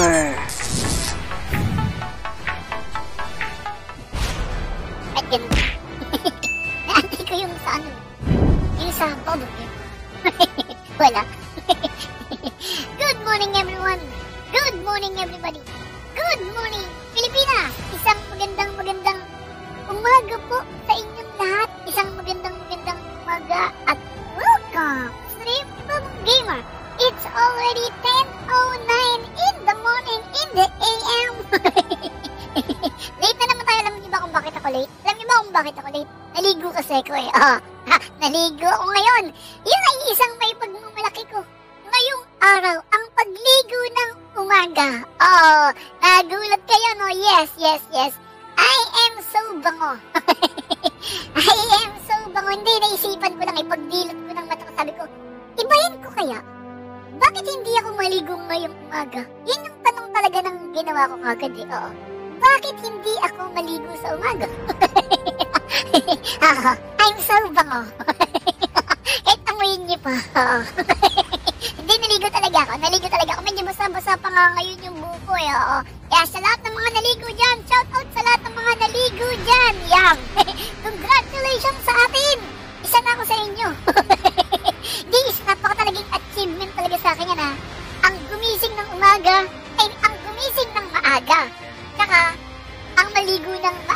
Dame.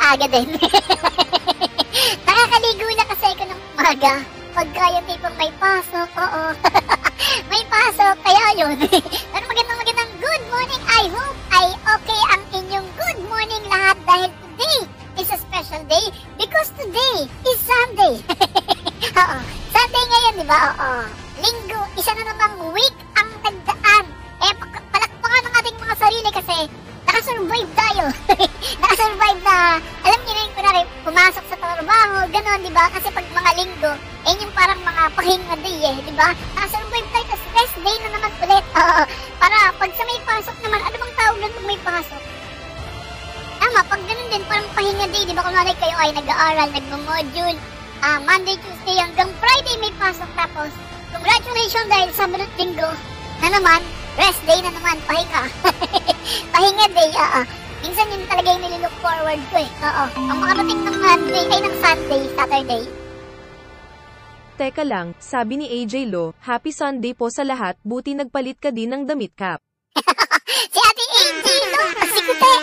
Maaga din. Nakakaligo na kasi ako ng umaga. Pagka yung tipong may pasok, oo. may pasok, kaya yun. Pero magandang magandang good morning. I hope ay okay ang inyong good morning lahat dahil today is a special day because today is Sunday. Oo. Sunday ngayon, di ba? Oo. Linggo, isa na namang week ang nagdaan. Eh, pak- palakpakan ng ating mga sarili kasi nakasurvive tayo. nakasurvive na, gano'n, di ba? Kasi pag mga linggo, eh yung parang mga pahinga day eh, di ba? Nakasurvive tayo, tapos rest day na naman ulit. Oo. Para pag sa may pasok naman, ano bang tawag doon pag may pasok? Tama, pag ganun din, parang pahinga day, di ba? Kunwari kayo ay nag-aaral, nagmo-module, ah, Monday, Tuesday, hanggang Friday may pasok tapos, congratulations dahil Sabado at Linggo na naman, rest day na naman, pahinga. pahinga day, oo. Minsan yun talaga yung nililook forward ko eh. Oo. Ang makarating ng Monday, ay ng Sunday, Saturday. Teka lang, sabi ni AJ Lo, Happy Sunday po sa lahat, buti nagpalit ka din ng damit cap. si Ate AJ, no? Si Kute.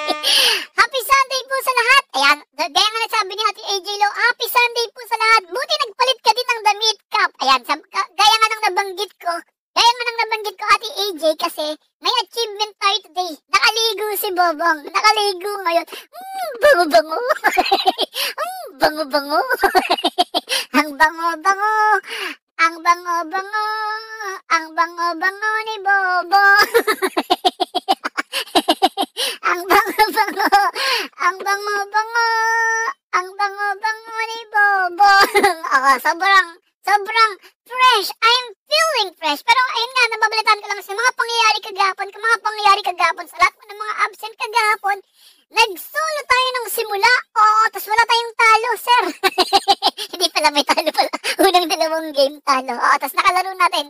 Happy Sunday po sa lahat. Ayan, gaya nga sabi ni Ate AJ Lo, Happy Sunday po sa lahat. Buti nagpalit ka din ng damit cap. Ayan, gaya nga nang nabanggit ko. Gaya nga nang nabanggit ko, Ate AJ, kasi may achievement tayo today. Nakaligo si Bobong. Nakaligo ngayon. Mm, bango-bango. mm, bango-bango. Ang bango-bango. Ang bango-bango. Ang bango-bango ni Bobong. ang bango-bango. Ang bango-bango. Ang bango-bango ni Bobong. Ako, sobrang, sobrang fresh. I'm feeling fresh. Pero ayun nga, nababalitaan ko lang sa mga pangyayari kagahapon, ka mga pangyayari kagahapon, sa lahat ng mga absent kagahapon, nag-solo tayo ng simula. Oo, tapos wala tayong talo, sir. Hindi pala may talo pala. Unang dalawang game talo. Oo, tapos nakalaro natin.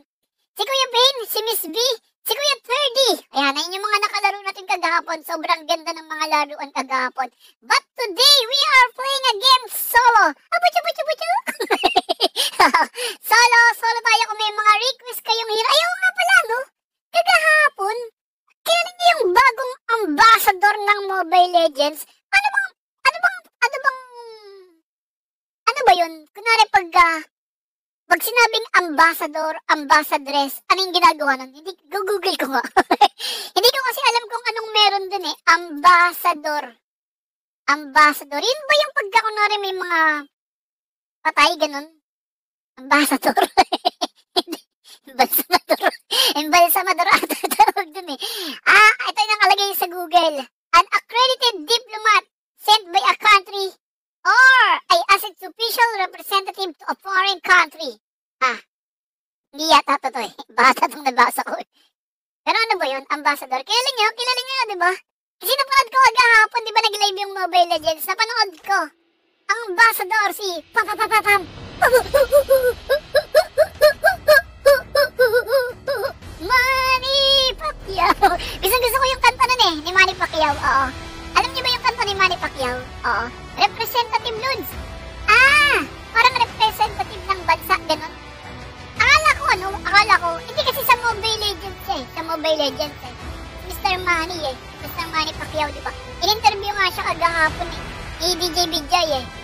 Si Kuya Bane, si Miss B, si Kuya Ferdy. Ayan, ayun yung mga nakalaro natin kagahapon. Sobrang ganda ng mga laruan kagahapon. But today, we are playing again solo. Abucho, bucho, bucho. solo, solo tayo kung may mga request kayong hero. Ayaw nga pala, no? Kagahapon, kailan niyo yung bagong ambassador ng Mobile Legends? Ano bang, ano bang, ano bang, ano ba yun? Kunwari pag, ah, pag sinabing ambassador, ambassadress, ano yung ginagawa nun? Hindi, google ko nga. Hindi ko kasi alam kung anong meron dun eh. Ambassador. Ambassador. Yun ba yung pagka kunwari may mga patay, ganun? Ambassador. Hindi. Embalsamador. Ata tawag dun eh. Ah, ito yung nakalagay sa Google. An accredited diplomat sent by a country or ay as its official representative to a foreign country. Ah, hindi yata totoo eh. Bata itong nabasa ko eh. Pero ano ba yun? Ambassador. Kilala nyo? Kilala nyo, di ba? Kasi napanood ko agahapon, di ba nag-live yung Mobile Legends? Napanood ko. Ang ambassador si Papapapapam. Money, Pacquiao. Gusto gusto ko yung kanta nun eh, ni Manny Pacquiao. Oo. Alam niyo ba yung kanta ni Manny Pacquiao? Oo. Representative Loons. Ah! Parang representative ng bansa, ganun. Akala ko ano, akala ko, hindi kasi sa Mobile Legends eh. Sa Mobile Legends eh. Mr. Manny eh. Mr. Manny Pacquiao, di ba? In-interview nga siya kagahapon eh. Ni DJ Bijay eh.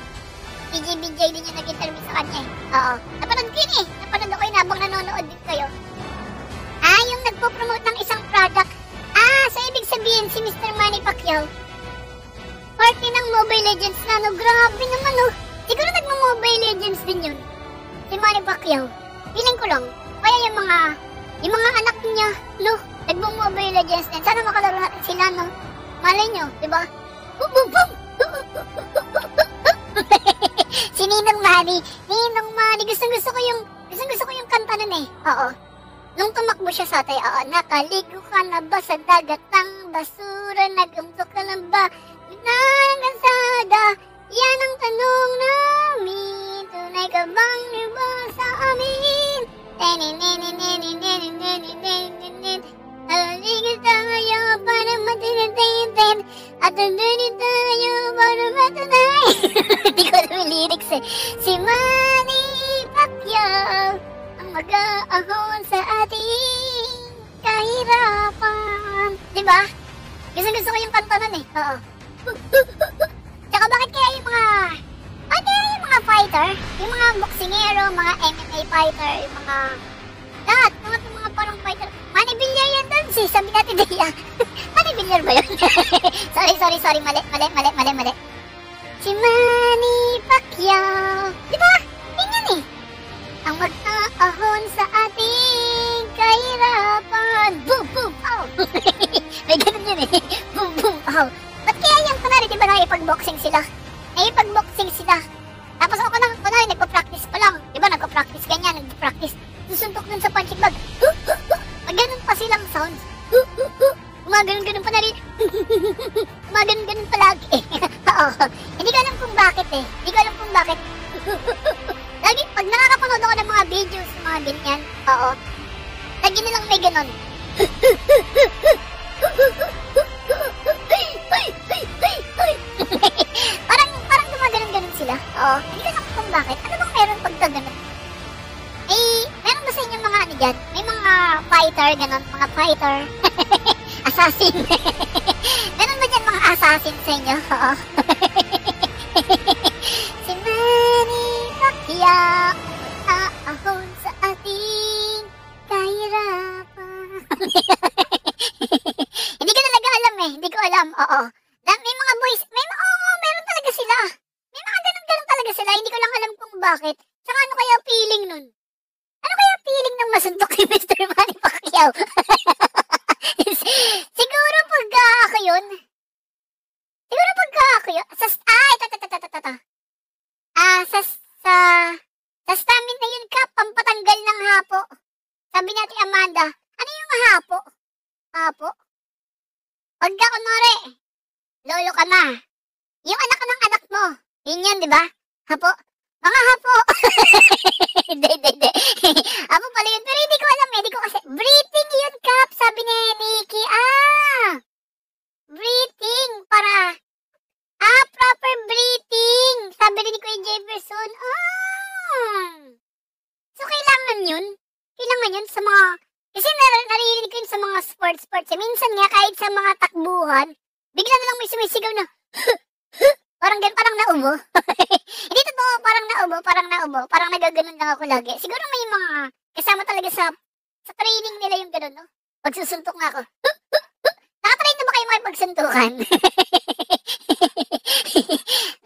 Bijay din yung nag-interview sa kanya eh. Oo. Napanood ko yun eh. Napanood ako yun habang nanonood din kayo. Ah, yung nagpo-promote ng isang product. Ah, so ibig sabihin si Mr. Manny Pacquiao. Party ng Mobile Legends na, no? Grabe naman, no? Siguro nagmo-Mobile Legends din yun. Si Manny Pacquiao. Feeling ko lang. Kaya yung mga, yung mga anak niya, no? Nagmo-Mobile Legends din. Sana makalaro natin sila, no? Malay nyo, di ba? Boom, boom, boom! Mami, Ninong Mami, gustong gusto ko yung, gustong gusto ko yung kanta nun eh. Oo. Nung tumakbo siya sa atay, oo, nakaligo ka na ba sa dagat ng basura? Nagumtok ka na ba? Ng yan ang tanong namin. Tunay ka bang iba sa amin? Tenin, tenin, tenin, tenin, tenin, tenin, tenin, Nalaligid tayo para matinatintin At nandunit tayo para matunay Hindi ko alam yung lyrics eh Si Manny Pacquiao Ang mag-aahon sa ating kahirapan Diba? Gusto gusto ko yung kanta nun eh Oo Tsaka bakit kaya yung mga Bakit kaya yung mga fighter Yung mga boksingero, mga MMA fighter Yung mga lahat, mga, mga parang fighter. Yan doon, si sabi natin Dea. Manny Villar ba yun? sorry, sorry, sorry, mali, mali, mali, mali, mali. Si Manny Pacquiao. Di ba? Yun yan eh. Ang mag-aahon sa ating kahirapan. Boom, boom, ow. May ganun yun eh. Boom, boom, ow. Ba't kaya yung kunwari, di ba nakipag-boxing sila? Nakipag-boxing sila. Tapos ako na, kunwari, nagpa-practice pa lang. Di ba, nagpa-practice ganyan, nagpa-practice susuntok dun sa punching bag. Pag ganun pa silang sounds. Gumaganon-ganon pa na rin. Gumaganon-ganon eh. Oo. Hindi ko alam kung bakit eh. Hindi ko alam kung bakit. Lagi, pag nakakapanood ako ng mga videos, mga ganyan, oo. Lagi na lang may ganon. parang, parang gumaganon-ganon sila. Oo. Hindi ko alam kung bakit. Ano bang meron pagka ganon? Eh, dyan? May mga fighter, ganon, mga fighter. assassin. meron ba dyan mga assassin sa inyo? Oo. si Manny Pacquiao, aahon sa ating kahirapan. Hindi ko talaga alam eh. Hindi ko alam. Oo. May mga boys, may mga, oo, meron talaga sila. May mga ganon-ganon talaga sila. Hindi ko lang alam kung bakit. Tsaka ano kaya feeling nun? Ano kaya feeling ng masuntok ni Mr. Manny Pacquiao? Siguro pag uh, ako yun. Siguro pag uh, ako yun. Sa, ah, ito, ito, ito, ito, ito. Ah, sa, sa, sa stamina yun ka, pampatanggal ng hapo. Sabi natin Amanda, ano yung hapo? Hapo? Pagka kunwari, lolo ka na. Yung anak ng anak mo. Yun yan, di ba? Hapo. Mga hapo. Hindi, hindi, hindi. Apo pala yun. Pero hindi ko alam. Hindi ko kasi. Breathing yun, Kap. Sabi ni Nikki. Ah! Breathing. Para. Ah, proper breathing. Sabi ni Kuya Jefferson. Ah! So, kailangan yun. Kailangan yun sa mga... Kasi nar- naririnig ko yun sa mga sports-sports. Minsan nga, kahit sa mga takbuhan, bigla na lang may sumisigaw na, Parang gan parang naubo. Hindi totoo, parang naubo, parang naubo. Parang nagaganon lang ako lagi. Siguro may mga kasama talaga sa sa training nila yung ganun, no? Pagsusuntok nga ako. Nakatrain na ba kayo makipagsuntukan?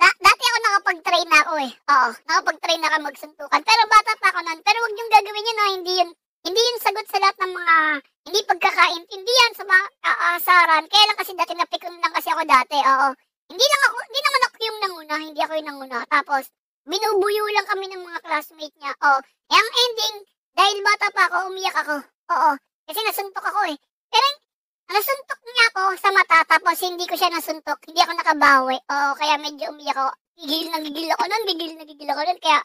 da dati ako nakapag-train na ako eh. Oo, nakapag-train na ako magsuntukan. Pero bata pa ako nun. Pero wag yung gagawin yun, no? Hindi yun, hindi yun sagot sa lahat ng mga hindi pagkakaintindihan sa mga aasaran. Kaya lang kasi dati napikon lang kasi ako dati. Oo. Hindi lang ako, hindi naman ako yung nanguna, hindi ako yung nanguna. Tapos, binubuyo lang kami ng mga classmate niya. Oh, eh, ang ending, dahil bata pa ako, umiyak ako. Oo, kasi nasuntok ako eh. Pero, nasuntok niya ako sa mata, tapos hindi ko siya nasuntok. Hindi ako nakabawi. Oo, kaya medyo umiyak ako. Gigil na gigil ako nun, gigil na gigil ako nun. Kaya,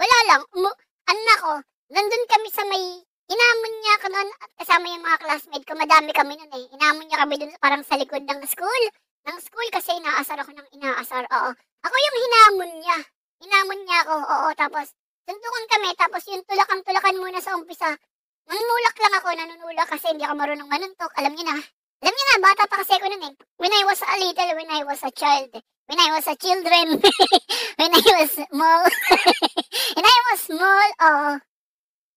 wala lang. Umu ano ako, nandun kami sa may inamon niya ako noon at kasama yung mga classmate ko. Madami kami noon eh. Inamon niya kami dun parang sa likod ng school. Ng school kasi inaasar ako ng inaasar. Oo. Ako yung hinamon niya. Hinamon niya ako. Oo. Tapos, suntukan kami. Tapos yung tulakan-tulakan muna sa umpisa. Nanunulak lang ako. Nanunulak kasi hindi ako marunong manuntok. Alam niyo na. Alam niyo na, bata pa kasi ako noon eh. When I was a little, when I was a child. When I was a children. when I was small. when I was small, oo.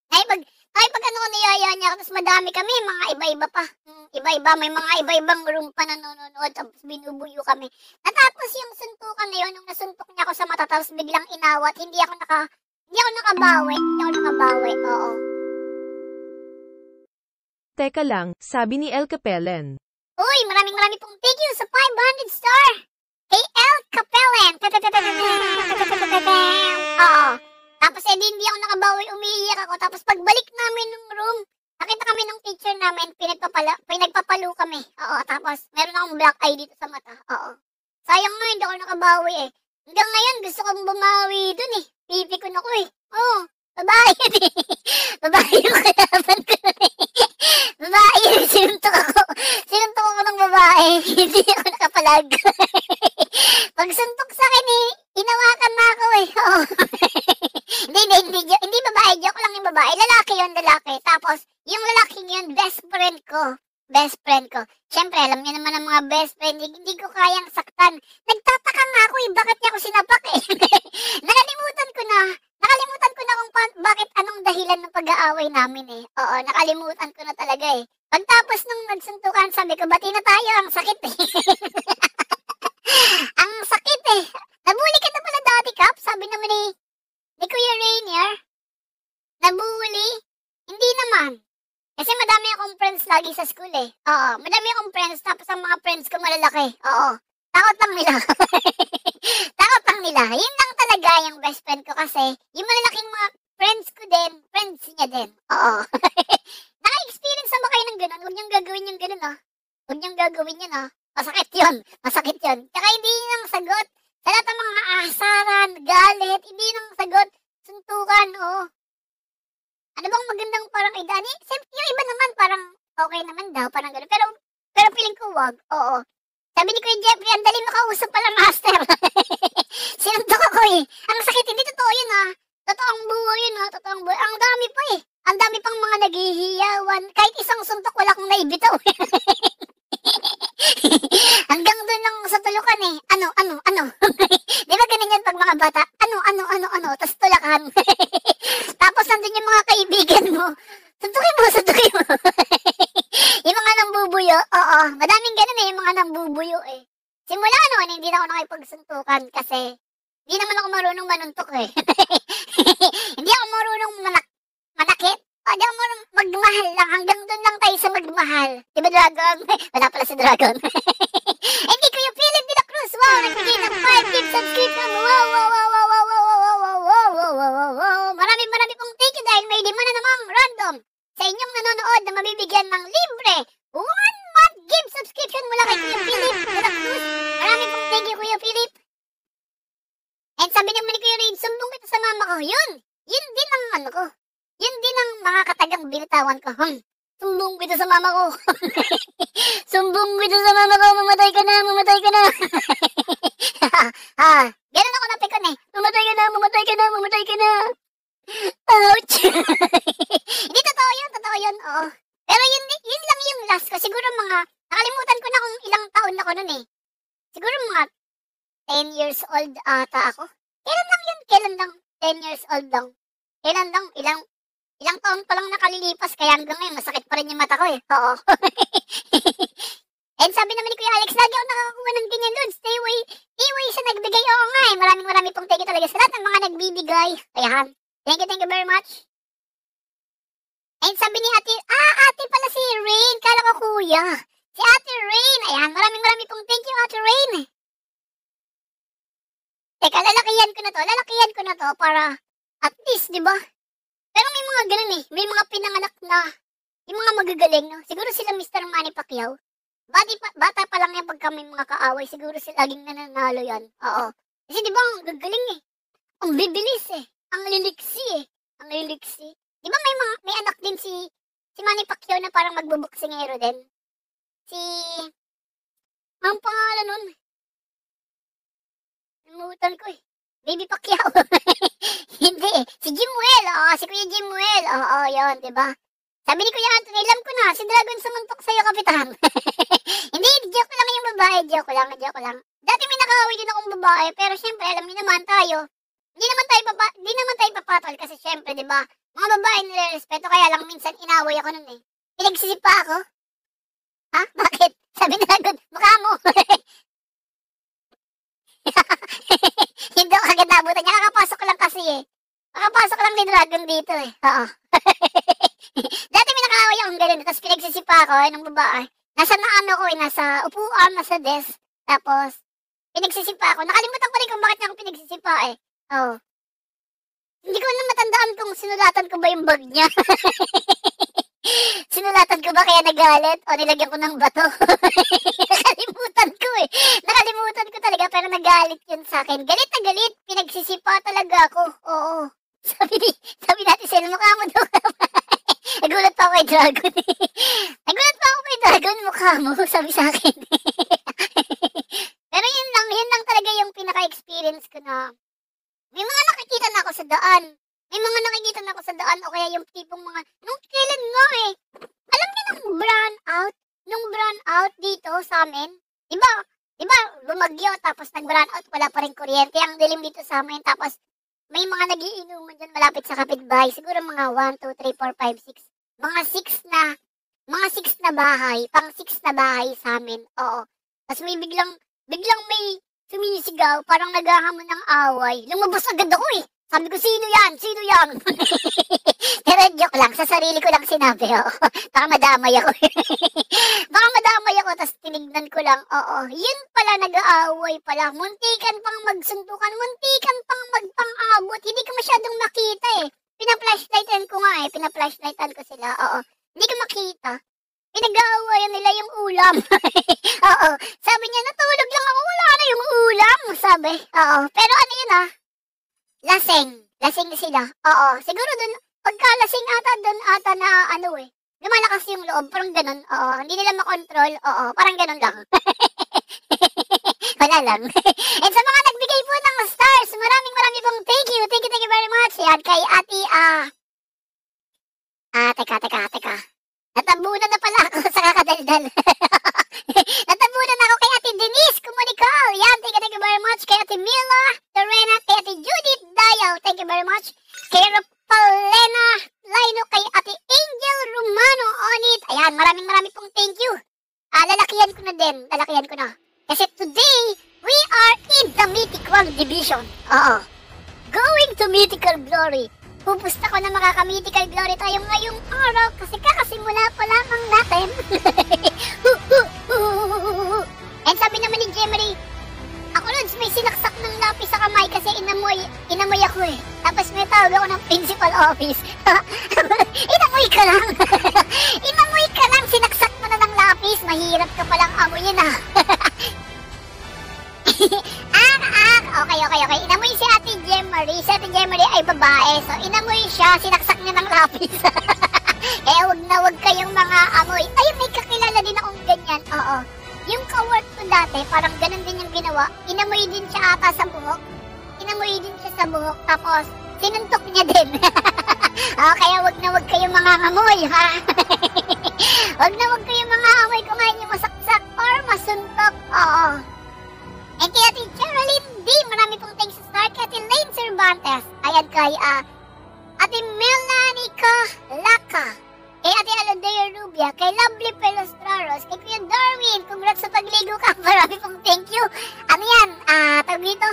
Ay, pag, ay, pag ano ko niyaya niya, tapos madami kami, mga iba-iba pa. Iba-iba, may mga iba-ibang room pa na nanonood, tapos binubuyo kami. Natapos yung suntukan na yun, nung nasuntok niya ako sa mata, tapos biglang inawat, hindi ako naka, hindi ako nakabawi, hindi ako nakabawi, oo. Teka lang, sabi ni El Capellen. Uy, maraming maraming pong thank you sa 500 star! Kay El Capellen! Oo. Tapos eh, di- hindi ako nakabawi, umiiyak ako. Tapos pagbalik namin ng room, nakita kami ng teacher namin, pinagpapala, pinagpapalo kami. Oo, tapos meron akong black eye dito sa mata. Oo. Sayang nga, hindi ako nakabawi eh. Hanggang ngayon, gusto kong bumawi dun eh. Pipi ko na ko eh. Oo, babae yun eh. babae yung kalaban ko eh. Babae sinuntok ako. Sinuntok ako ng babae. Hindi ako nakapalag. Pag suntok sa akin eh, inawakan na ako eh. Oo. hindi, hindi, hindi, hindi babae, joke lang yung babae. Lalaki yun, lalaki. Tapos, yung lalaki yun, best friend ko. Best friend ko. Siyempre, alam niyo naman ang mga best friend, hindi, hindi ko kayang saktan. Nagtataka nga ako eh, bakit niya ako sinapak eh. nakalimutan ko na, nakalimutan ko na kung pa- bakit anong dahilan ng pag-aaway namin eh. Oo, nakalimutan ko na talaga eh. Pagtapos nung nagsuntukan, sabi ko, bati na tayo, ang sakit eh. ang sakit eh. Nabuli ka na pala dati, Kap. Sabi naman ni, ni Kuya Rainier. Nabuli? Hindi naman. Kasi madami akong friends lagi sa school eh. Oo, madami akong friends. Tapos ang mga friends ko malalaki. Oo. Takot lang nila. Takot lang nila. Yun lang talaga yung best friend ko kasi yung malalaking mga friends ko din, friends niya din. Oo. Naka-experience na ba kayo ng ganun? Huwag niyong gagawin yung ganun ah. Huwag niyong gagawin yun ah. Masakit yun. Masakit yun. Tsaka hindi yun ang sagot. Sa lahat ng mga asaran, galit, hindi yun ang sagot. Suntukan, oh. Ano bang magandang parang idani? Siyempre, yung iba naman parang okay naman daw, parang gano'n. Pero, pero feeling ko wag, oo. Sabi ni Kuya Jeffrey, ang dali makausap pala, master. Sinuntok ako eh. Ang sakit, hindi totoo yun ah. Totoong buhay yun ah, totoong buhay. Ang dami pa eh. Ang dami pang mga naghihiyawan. Kahit isang suntok, wala kong naibitaw. Hanggang doon lang sa tulukan eh. Ano, ano, ano. Di ba ganun yan pag mga bata? Ano, ano, ano, ano. Tapos tulakan. Tapos nandun yung mga kaibigan mo. Suntukin mo, suntukin mo. yung mga nambubuyo. Oo, madaming ganun eh, yung mga nambubuyo eh. Simula noon, hindi na ako nakipagsuntukan kasi hindi naman ako marunong manuntok eh. hindi ako marunong manak manakit. O, di ako marunong magmahal lang. Hanggang doon lang tayo sa magmahal. Di ba, Dragon? Wala pala si Dragon. Hindi ko yung Philip de la Cruz. Wow, nagbigay ng 5 gift subscription. Wow, wow, wow, wow, wow, wow, wow, wow, wow, wow. Maraming maraming pong thank you dahil may lima na namang random sa inyong nanonood na mabibigyan ng libre one month gift subscription mula kay Kuya Philip. Maraming pong thank you, Kuya Philip. And sabi naman ni Kuya Raid, sumbong kita sa mama ko. Yun, yun din ang ano ko. Yun din ang mga katagang binitawan ko. Hmm. Sumbong kita sa mama ko. Sumbong kita sa mama ko. Mamatay ka na, mamatay ka na. ha, ganun ako napikon eh. Mamatay ka na, mamatay ka na, mamatay ka na. Ouch. Hindi totoo yun, totoo yun, oo. Pero yun, yun lang yung last ko. Siguro mga, nakalimutan ko na kung ilang taon ako nun eh. Siguro mga 10 years old ata ako. Kailan lang yun? Kailan lang? 10 years old lang. Kailan lang? Ilang ilang taon pa lang nakalilipas kaya hanggang ngayon masakit pa rin yung mata ko eh. Oo. And sabi naman ni Kuya Alex, lagi ako nakakakuha ng ganyan doon. Stay away. Stay away sa nagbigay. Oo nga eh. Maraming maraming pong thank you talaga sa lahat ng mga nagbibigay. Ayan. Thank you, thank you very much. And sabi ni ate, ah, ate pala si Rain. Kala ko kuya. Si ate Rain. Ayan, maraming maraming pong thank you, ate Rain. Teka, lalakihan ko na to. Lalakihan ko na to para at least, di ba? Pero may mga ganun eh. May mga pinanganak na yung mga magagaling, no? Siguro sila Mr. Manny Pacquiao. Bati pa, bata pa lang yan pagka may mga kaaway. Siguro sila laging nananalo yan. Oo. Kasi di ba, ang gagaling eh. Ang bibilis eh. Ang liliksi eh. Ang liliksi. Di ba may, mga, may anak din si, si Manny Pacquiao na parang magbuboksingero din? Si, ang pangalan nun? Namutan ko eh. Baby Pacquiao. Hindi. Si Jimuel. Oo, si Kuya Jimuel. Oo, yun, di ba? Sabi ni Kuya Anthony, alam ko na, si Dragon sumuntok sa'yo, Kapitan. Hindi, joke lang yung babae, joke lang, joke lang. Dati may nakawaway din akong babae, pero syempre, alam niyo naman tayo, hindi naman tayo papa, hindi naman tayo papatol kasi syempre, di ba? Mga babae nire-respeto, kaya lang minsan inaway ako nun eh. Pinagsisipa ako. Ha? Bakit? Sabi ni Dragon, mukha mo. Hindi ako agad nabutan niya. Kakapasok lang kasi eh. Kakapasok lang ni Dragon dito eh. Oo. Dati may nakaway akong ganun. Tapos pinagsisipa ako eh, ng babae. Nasa na ano ko eh, nasa upuan, nasa desk. Tapos, pinagsisipa ako. Nakalimutan ko rin kung bakit niya ako pinagsisipa eh. Oo. Hindi ko na matandaan kung sinulatan ko ba yung bag niya. sinulatan ko ba kaya nagalit o nilagyan ko ng bato? Nakalimutan ko eh. Nakalimutan ko talaga pero nagalit yun sa akin. Galit na galit. Pinagsisipa talaga ako. Oo. Sabi sabi natin sila, mukha mo daw. Nagulat pa ako kay Dragon eh. Nagulat pa ako kay Dragon, mukha mo. Sabi sa akin. pero yun lang, yun lang talaga yung pinaka-experience ko na may mga nakikita na ako sa daan. May mga nakikita na ako sa daan o kaya yung tipong mga, nung kailan nga eh. Alam niyo nung brown out? Nung brown out dito sa amin? Diba? Diba, bumagyo tapos nag-brown out, wala pa rin kuryente. Ang dilim dito sa amin. Tapos, may mga nagiinuman dyan malapit sa kapitbahay. Siguro mga 1, 2, 3, 4, 5, 6. Mga 6 na, mga 6 na bahay. Pang 6 na bahay sa amin. Oo. Tapos may biglang, biglang may sumisigaw, parang naghahamon ng away. Lumabas agad ako eh. Sabi ko, sino yan? Sino yan? Pero joke lang, sa sarili ko lang sinabi, oo. Baka madamay ako. Baka madamay ako, tapos tinignan ko lang, oo. Yun pala, nag-aaway pala. Muntikan pang magsuntukan, muntikan pang magpang-abot. Hindi ko masyadong makita eh. Pina-flashlightan ko nga eh, pina-flashlightan ko sila, oo. Hindi ko makita. Pinag-aawayan nila yung ulam. oo. Sabi niya, natulog lang ako, wala na yung ulam. Sabi, oo. Pero ano yun ah, lasing. Lasing sila. Oo. Siguro dun, pagka lasing ata dun ata na ano eh. Lumalakas yung loob. Parang ganun. Oo. Hindi nila makontrol. Oo. Parang ganun lang. Wala lang. And sa mga nagbigay po ng stars, maraming maraming pong thank you. Thank you, thank you very much. Yan kay ati, ah, ah, teka, teka, teka. Natabunan na pala ako sa kakadaldal. Natabunan ako kay ati Denise Comunical. Yan, thank you, thank you very much. Kay ati Mila Lorena, kay ati Judith Dayaw. Thank you very much. Kay Rapalena Laino, kay ati Angel Romano Onit. Ayan, maraming maraming pong thank you. Ah, lalakihan ko na din. Lalakihan ko na. Kasi today, we are in the Mythical Division. Oo. Going to Mythical Glory. Pupusta ko na makakamythical glory tayo ngayong araw kasi kakasimula pa lamang natin. And sabi naman ni Jemery, ako Lods, may sinaksak ng lapis sa kamay kasi inamoy, inamoy ako eh. Tapos may tawag ako ng principal office. inamoy ka lang. inamoy ka lang, sinaksak mo na ng lapis. Mahirap ka palang amoyin ah. ah, ah, okay, okay, okay. Inamoy si Ate Jemery. Si Ate Jemery ay babae. So, inamoy siya, sinaksak niya ng lapis. eh, wag na wag kayong mga amoy. Ay, may kakilala din akong ganyan. Oo. Yung ka-work ko dati, parang ganun din yung ginawa. Inamoy din siya ata sa buhok. Inamoy din siya sa buhok. Tapos, sinuntok niya din. oh, kaya wag na wag kayong mga amoy, ha? wag na wag kayong mga amoy ayaw niyo masaksak or masuntok. Oo. And kay Ate Geraldine D, marami pong thanks sa start. Kay Ate Lane Cervantes. Ayan kay uh, Ate Melanica Laka. Kay Ate Aladea Rubia. Kay Lovely Pelostraros. Kay Kuya Darwin. Congrats sa pagligo ka. Marami pong thank you. Ano yan? Ah, uh, tawag dito.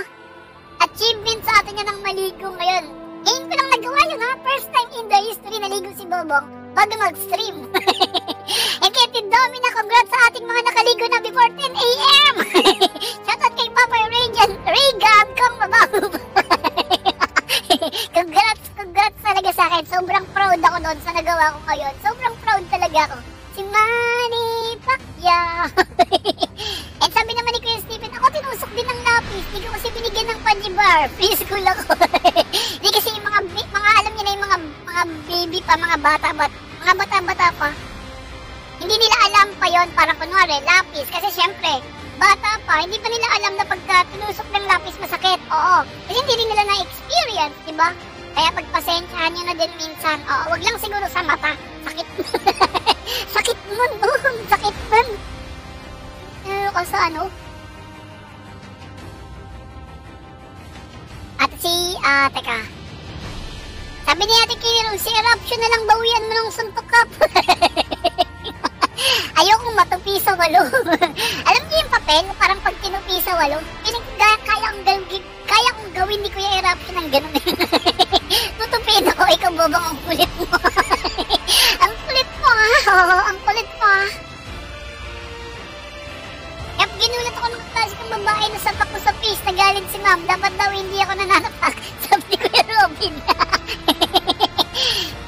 Achievement sa atin yan ng maligo ngayon. Ngayon ko lang nagawa yun ha. First time in the history naligo si Bobong bago mag-stream. And Ate Domina, congrats sa ating mga nakaligo na before 10 a.m. Shoutout kay Papa Reagan, Reagan, kung mabaho congrats, congrats talaga sa akin. Sobrang proud ako doon sa nagawa ko ngayon. Sobrang proud talaga ako. Si Manny Pacquiao. And sabi naman ni Kuya Stephen, ako tinusok din ng lapis. Hindi ko kasi binigyan ng panjibar. Preschool ako. Hindi kasi yung mga, mga alam niyo na yung mga, mga baby pa, mga bata, bat, mga bata-bata pa. Hindi nila alam pa yon parang kunwari, lapis. Kasi syempre, bata pa, hindi pa nila alam na pagka tinusok ng lapis masakit. Oo. Kasi hindi rin nila na-experience, di ba? Kaya pagpasensyahan nyo na din minsan. Oo, wag lang siguro sa mata. Sakit. sakit nun, boom. Sakit nun. Eh, o sa ano? At si, ah, teka. Sabi ni Ate Kiro, si eruption na lang bawian mo ng suntok kap. Ayokong matupi sa walo. Alam niyo yung papel, parang pag tinupi walo, ko kaya, kong gawin, kaya kong gawin ni Kuya Eruption ng ganun. Tutupin ako, ikaw bobang ang kulit mo. ang kulit mo ha, oo, ang kulit mo ha. Kaya ginulat ako ng klase ng babae na sapak ko sa face na galing si ma'am. Dapat daw hindi ako nananapak. Sabi ni Kuya Robin.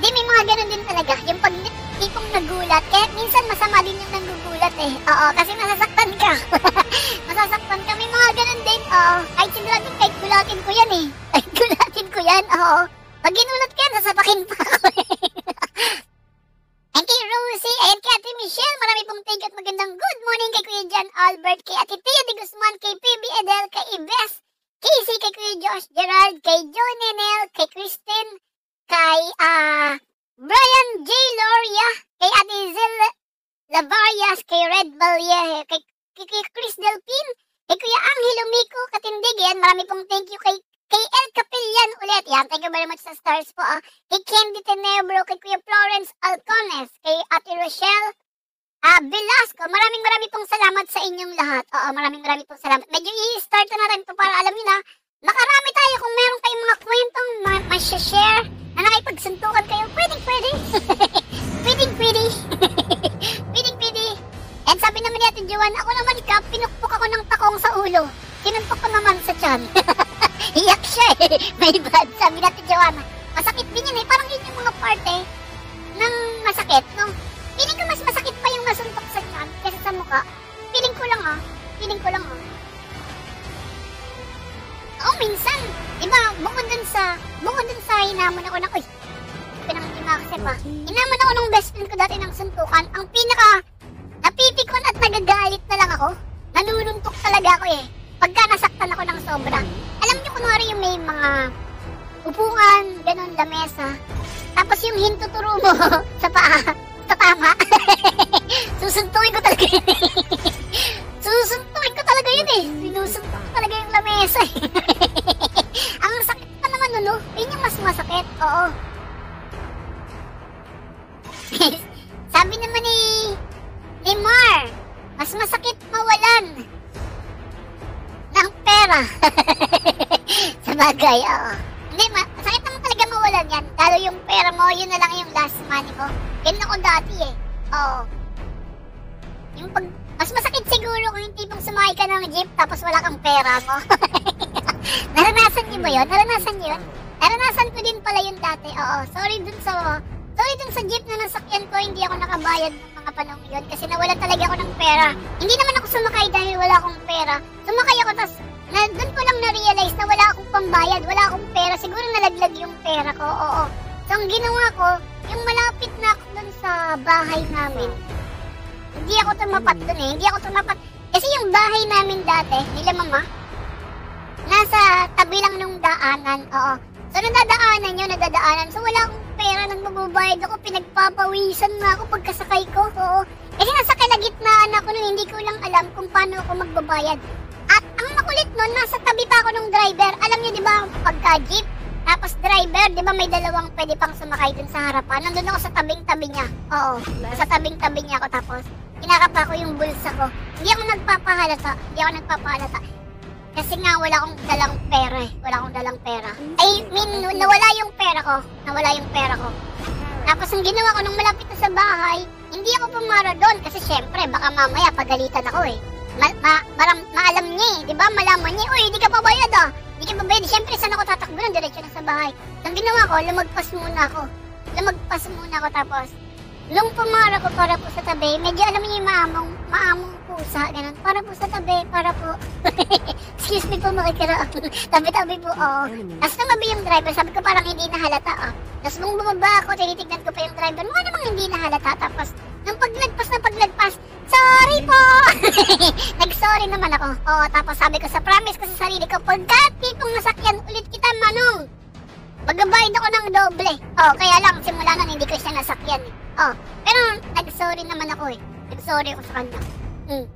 Di, may mga ganun din talaga. Yung pag tipong nagulat. Kaya minsan masama din yung nagugulat eh. Oo, kasi masasaktan ka. masasaktan ka. May mga ganun din. Oo. Kahit siguratin, kahit gulatin ko yan eh. Kahit gulatin ko yan. Oo. Pag ginulat ka yan, sasapakin pa ako eh. And kay Rosie, and kay Ate Michelle, marami pong you at magandang good morning kay Kuya John Albert, kay Ate Tia de Guzman, kay PB Edel, kay Ives, Casey, kay Kuya Josh Gerald, kay John Nenel, kay Kristen, kay ah Brian J. Loria, kay Ate Zil Lavarias, kay Red Valle, kay, kay, kay Chris Delpin, kay Kuya Angelo Mico Katindig, yan, marami pong thank you kay kay El Capillan ulit. Yan, thank you very much sa stars po. Ah. Kay Candy Tenebro, kay Kuya Florence Alcones, kay Ate Rochelle ah, Velasco. Maraming maraming pong salamat sa inyong lahat. Oo, maraming maraming pong salamat. Medyo i-start na natin ito para alam niyo na, makarami tayo kung meron kayong mga kwentong ma- ma-share na nakipagsuntukan kayo. Pwedeng pwede. pwedeng pwede. pwedeng pwede. And sabi naman ni Ate Joanne, ako naman ka, pinukpok ako ng takong sa ulo. Sinuntok ko naman sa tiyan. Iyak siya eh. May bad. Sabi natin Joanna. Masakit din yun eh. Parang yun yung mga parte ng masakit. No? Feeling ko mas masakit pa yung masuntok sa tiyan kaysa sa mukha. Feeling ko lang ah. Feeling ko lang ah. Oo, minsan. Diba, bukod dun sa, bukod dun sa hinamon ako na, uy, pinang limakse pa. Hinamon ako ng best friend ko dati ng suntukan. Ang pinaka, napipikon at nagagalit na lang ako. Nanununtok talaga ako eh. Pagka nasaktan ako ng sobra. Alam niyo kunwari yung may mga upuan, ganun, lamesa. Tapos yung hintuturo mo sa paa, sa tama. Susuntukin ko talaga eh. Susuntukin ko talaga yun eh. Sinusuntok ko talaga yung lamesa eh. Ang sakit pa naman nun, no? Yun yung mas masakit, oo. Sabi naman ni, ni Mar, mas masakit mawalan ng pera. Sa bagay, oo. Hindi, ma masakit naman talaga mawalan yan. Lalo yung pera mo, yun na lang yung last money mo. Ganun ako dati eh. Oo. Yung pag, mas masakit siguro kung yung tipong sumakay ka ng jeep tapos wala kang pera mo. Naranasan niyo ba yun? Naranasan niyo yun? Naranasan ko din pala yun dati. Oo, sorry dun sa... Sorry dun sa jeep na nasakyan ko, hindi ako nakabayad ng mga panahon yun kasi nawalan talaga ako ng pera. Hindi naman ako sumakay dahil wala akong pera. Sumakay ako tas na, dun ko lang na-realize na wala akong pambayad, wala akong pera. Siguro nalaglag yung pera ko, oo. So ang ginawa ko, yung malapit na ako dun sa bahay namin, hindi ako tumapat dun eh. Hindi ako tumapat. Kasi yung bahay namin dati, nila mama, nasa tabi lang nung daanan, oo. So, nadadaanan yun, nadadaanan. So, wala akong pera nang magbabayad ako. Pinagpapawisan na ako pagkasakay ko, oo. Kasi nasa kalagitnaan ako nun, hindi ko lang alam kung paano ako magbabayad. At ang makulit nun, nasa tabi pa ako ng driver. Alam niyo, di ba, pagka jeep, tapos driver, di ba may dalawang pwede pang sumakay dun sa harapan. Nandun ako sa tabing-tabi niya. Oo, sa tabing-tabi niya ako. Tapos, kinakapa ko yung bulsa ko. Hindi ako nagpapahalata. Hindi ako nagpapahalata. Kasi nga wala akong dalang pera eh. Wala akong dalang pera. I mean, nawala yung pera ko. Nawala yung pera ko. Tapos ang ginawa ko nung malapit na sa bahay, hindi ako pumara doon kasi syempre baka mamaya pagalitan ako eh. Ma, ma, maram, maalam niya eh, di ba? Malaman niya, uy, hindi ka pabayad ah. Hindi ka pabayad. Syempre, saan ako tatakbo nun? Diretso na sa bahay. Ang ginawa ko, lumagpas muna ako. Lumagpas muna ako tapos, Nung pumara ko para po sa tabi, medyo alam niyo yung maamong, maamong pusa, ganun. Para po sa tabi, para po. Excuse me po, makikiraang. Tabi-tabi po, oo. Tapos tumabi yung driver, sabi ko parang hindi nahalata, ah. Tapos nung bumaba ako, tinitignan ko pa yung driver, mukha namang hindi nahalata. Tapos, nung paglagpas na paglagpas, sorry po! Nag-sorry naman ako. Oo, tapos sabi ko sa promise ko sa sarili ko, pagka tipong nasakyan ulit kita, Manong, Magbabayad ako ng doble. Oh, kaya lang, simula nun, hindi ko siya nasakyan. eh. Oh, pero nag-sorry naman ako eh. Nag-sorry ako sa kanya. Hmm.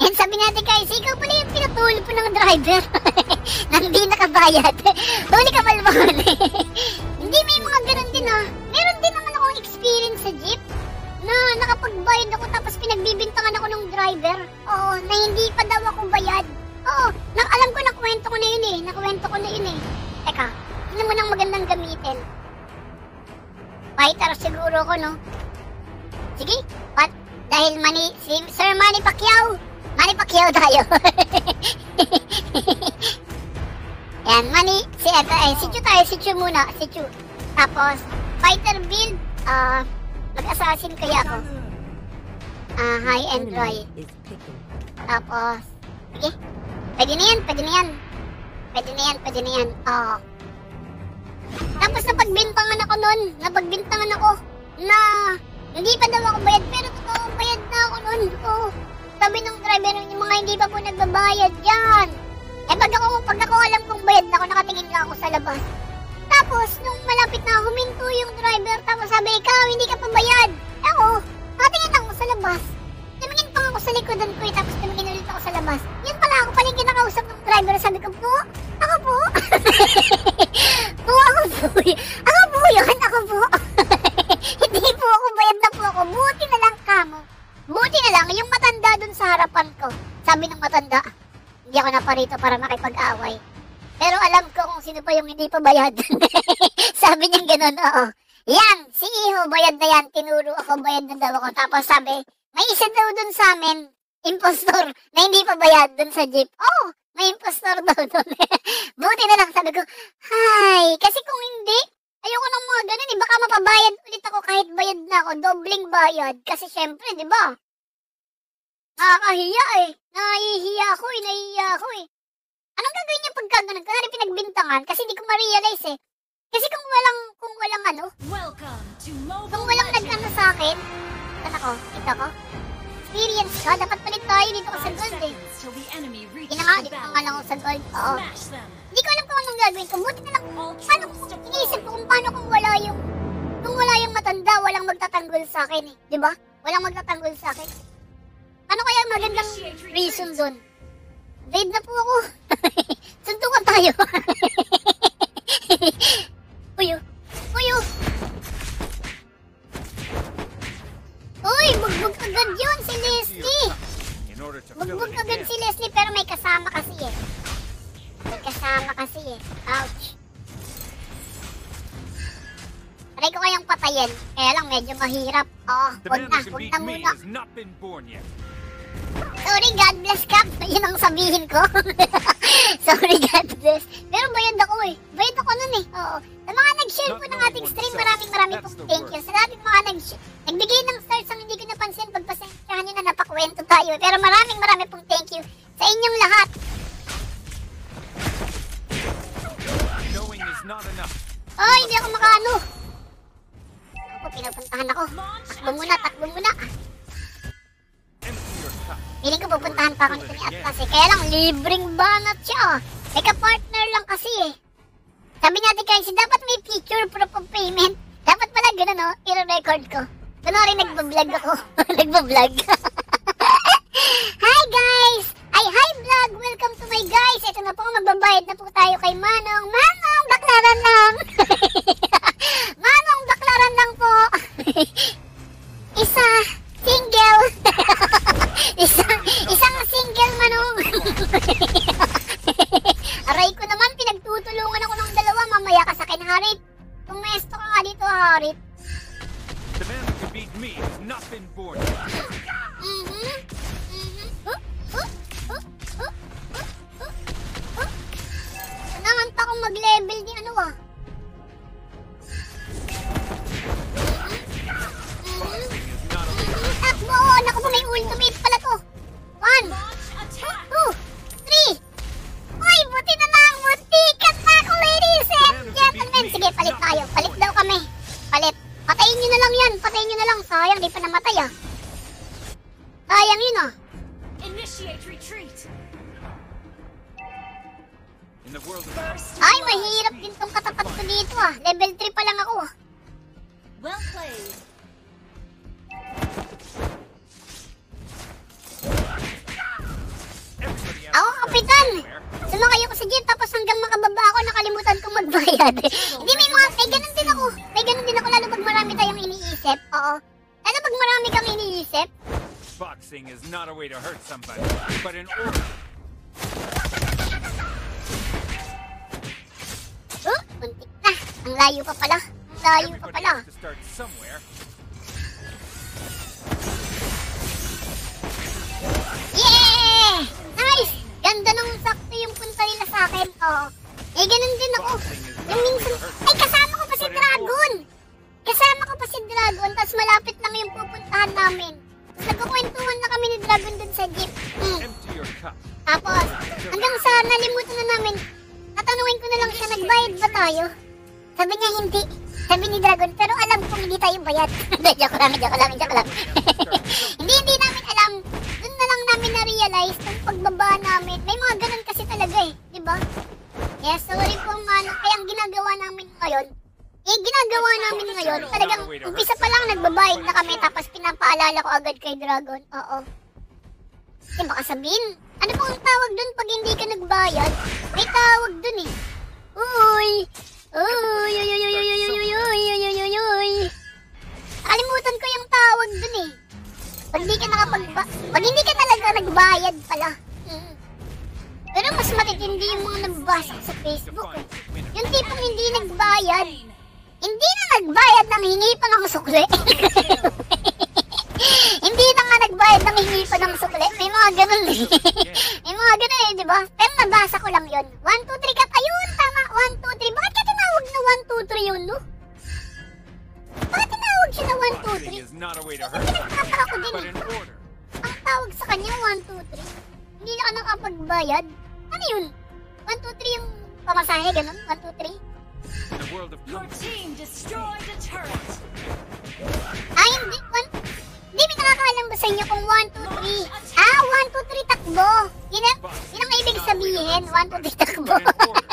And sabi natin kay ikaw pala yung pinatulog po ng driver. Nang di nakabayad. Huli ka malbahan eh. hindi may mga ganun din ah. Meron din naman akong experience sa jeep na nakapagbayad ako tapos pinagbibintangan ako ng driver. Oo, na hindi pa daw ako bayad. Oo, na, alam ko na kwento ko na yun eh. Nakwento ko na yun eh. Teka, yun mo nang magandang gamitin. Fighter siguro ko, no? Sige, pat, dahil mani, si Sir Manny Pacquiao. Manny Pacquiao tayo. Yan, Manny, si, ito, eh, si Chu tayo, si Chu muna, si Chu. Tapos, fighter build, ah, mag-assassin kaya ako. Ah, high and dry. Tapos, sige. Pwede na yan, pwede na yan. Pwede na yan, pwede na yan. Oo. Tapos napagbintangan ako nun. Napagbintangan ako na hindi pa daw ako bayad. Pero totoo, bayad na ako nun. Oo. Sabi ng driver, yung mga hindi pa po nagbabayad yan. Eh pag ako, pag ako alam kong bayad na ako, nakatingin lang ako sa labas. Tapos, nung malapit na huminto yung driver, tapos sabi, ikaw, hindi ka pa bayad. Ako, nakatingin ako sa labas. Tumingin ako sa likodan ko eh, tapos tumingin ako sa labas. Yan pala ako pala yung kinakausap ng driver. Sabi ko, po, ako po. po, ako po. Ako po yun, ako po. Hindi po ako, bayad na po ako. Buti na lang kamo. Buti na lang, yung matanda dun sa harapan ko. Sabi ng matanda, hindi ako na parito para makipag-away. Pero alam ko kung sino pa yung hindi pa bayad. sabi niya ganun, oo. Yan, si Iho, bayad na yan. Tinuro ako, bayad na daw ako. Tapos sabi, may isa daw dun sa amin, impostor, na hindi pa bayad dun sa jeep. Oh, may impostor daw dun. Buti na lang sabi ko, hi, kasi kung hindi, ayoko ng mga ganun eh, baka mapabayad ulit ako kahit bayad na ako, dobling bayad. Kasi syempre, di ba? Nakakahiya eh. Nahihiya ako eh, nahihiya ako eh. Anong gagawin niya pagka ganun? Kunwari pinagbintangan kasi hindi ko ma-realize eh. Kasi kung walang, kung walang ano, Welcome to Mobile kung walang nag-ano sa akin, saan ako? Ito ko? Experience ka? Dapat palit tayo dito ko sa gold eh. Hindi na nga, dito nga lang ako sa gold. Oo. Hindi ko alam kung anong gagawin ko. Buti na lang, paano deployed. iniisip ko kung paano kung wala yung, kung wala yung matanda, walang magtatanggol sa akin eh. Di ba? Walang magtatanggol sa akin. Ano kaya magandang reason doon? Raid na po ako. Suntukan tayo. Uyo. Uyo. Agad yun si Leslie. Bugbog agad si Leslie pero may kasama kasi eh. May kasama kasi eh. Ouch. Try ko kayang patayin. Kaya lang medyo mahirap. Oh, The wag man na. who can Wag beat na muna. Sorry, God bless Cap. Yun ang sabihin ko. Sorry, God bless. Pero bayad ako eh. Bayad ako nun eh. Oo. Sa mga nag-share po ng ating stream, maraming maraming pong thank you. Sa dating mga nag- nagbigay ng stars ang hindi ko napansin, pagpasensyahan nyo na napakwento tayo. Pero maraming maraming pong thank you sa inyong lahat. Oh, hindi ako makaano. Ako, pinapuntahan ako. Takbo muna, takbo muna. Your cup. Piling ko pupuntahan pa ako nito ni Atlas eh. Kaya lang, libreng banat siya. May ka-partner lang kasi eh. Sabi natin kasi dapat may picture proof of payment. Dapat pala gano'n no, i-record ko. Kunwari nagbablog ako. nagbablog. hi guys! Ay, hi vlog! Welcome to my guys! Ito na po, magbabayad na po tayo kay Manong. Manong, baklaran lang! Manong, baklaran lang po! Isa, single! Isa, isang single manong. Aray ko naman, pinagtutulungan ako ng dalawa. Mamaya ka sa akin, Harit. Pumesto ka nga dito, Harit. The man who can beat me has not been born yet. Mhm. Mhm. Huh? Huh? Huh? Huh? Huh? Huh? Huh? Nangan pa akong mag-level ni ano ah. Oo, naku po, may ultimate pala to. One, two, three. Uy, buti na lang. Buntikat na ako, ladies and gentlemen. Sige, palit tayo. Palit daw kami. Palit. Patayin nyo na lang yan. Patayin nyo na lang. Sayang, di pa namatay ah. Sayang yun ah. Initiate retreat. Ay, mahirap din tong katapat ko dito ah. Level 3 pa lang ako ah. Well played. Ako, kapitan! Sumakay ako sa jeep tapos hanggang makababa ako nakalimutan kong magbayad. Hindi, may mga, may ganun din ako. May ganun din ako lalo pag marami tayong iniisip. Oo. Lalo pag marami kang iniisip. Boxing is not a way to hurt somebody, but in order. Oh, muntik na. Ang layo pa pala. Ang layo pa pala. Yeah! Nice! Ganda nung sakto yung punta nila sa akin. Oo. Eh, ganun din ako. Yung minsan, ay kasama ko pa si Dragon! Kasama ko pa si Dragon, tapos malapit lang yung pupuntahan namin. Tapos nagkukwentuhan na kami ni Dragon dun sa jeep. Cup. Tapos, hanggang sa nalimutan na namin, tatanungin ko na lang siya, nagbayad ba tayo? Sabi niya hindi. Sabi ni Dragon, pero alam kong hindi tayo bayad. Joke lang, joke lang, joke lang. hindi, hindi namin alam. Doon na lang namin na-realize nung pagbaba namin. May mga ganun kasi talaga eh, di ba? Kaya sorry po mano. Kaya ang ginagawa namin ngayon, eh ginagawa namin ngayon, talagang umpisa pa lang nagbabayad na kami tapos pinapaalala ko agad kay Dragon. Oo. Kasi baka sabihin, ano pong tawag dun pag hindi ka nagbayad? May tawag dun eh. Uy! Uy! Uy! Uy! Uy! Uy! Uy! Uy! Uy! Uy! Uy! Uy! Uy! Nakalimutan ko yung tawag dun eh. Pag hindi ka nakapagba... Pag hindi ka talaga nagbayad pala. Mm. Pero mas matitindi yung mga nagbasa sa Facebook eh. Yung tipong hindi nagbayad. Hindi na nagbayad ng hingi pa ng sukli. hindi na nga nagbayad ng hingi pa ng sukli. May mga ganun eh. May mga ganun eh, di ba? Pero nabasa ko lang yun. 1, 2, 3 ka. Ayun, 1, 2, 3 yun, no? Bakit tinawag siya na 1, 2, Boxing 3? is not a way to hurt somebody, Pinagtataka ko din eh. Ang tawag sa kanya, 1, 2, 3. Hindi na ka nakapagbayad. Ano yun? 1, 2, 3 yung pamasahe, ganun? 1, 2, 3? In the world of Your team destroyed a turret. Ay, hindi. One, hindi, may nakakaalam ba sa inyo kung 1, 2, 3? Ah, 1, 2, 3, takbo. Yun ang, yun ang ibig sabihin. 1, 2, 3, takbo. but in order.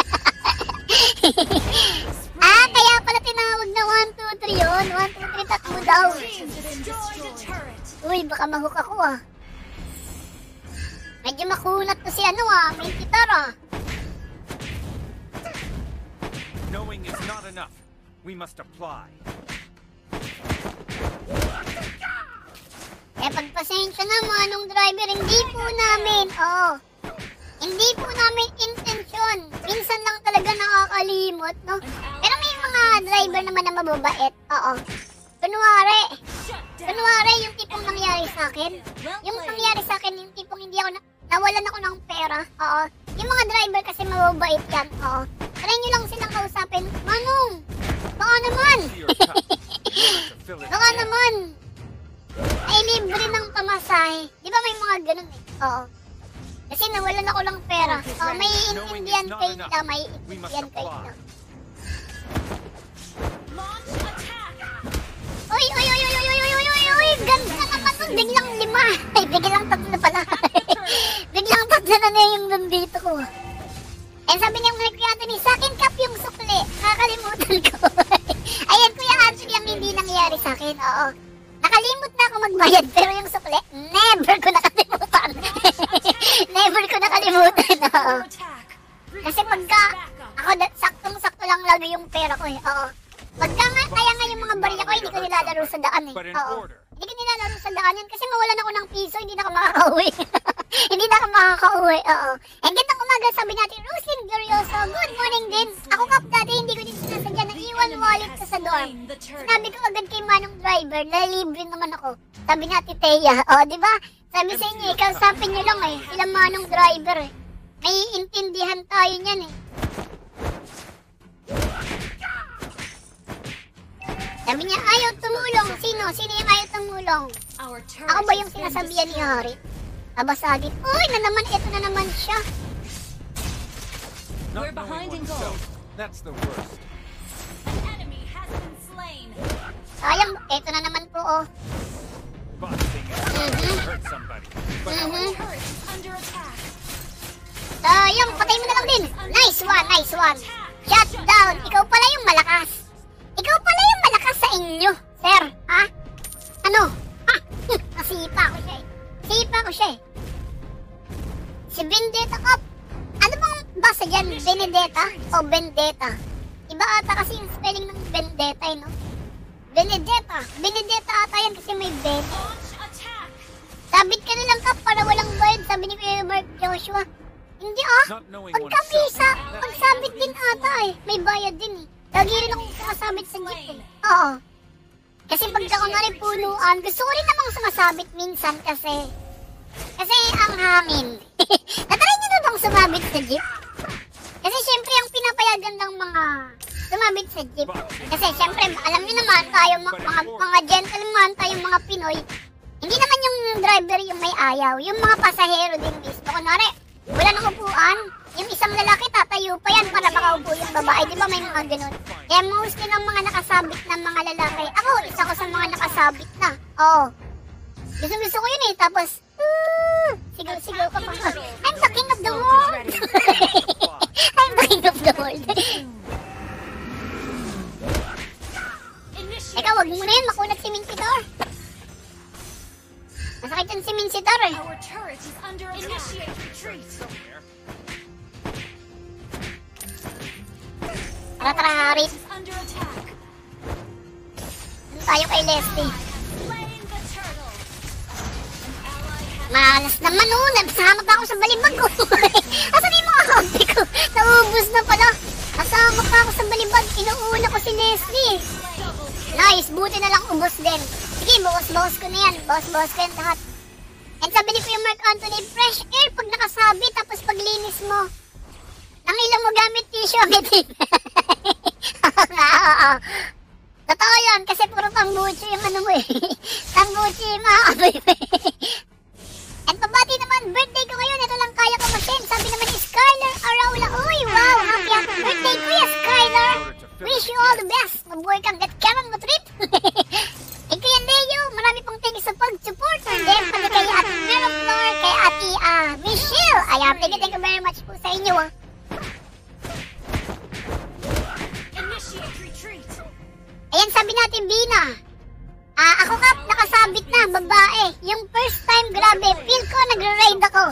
ah, kaya pala tinawag na 1, 2, 3 yun. 1, 2, 3, takbo daw. Uy, baka mahook ako ah. Medyo makunat to si ano ah, may gitara. Knowing is not enough. We must apply. Eh, pagpasensya na mga nung driver, hindi po namin, oo. Hindi po namin intensyon. Minsan lang talaga nakakalimot, no? Pero may mga driver naman na mababait, oo. Kunwari, kunwari yung tipong nangyari sa akin. Yung nangyari sa akin, yung tipong hindi ako na, nawalan ako ng pera, oo. Yung mga driver kasi mababait yan, oo. Try nyo lang silang kausapin, Manong, baka naman. Baka naman, ay libre ng pamasahe. Di ba may mga ganun eh? Oo. Kasi nawalan ako ng pera. Oh, may intindihan kayo nila, may intindihan kayo apply. Uy, uy, uy, uy, uy, uy, uy, uy, uy, uy, ganda naman nun. Biglang lima. Ay, biglang tatlo pala. biglang tatlo na na yung nandito ko. Eh, sabi niya kuya Anthony, sa akin kap yung sukli. Nakakalimutan ko. Ayan, kuya Anthony, ang hindi nangyari sa akin. Oo. Nakalimut na ako magbayad, pero yung sukli, never ko nakalimutan. never ko nakalimutan. Oo. Kasi pagka, ako, saktong-sakto lang lagi yung pera ko eh. Oo. Pagka nga, kaya nga yung mga barya ko, hindi ko nilalaro sa daan eh. Oo. Hindi ko nilalaro sa daan yan kasi mawalan ako ng piso, hindi na ako makakauwi. hindi na ako makakauwi, oo. And gandang umaga, sabi natin, Roslyn Glorioso, good morning din. Ako kap dati, hindi ko din sinasadya na iwan wallet ko sa dorm. Sinabi ko agad kay Manong Driver, nalibre naman ako. Sabi ni Ate Thea, o, di ba? Sabi sa inyo, ikaw sapin niyo lang eh, sila Manong Driver eh. May intindihan tayo niyan eh. Sabi niya, ayaw tumulong. Sino? Sino yung ayaw tumulong? Ako ba yung sinasabihan ni. Hari? Abasagin. Uy, na naman, ito na naman siya. We're behind in goal. That's the worst. An enemy has been slain. Sayang, ito na naman po, oh. Mhm. hurt somebody. Mhm. Yung patay mo na lang din. Nice one, nice one. Shut down. Ikaw pala yung malakas. Ikaw pala yung malakas sa inyo, sir. Ha? Ano? Ha? Nasipa ko siya eh. Sipa ko siya eh. Si Vendetta Cup. Ano bang basa dyan? Benedetta o Vendetta? Iba ata kasi yung spelling ng Vendetta eh, no? Benedetta. Benedetta ata yan kasi may Ben. Launch attack. Sabit ka na lang kap para walang bayad, sabi ni Kuya Mark Joshua. Hindi ah. Not knowing Pagka oneself. visa, pagsabit din ata eh. May bayad din eh. Lagi rin ako sumasabit sa jeep eh. Oo. Kasi pagka kunwari punuan, gusto ko rin namang sumasabit minsan kasi kasi ang hangin. Natry nyo na bang sumabit sa jeep? Kasi syempre ang pinapayagan ng mga sumabit sa jeep. Kasi syempre alam niyo naman tayo mga, mga, mga gentleman, tayong mga Pinoy, hindi naman yung driver yung may ayaw, yung mga pasahero din mismo. Kunwari, wala nang upuan, yung isang lalaki tatayo pa yan para makaupo yung babae. Di ba may mga ganun? Kaya mostly ng mga nakasabit na mga lalaki. Ako, isa ko sa mga nakasabit na. Oo. Gusto gusto ko yun eh. Tapos, uh, sigaw-sigaw ka pa. I'm the king of the world. I'm the king of the world. Initiate. Eka, wag mo na yun. Makunat si Mincidor. Masakit yan si Mincidor eh. Our turret is under attack. Initiate retreat. Tara, tara, attack. Doon tayo kay has Malas naman oh, nagsama pa ako sa balibag ko. Asan yung mga hobby ko? Naubos na pala. Kasama pa ako sa balibag, inuuna ko si Leslie. Nice, buti na lang ubos din. Sige, bukas-bukas ko na yan. Bukas-bukas ko yan lahat. And sabi ni Kuya Mark Anthony, fresh air pag nakasabi tapos paglinis mo. Nang ilang mo gamit tissue ang itin. Oo nga, oo. Totoo yan, kasi puro tambucho yung ano mo eh. tambucho yung mga amoy mo eh. And pabati naman, birthday ko ngayon. Ito lang kaya ko ma-send. Sabi naman ni Skylar Araula. Uy, wow, happy happy birthday, Kuya Skylar. Wish you all the best. Mabuhay kang gatkaman mo trip. eh, Kuya Leo, marami pong thank you sa pag-support. And then, pati kay Ate Mero Flor, kay Ate ah, Michelle. Ayan, thank you, thank you very much po sa inyo. Ah. Ayan, sabi natin, Bina. Ah, ako kap, nakasabit na, babae. Yung first time, grabe, feel ko nagre-ride ako.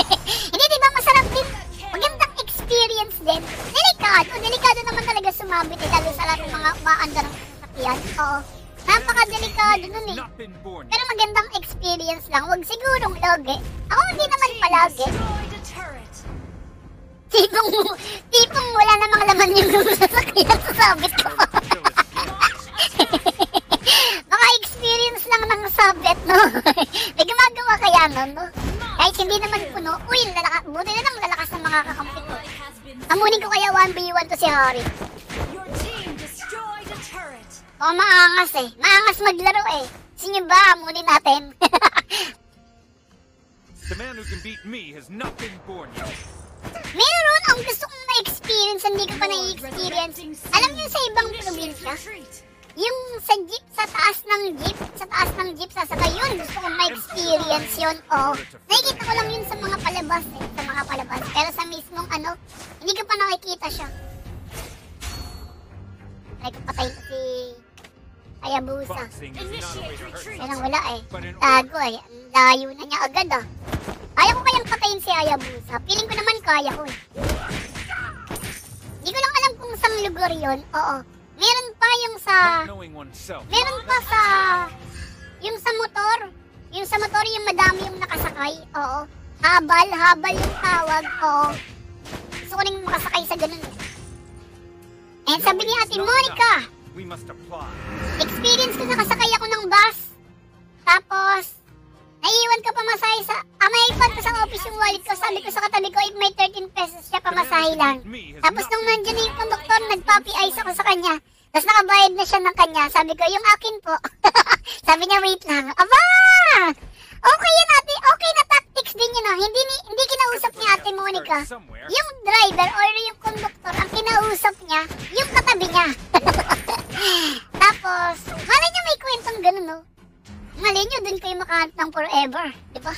Hindi, di ba masarap din? Magandang experience din. Delikado, delikado naman talaga sumabit eh, lalo sa lahat ng mga maandar ng sasakyan. Oo. Napaka-delikado nun eh. Pero magandang experience lang. Huwag sigurong lagi. Ako hindi naman palagi. Tipong, tipong wala namang laman yung sasakyan sasabit ko. Baka experience lang ng sabit, no? May gumagawa kaya nun, no? Kahit hindi naman puno. Uy, lalaka, buti na lang lalakas ng mga kakampi ko. Amunin ko kaya 1v1 to si turret. Baka maangas eh. Maangas maglaro eh. Gusto nyo ba amunin natin? The man who can beat me has not been born yet. Meron ang gusto kong ma-experience, hindi ko pa na-experience. Alam niyo sa ibang probinsya, yung sa jeep, sa taas ng jeep, sa taas ng jeep, sasakay yun. Gusto kong ma-experience yun. Oh, nakikita ko lang yun sa mga palabas eh, sa mga palabas. Pero sa mismong ano, hindi ko pa nakikita siya. Try ko patay si Hayabusa. Lang wala eh. Tago eh. Layo na niya agad ah. Kaya ko kayang patayin si Hayabusa. Feeling ko naman kaya ko eh. Hindi ko lang alam kung saan lugar yun. Oo. Meron pa yung sa... Meron pa sa... Yung sa motor. Yung sa motor yung madami yung nakasakay. Oo. Habal, habal yung tawag. Oo. Gusto ko rin makasakay sa ganun. eh. And sabi ni Ate Monica, We must apply. experience ko nakasakay ako ng bus. Tapos, naiiwan ko pamasahe sa... Ah, may iPad ko sa office yung wallet ko. Sabi ko sa katabi ko, if may 13 pesos siya pamasahe lang. Tapos nung nandiyan na yung konduktor, nagpapi ice ako sa kanya. Tapos nakabayad na siya ng kanya. Sabi ko, yung akin po. Sabi niya, wait lang. Aba! Okay yan ate. Okay na tactics din yun ah. Hindi, ni, hindi kinausap ni ate Monica. Yung driver or yung konduktor, ang kinausap niya, yung katabi niya. Tapos, malay niyo may kwentong ganun, no? Malay niyo, dun kayo makahanap ng forever. Di ba?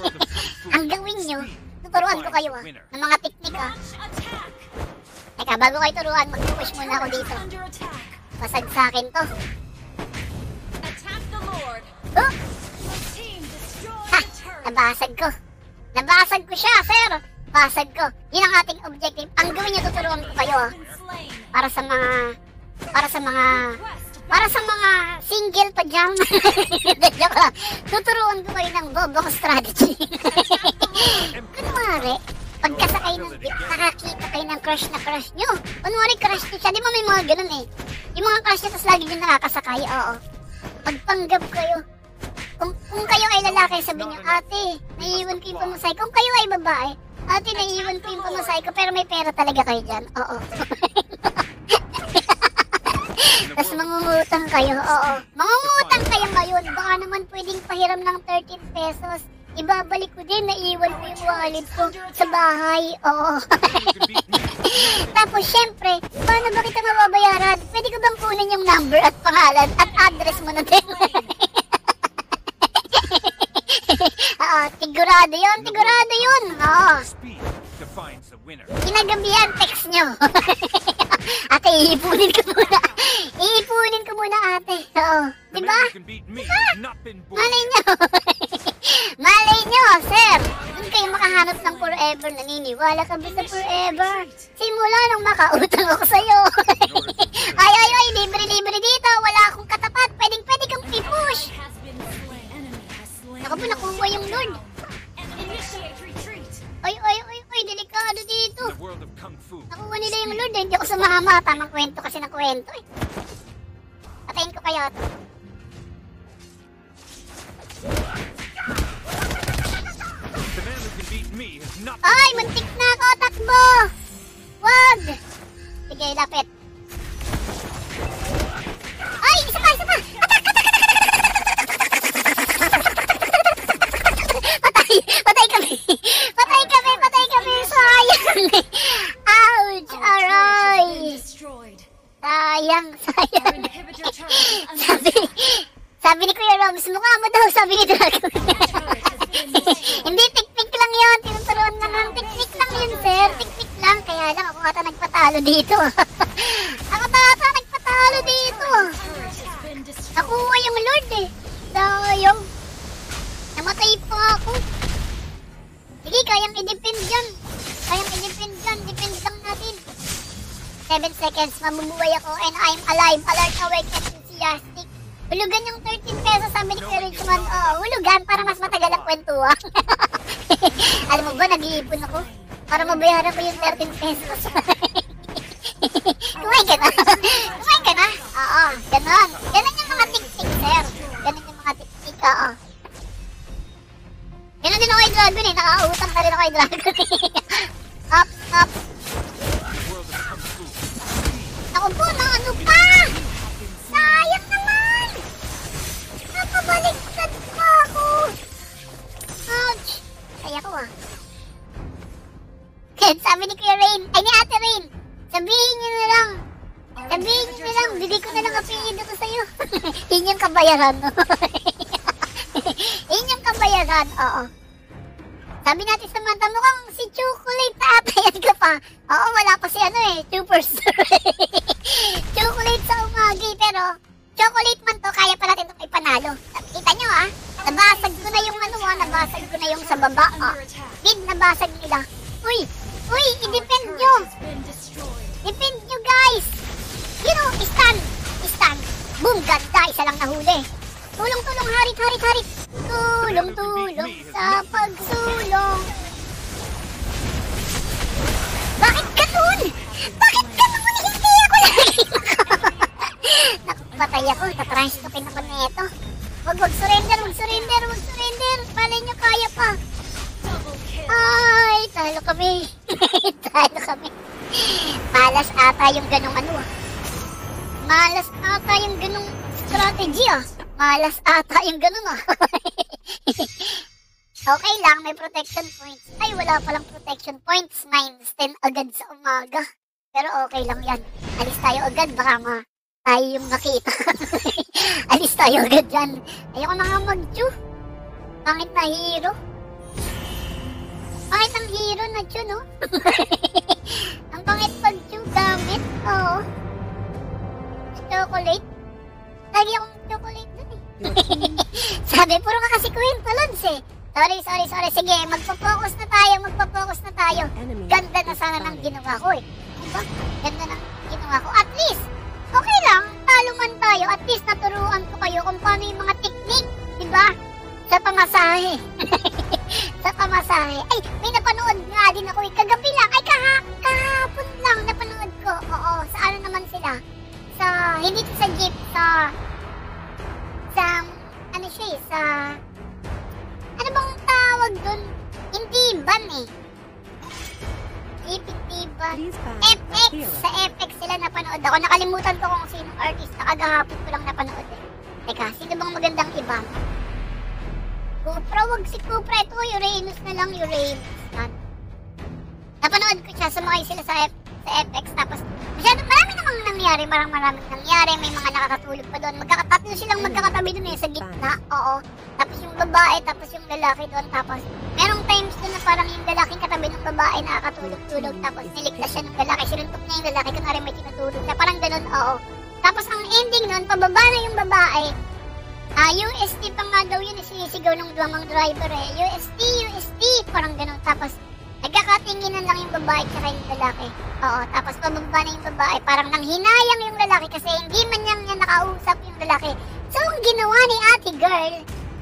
Ang gawin nyo, tuturuan ko kayo ah, ng mga teknik ah. Launch attack. Teka, bago kayo turuan, mag-push muna ako dito. Basag sa akin to. Attack the Lord. Oh! Nabasag ko. Nabasag ko siya, sir. Basag ko. Yun ang ating objective. Ang gawin nyo, tuturuan ko kayo. Para sa mga... Para sa mga... Para sa mga single pa dyan. Joke lang. Tuturuan ko kayo ng bobong strategy. Kunwari, pagkasakay ng jeep, nakakita kayo ng crush na crush nyo. Kunwari crush nyo siya. Di ba may mga ganun eh. Yung mga crush nyo, tapos lagi nyo nakakasakay. Oo. Pagpanggap kayo. Kung, kung kayo ay lalaki, sabi nyo, ate, naiiwan ko yung pamasay. Kung kayo ay babae, ate, naiiwan ko yung pamasay ko, pero may pera talaga kayo dyan. Oo. Tapos mangungutang kayo, oo. Mangungutang kayo ngayon. Baka naman pwedeng pahiram ng 13 pesos. Ibabalik ko din, naiwan ko yung wallet ko sa bahay. Oo. Tapos syempre, paano ba kita mababayaran? Pwede ko bang kunin yung number at pangalan at address mo na din? Oo, sigurado yun, sigurado yun. Oo. Ginagabihan, text nyo. ate, iipunin ko muna. Iipunin ko muna, ate. Oo. Diba? born Malay nyo. Malay nyo, sir. Doon kayo makahanap ng forever. Naniniwala ka ba sa forever? Simula nung makautang ako sa'yo. ay, ay, ay, libre-libre dito. Wala akong katapat. Pwedeng pwede kang i-push. Ako po, nakuha yung Lord. Ay, ay, ay, ay, delikado dito. Nakuha nila yung Lord. eh. Hindi ako sumama. Tamang kwento kasi ng kwento eh. Patayin ko kaya to. Ay, muntik na ako. Takbo. Wag. Sige, lapit. Ay, isa pa, isa pa. Patay, patay kami. Patay kami, patay kami. Sayang. Ouch, aray. Sayang, sayang. Sabi, sabi ni Kuya Roms, mukha mo daw, sabi ni slain. Hindi, tiktik lang yun. Tinuturuan lang ng tiktik lang yun, sir. Tiktik lang. Kaya lang, ako ata nagpatalo dito. ako ata nagpatalo dito. Nakuha yung Lord eh. Sayang. Namatay pa ako. Sige, kayang i-defend dyan. Kayang i-defend dyan. Defend lang natin. 7 seconds, mabubuhay ako and I'm alive, alert, awake, enthusiastic. Hulugan yung 13 pesos sabi ni Kuya Richmond. Oo, hulugan para mas matagal ang kwentuhan. Alam mo ba, nag-iipon ako para mabayaran ko yung 13 pesos. Kumain ka na. Kumain ka na. Oo, ganon. Ganon yung mga tik-tik, sir. Ganon yung mga tik-tik, oo. Ganon din ako kay Dragon eh. Nakakautang na rin ako kay Dragon eh. up, up. Ako po, na ano pa? Sayang naman! Nakabaliktad pa ako! Ouch! Kaya ko ah. Sabi ni Kuya Rain, ay ni Ate Rain, sabihin niyo na lang, sabihin niyo na lang, bigay ko na lang apelido ko sa'yo. Yun yung kabayaran, yung kabayaran, oo. Sabi natin sa mata, mukhang si Chocolate yan ka pa. Oo, wala pa si ano eh, superstar. chocolate sa umagi, pero chocolate man to, kaya pa natin itong ipanalo. Kita nyo ah, nabasag ko na yung ano ah, nabasag ko na yung sa baba ah. Bid, nabasag nila. Uy, uy, i-defend nyo. Defend nyo guys. You know, stand, stand. Boom, ganda, isa lang nahuli. Tulong, tulong, harit, harit, harit. Tulong, tulong sa pagsulong. Bakit ganun? Bakit ganun? Hindi ako lagi Nakapatay ako. Tatranscopin ako nito. Wag, wag surrender, wag surrender, wag surrender. Palay nyo kaya pa. Ay, talo kami. talo kami. Malas ata yung ganong ano ah. Malas ata yung ganong strategy ah. Malas ata yung ganon ah. okay lang, may protection points. Ay, wala palang protection points. Minus 10 agad sa umaga. Pero okay lang yan. Alis tayo agad, baka ma tayo yung makita. Alis tayo agad dyan. Ayoko na nga mag-chew. Pangit na hero. Pangit ang hero na Chu, no? ang pangit pag Chu gamit. Oo. Chocolate. Lagi akong chocolate. Sabi, puro ka kasi kwento, Lods eh. Sorry, sorry, sorry. Sige, magpo-focus na tayo, magpo-focus na tayo. Ganda na sana ng ginawa ko eh. Diba? Ganda ng ginawa ko. At least, okay lang, talo man tayo. At least naturuan ko kayo kung paano yung mga technique, diba? Sa pamasahe. sa pamasahe. Ay, may napanood nga din ako eh. Kagabi lang. Ay, kaha kahapon lang napanood ko. Oo, sa ano naman sila? Sa, hindi sa jeep, sa, sa, ano siya eh, sa, ano bang tawag dun? Hindi ban eh. Jeep, ban. FX! Sa FX sila napanood ako. Nakalimutan ko kung sinong artist. Nakagahapon ko lang napanood eh. Teka, sino bang magandang iba? Cupra, wag si Cupra. Ito, Uranus na lang, Uranus. Yan. Napanood ko siya, sumakay sila sa, F, sa FX. Tapos, masyado, marami namang nangyari. Marang maraming nangyari. May mga nakakatulog pa doon. Magkakatatlo silang magkakatabi doon eh, sa gitna. Oo. Tapos yung babae, tapos yung lalaki doon. Tapos, merong times doon na parang yung lalaking katabi ng babae nakakatulog-tulog. Tapos, niligtas siya ng lalaki. Sinuntok niya yung lalaki. Kunwari may tinutulog siya. Parang ganun, oo. Tapos, ang ending nun, pababa na yung babae. Ah, UST pa nga daw yun, sinisigaw ng duwamang driver eh. UST, UST, parang ganun. Tapos, nagkakatinginan lang yung babae tsaka yung lalaki. Oo, tapos pababa na yung babae, parang nanghinayang yung lalaki kasi hindi man niyang niya nakausap yung lalaki. So, ang ginawa ni ate girl,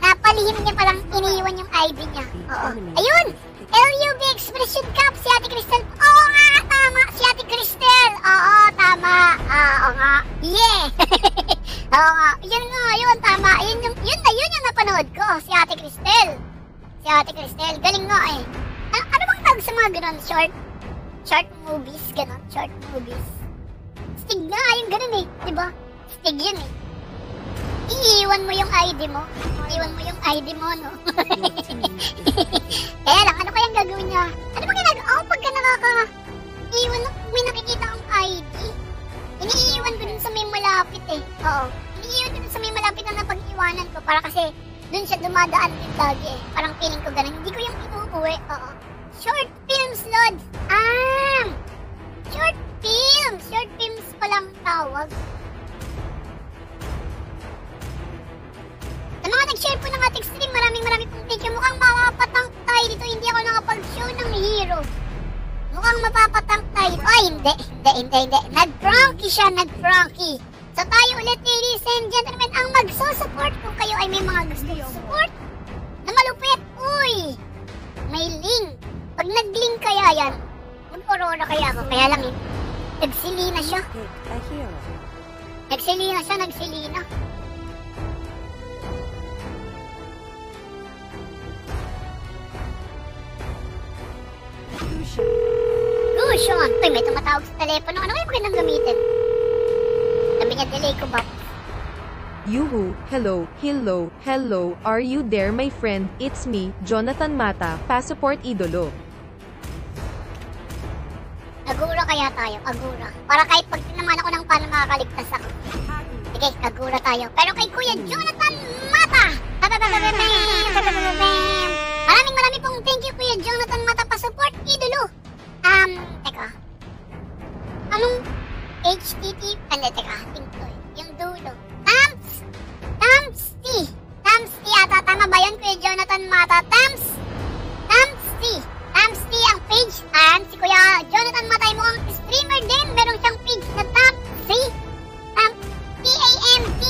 napalihim niya parang iniiwan yung ID niya. Oo. Ayun! LUB Expression Cup, si ate Cristel. Oo nga, tama, si ate Cristel. Oo, tama. Oo nga. Yeah! Oo nga. Yun nga, yun, tama. Yun, yung, yun na yun yung napanood ko, si Ate Cristel. Si Ate Cristel. Galing nga eh. Ano, ano bang tawag sa mga ganun? Short? Short movies? Ganun? Short movies? Stig nga, yung ganun eh. Diba? Stig yun eh. Iiwan mo yung ID mo. Iiwan mo yung ID mo, no? Kaya lang, ano kayang gagawin niya? Ano ba ginagawa? Oh, pagka nakaka... Iwan, may nakikita akong ID. Iniiwan ko dun sa may malapit eh. Oo. Iniiwan ko dun sa may malapit na napag-iwanan ko para kasi dun siya dumadaan din lagi eh. Parang feeling ko ganun. Hindi ko yung inuuwi. Oo. Short films, Lord. Ah! Short films. Short films palang tawag. Sa mga nag-share po ng ating stream, maraming maraming pong thank you. Mukhang mapapatang tayo dito. Hindi ako nakapag-show ng hero. Mukhang mapapatang tayo. Ay, hindi, hindi, hindi, hindi. Nag-pranky siya, nag-pranky. So tayo ulit, ladies and gentlemen, ang magso-support kung kayo ay may mga gusto support na malupit. Uy, may link. Pag nag-link kaya yan, mag-aurora kaya ako. Kaya lang eh, nagsilina siya. Nagsilina siya, nagsilina. Cushion! Uy, may tumatawag sa telepono. Ano kaya magandang gamitin? Sabi niya, delay ko ba? Yuhu, hello, hello, hello, are you there my friend? It's me, Jonathan Mata, passport idolo. Agura kaya tayo, agura. Para kahit pag tinaman ako ng paano makakaligtas ako. Sige, agura tayo. Pero kay Kuya Jonathan Mata! Maraming maraming pong thank you Kuya Jonathan Mata pa support idolo. Um, teka. Anong HTTP? Hindi, teka. Ko eh. Yung dulo. Tams! Tams T! Tams T ata. Tama ba yun, Kuya Jonathan Mata? Tams! Tams T! Tams T ang page. And si Kuya Jonathan Mata ay mukhang streamer din. Meron siyang page na Tams T. Tam T-A-M-T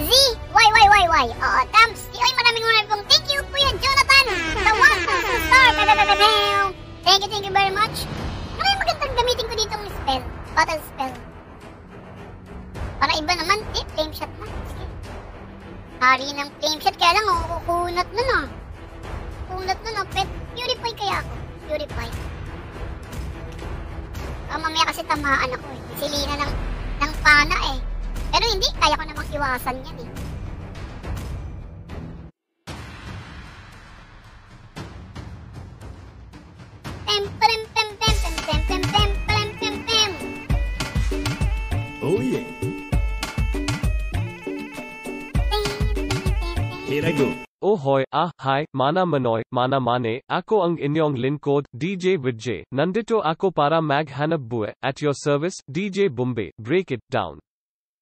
Z Y Y Y Y. Oo, Tams T. Oy, maraming maraming pong thank you, Kuya Jonathan. Sa one to star. Ba-ba-ba-ba-bam. Thank you, thank you very much. Yung magandang gamitin ko dito ng spell? Battle spell. Para iba naman, eh, flame shot na. Sige. Hari ng flame shot, kaya lang, oh, kukunat nun ah. Kunat nun ah, pet. Purify kaya ako. Purify. Ah, mamaya kasi tamaan ako eh. Silina ng, ng pana eh. Pero hindi, kaya ko namang iwasan yan eh. I ah, hi, mana manoy, mana mane, ako ang inyong lingkod, DJ Vijay. Nandito ako para maghanap at your service, DJ Bombay, break it down.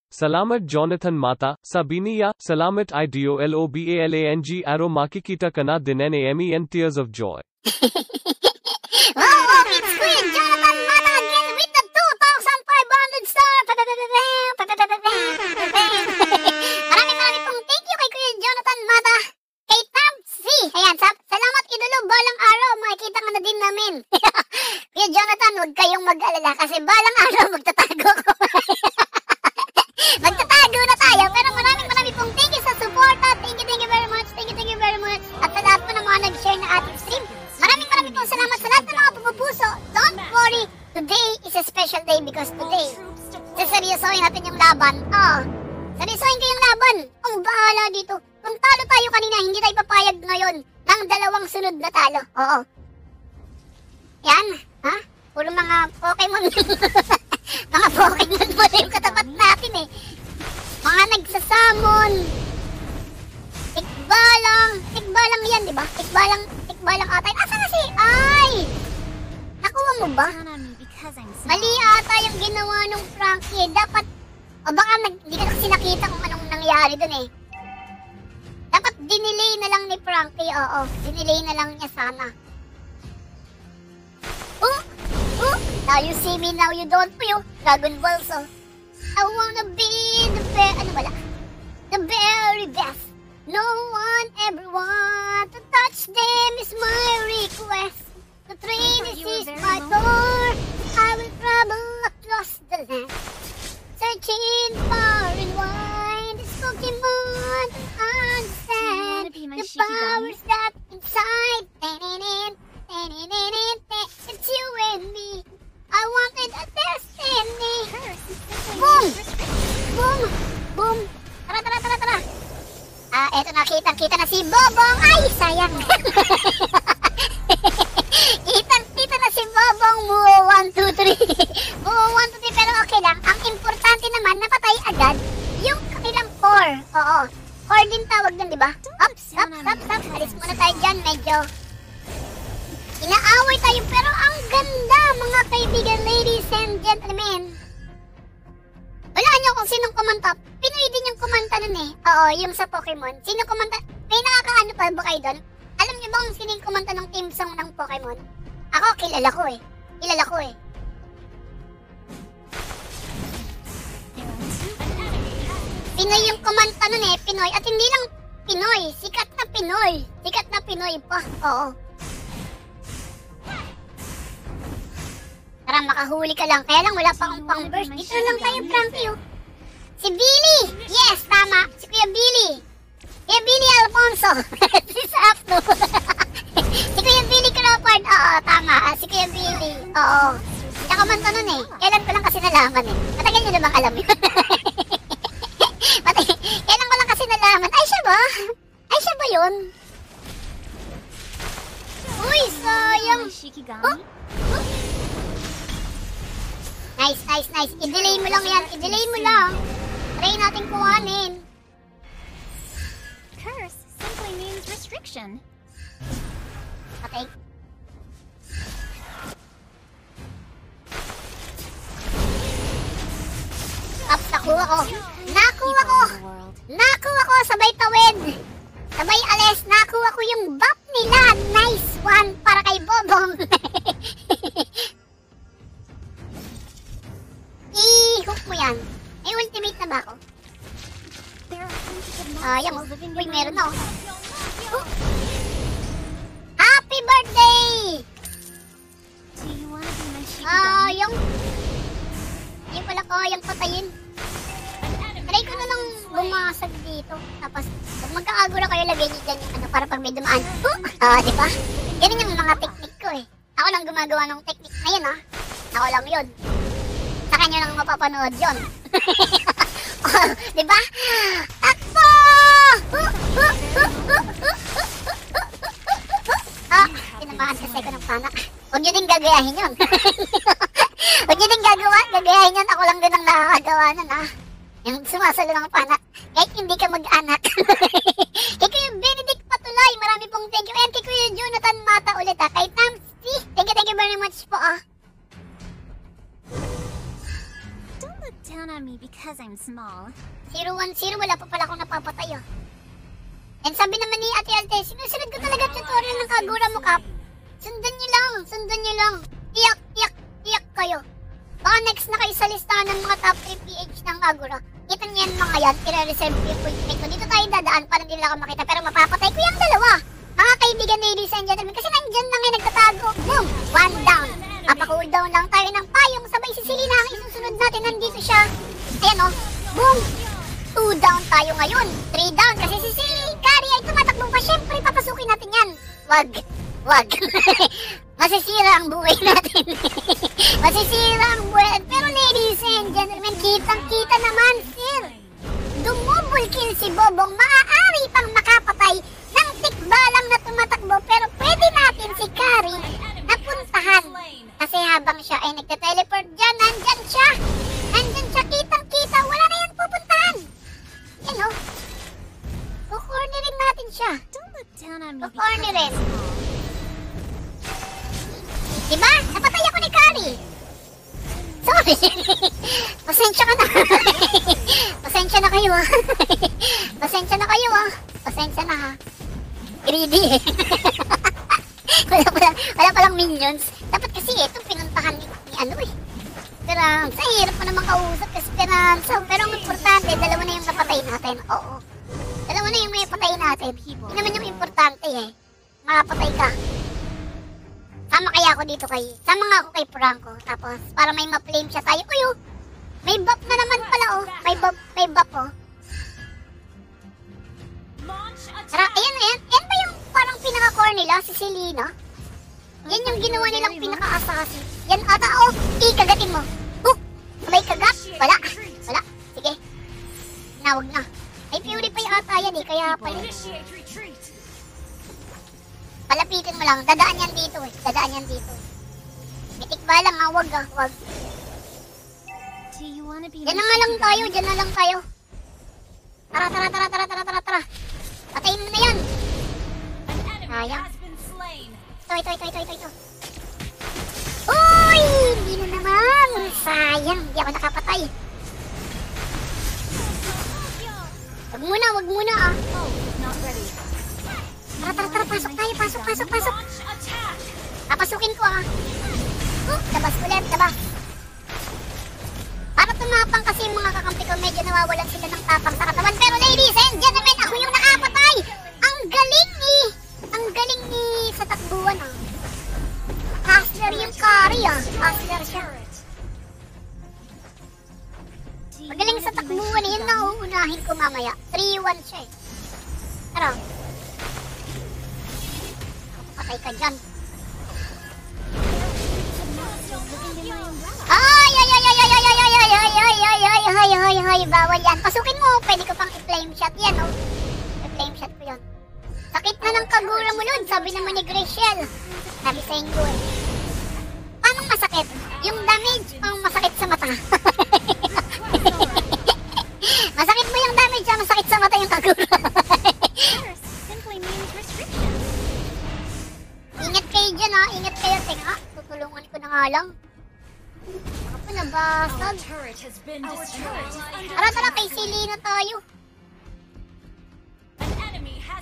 Salamat Jonathan Mata, Sabinia, Salamat IDOLOBALANG Arrow makikita ka na din NAME and Tears of Joy. Wow, it's Queen Jonathan Mata again with the 2,500 star! Maraming maraming pong thank you kay Kuya Jonathan Mata. Kay Tab C. Ayan, sa salamat idolo, balang araw, makikita ka na din namin. Kuya Jonathan, huwag kayong mag-alala kasi balang araw magtatago ko. magtatago na tayo, pero maraming maraming pong thank you sa support. ah. Thank you, thank you very much. Thank you, thank you very much. At sa lahat po ng mga nag-share na ating stream, maraming maraming pong salamat sa lahat ng mga pupupuso. Don't worry, today is a special day because today, saseryosohin natin yung laban. Oo. Seryosohin ko yung laban. Ang bahala dito. Kung talo tayo kanina, hindi tayo papayag ngayon ng dalawang sunod na talo. Oo. Yan. Ha? Puro mga Pokemon. mga Pokemon mo yung katapat natin eh. Mga nagsasamon. Tikbalang. Tikbalang yan, di ba? Tikbalang, tikbalang atay. Asa na si Ay? Nakuha mo ba? Mali ata yung ginawa nung Frankie. Dapat, o baka nag, hindi ka kasi nakita kung anong nangyari dun eh. Dapat dinelay na lang ni Frankie, oo. Dinelay na lang niya sana. Oh! Oh! Now you see me, now you don't feel. Dragon Ball so. I wanna be the best. Ano bala? The very best. No one ever want to touch them is my request. The train is very my door. I will travel across the land. Searching far and wide. This Pokemon understand wanna be my the powers that inside. It's you and me. I wanted a destiny. Boom! Boom! Boom! Tara, tara, tara, tara! Ah, eto na, kitang-kita na si Bobong! Ay, sayang! kitang-kita na si Bobong! Muo, 1, 2, 3! Muo, 1, 2, 3, pero okay lang. Ang importante naman, napatay agad yung kanilang core. Oo. Core din tawag dun, di ba? Up, stop, stop, stop. Alis muna tayo dyan, medyo inaaway tayo, pero ang ganda, mga kaibigan, ladies and gentlemen. Wala niyo kung sinong kumanta. Pinoy din yung kumanta nun eh. Oo, yung sa Pokemon. Sino kumanta? May nakakaano pa ba kayo doon? Alam niyo ba kung sino yung kumanta ng team song ng Pokemon? Ako, kilala ko eh. Kilala ko eh. Pinoy yung kumanta nun eh. Pinoy. At hindi lang Pinoy. Sikat na Pinoy. Sikat na Pinoy pa. Oo. Tara, makahuli ka lang. Kaya lang wala pa akong pang burst. Dito lang tayo, Frankie. oh. Si Billy! Yes, tama. Si Kuya Billy. Kuya Billy Alfonso. si Sapno. si Kuya Billy Crawford. Oo, tama. Si Kuya Billy. Oo. Tsaka man to nun eh. Kailan ko lang kasi nalaman eh. Matagal nyo na bang alam yun? Matagal. Kailan ko lang kasi nalaman. Ay, siya ba? Ay, siya ba yun? Uy, sayang. Oh! Oh! Nice, nice, nice. I-delay mo lang yan. I-delay mo lang. Try natin kuhanin. Curse simply means restriction. Okay. Up, nakuha ko. Nakuha ko. Nakuha ko. Sabay tawid. Sabay alis. Nakuha ko yung buff nila. Nice one para kay Bobong. I-hook mo yan. May ultimate na ba ako? Of Sayang. monsters living Uy, meron na. oh. Happy birthday! Do you want to be my Shikigami? Sayang. Hindi pala kayang patayin. Try ko na lang bumasag dito. Tapos, pag magkaagura kayo, lagay niyo dyan yung ano, para pag may dumaan. Huh! Ah, di ba? Ganun yung mga technique ko eh. Ako lang gumagawa ng technique na yun ah. Ako lang yun. Sa kanya lang mapapanood yun. oh, di ba? Takbo! Huh! Huh! Huh! Huh! Huh! Ah, kasi ko ng panak. Huwag nyo din gagayahin yun. Huwag nyo din gagawa, gagayahin yun. Ako lang din ang nakakagawa nun, ah. Yung sumasalo ng panak. Kahit hindi ka mag-anak. Kaya kayo, Benedict Pato Ay, marami pong thank you. And kay Kuya Jonathan Mata ulit ha. Kay Tamsi. Thank you, thank you very much po ah. Don't look down on me because I'm small. 010, wala pa pala akong napapatay ah. And sabi naman ni Ate Alte, sinusunod ko talaga tutorial ng Kagura mo, Kap. Sundan niyo lang, sundan niyo lang. Tiyak, tiyak, tiyak kayo. Baka next na kayo sa listahan ng mga top 3 PH ng Kagura. Kita niyo mga yan, i-reserve ko yung point ko. Dito tayo dadaan para hindi nila ako makita, pero mapapatay ko yung dalawa. Mga kaibigan, ladies and gentlemen, kasi nandyan lang yung nagtatago. Boom! One down. Papa-cool down lang tayo ng payong sabay si Selena ang isusunod natin. Nandito siya. Ayan o. Boom! Two down tayo ngayon. Three down kasi si si Kari ay tumatakbo pa. Siyempre, papasukin natin yan. Wag. Wag. Masisira ang buhay natin. Masisira ang buhay. Pero ladies and gentlemen, kitang-kita naman, sir. Dumubol kill si Bobong. Maaari pang makapatay ng tikbalang na tumatakbo. Pero pwede natin si Kari napuntahan. Kasi habang siya ay nagte-teleport dyan, nandyan siya. Nandyan siya, kitang-kita. Wala na yan pupuntahan. Yan o. Kukornerin natin siya. Don't look down on me Kukornerin. Diba? Napatay ako ni Kari. Sorry. Pasensya ka na. Pasensya na kayo ah. Pasensya na kayo ah. Pasensya na ha. Greedy eh. wala palang, wala palang minions. Dapat kasi ito pinuntahan ni, ni ano eh. Esperanza, hirap mo naman kausap Esperanza. Pero ang importante, dalawa na yung napatay natin. Oo. Dalawa na yung may patay natin. Yun naman yung importante eh. Makapatay ka. Sama kaya ako dito kay... Sama nga ako kay Franco. Tapos, para may ma-flame siya tayo. Uy, oh! May buff na naman pala, oh. May buff, may buff, oh. Tara, ayan, ayan. Yan ba yung parang pinaka-core nila, si Selena? Yan yung ginawa nilang pinaka-assassin. Yan ata, oh. Ikagatin mo. Oh! May kagat? Wala. Wala. Sige. Nawag na. May purify ata yan eh, kaya pala. Initiate retreat. Palapitin mo lang. Dadaan yan dito eh. Dadaan yan dito. Mitik ba lang ah, wag ah, wag. Want to be Diyan na nga lang tayo, diyan na lang tayo. Tara, tara, tara, tara, tara, tara, tara. Patayin mo na yan. Sayang. Ito, ito, ito, ito, ito, ito. Uy! Hindi na naman. Sayang, hindi ako nakapatay. Wag muna, wag muna ah. Oh, not ready. Tara, tara, tara, pasok tayo, pasok, pasok, pasok. Papasukin ko ah. Oh, labas ulit, labas. Para tumapang kasi yung mga kakampi ko, medyo nawawalan sila ng tapang sa katawan. Pero ladies and gentlemen, ako yung nakapatay. Ang galing ni, ang galing ni sa takbuhan ah. Hustler yung carry ah. Hustler siya. Magaling sa takbuhan eh. Yun na uunahin ko mamaya. 3-1 siya eh. Bawal yan. Pasukin mo, pwede ko pang i-flame shot yan, oh. I-flame shot ko yan. Sakit na ng kagura mo, Lord, sabi naman ni Graciel. Sabi sa inyo, eh. Paano masakit? Yung damage, pang masakit sa mata. masakit mo yung damage, ah, masakit sa mata yung kagura. Ingat kayo dyan, ha. Ingat kayo. Teka, tutulungan ko na nga lang. Been destroyed. Tara, tara, kay Selena tayo.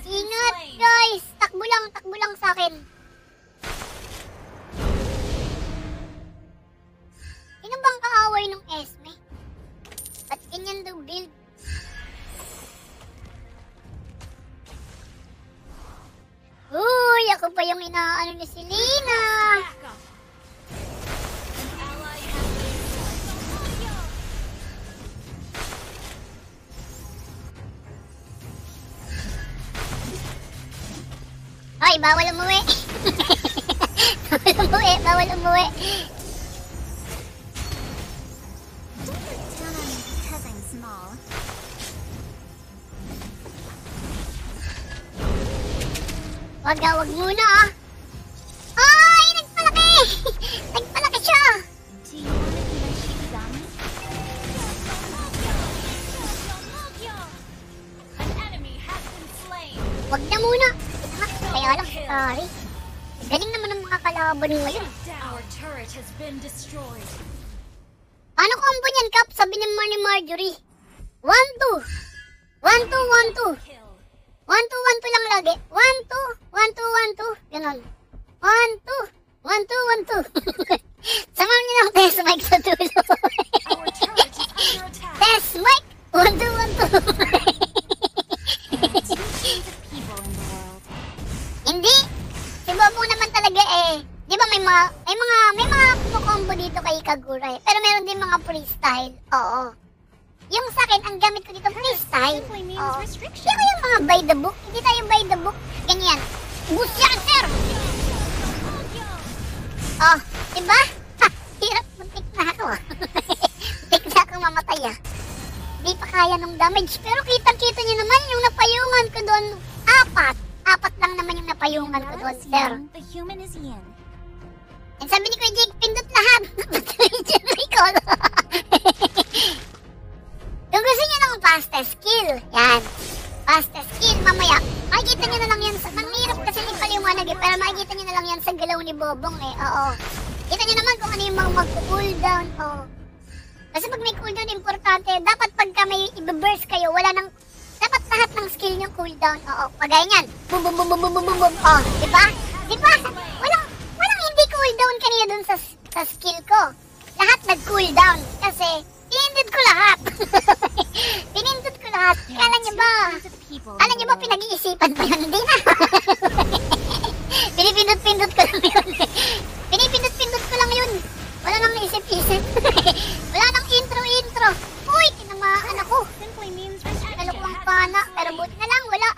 Ingat, guys. Takbo lang, takbo lang sa akin. Sino bang kaaway ng Esme? Ba't ganyan daw build? Uy, ako pa yung inaano ni Selena. Hoy, bawal umuwi. bawal umuwi, bawal umuwi. Wag ka, wag muna ah. Ay, nagpalaki! nagpalaki siya! Wag na muna! Kaya lang, sorry. Galing naman ang mga kalaban ngayon. Paano combo niyan, Cap? Sabi ni Marnie Marjorie. 1-2. 1-2, 1-2. 1-2, lang lagi. 1-2, 1-2, 1-2. Ganon. 1-2, 1-2, 1-2. Samahan niyo lang Tess Mike sa dulo. Tess Mike! 1-2, 1-2. Hindi. Si Bobo naman talaga eh. Di ba may mga, may mga, may mga combo dito kay Kagura eh. Pero meron din mga freestyle. Oo. Yung sa akin, ang gamit ko dito freestyle. Simply means Oo. Hindi ko yung mga by the book. Hindi tayo by the book. Ganyan. Boost yan, sir! Oh, diba? Ha, hirap muntik na ako. muntik na ako mamatay ah. Di pa kaya ng damage. Pero kitang-kita niyo naman yung napayungan ko doon. Apat. Apat lang naman yung napayungan ko doon, sir. the human is yin. And sabi ni Kuya Jake, pindot lahat. Recall. Kung gusto niyo ng fastest skill, yan. Fastest skill, mamaya. Makikita niyo na lang yan sa... Manghirap kasi ipaliwanag eh, pero makikita niyo na lang yan sa galaw ni Bobong eh. Oo. Kita niyo naman kung ano yung mga mag-cooldown. Oo. Kasi pag may cooldown, importante. Dapat pagka may i-burst kayo, wala nang... Dapat lahat ng skill niyo cooldown. Oo. Pagaya niyan. Boom, boom, boom, boom, boom, boom, boom, boom. Oh, di ba? Di ba? Walang, walang hindi cooldown kanina dun sa, sa skill ko. Lahat nag-cooldown. Kasi, pinindot ko lahat. pinindot ko lahat. Kala niyo ba? Alam the ba, pinag-iisipan pa yun? Hindi na. Pinipindot-pindot ko lang yun. Pinipindot-pindot ko lang yun. Wala nang isip-isip. Wala nang intro-intro. Uy, tinamaan ako. Simply means restriction. Nalo ko ang pana. Pero buti na lang, wala.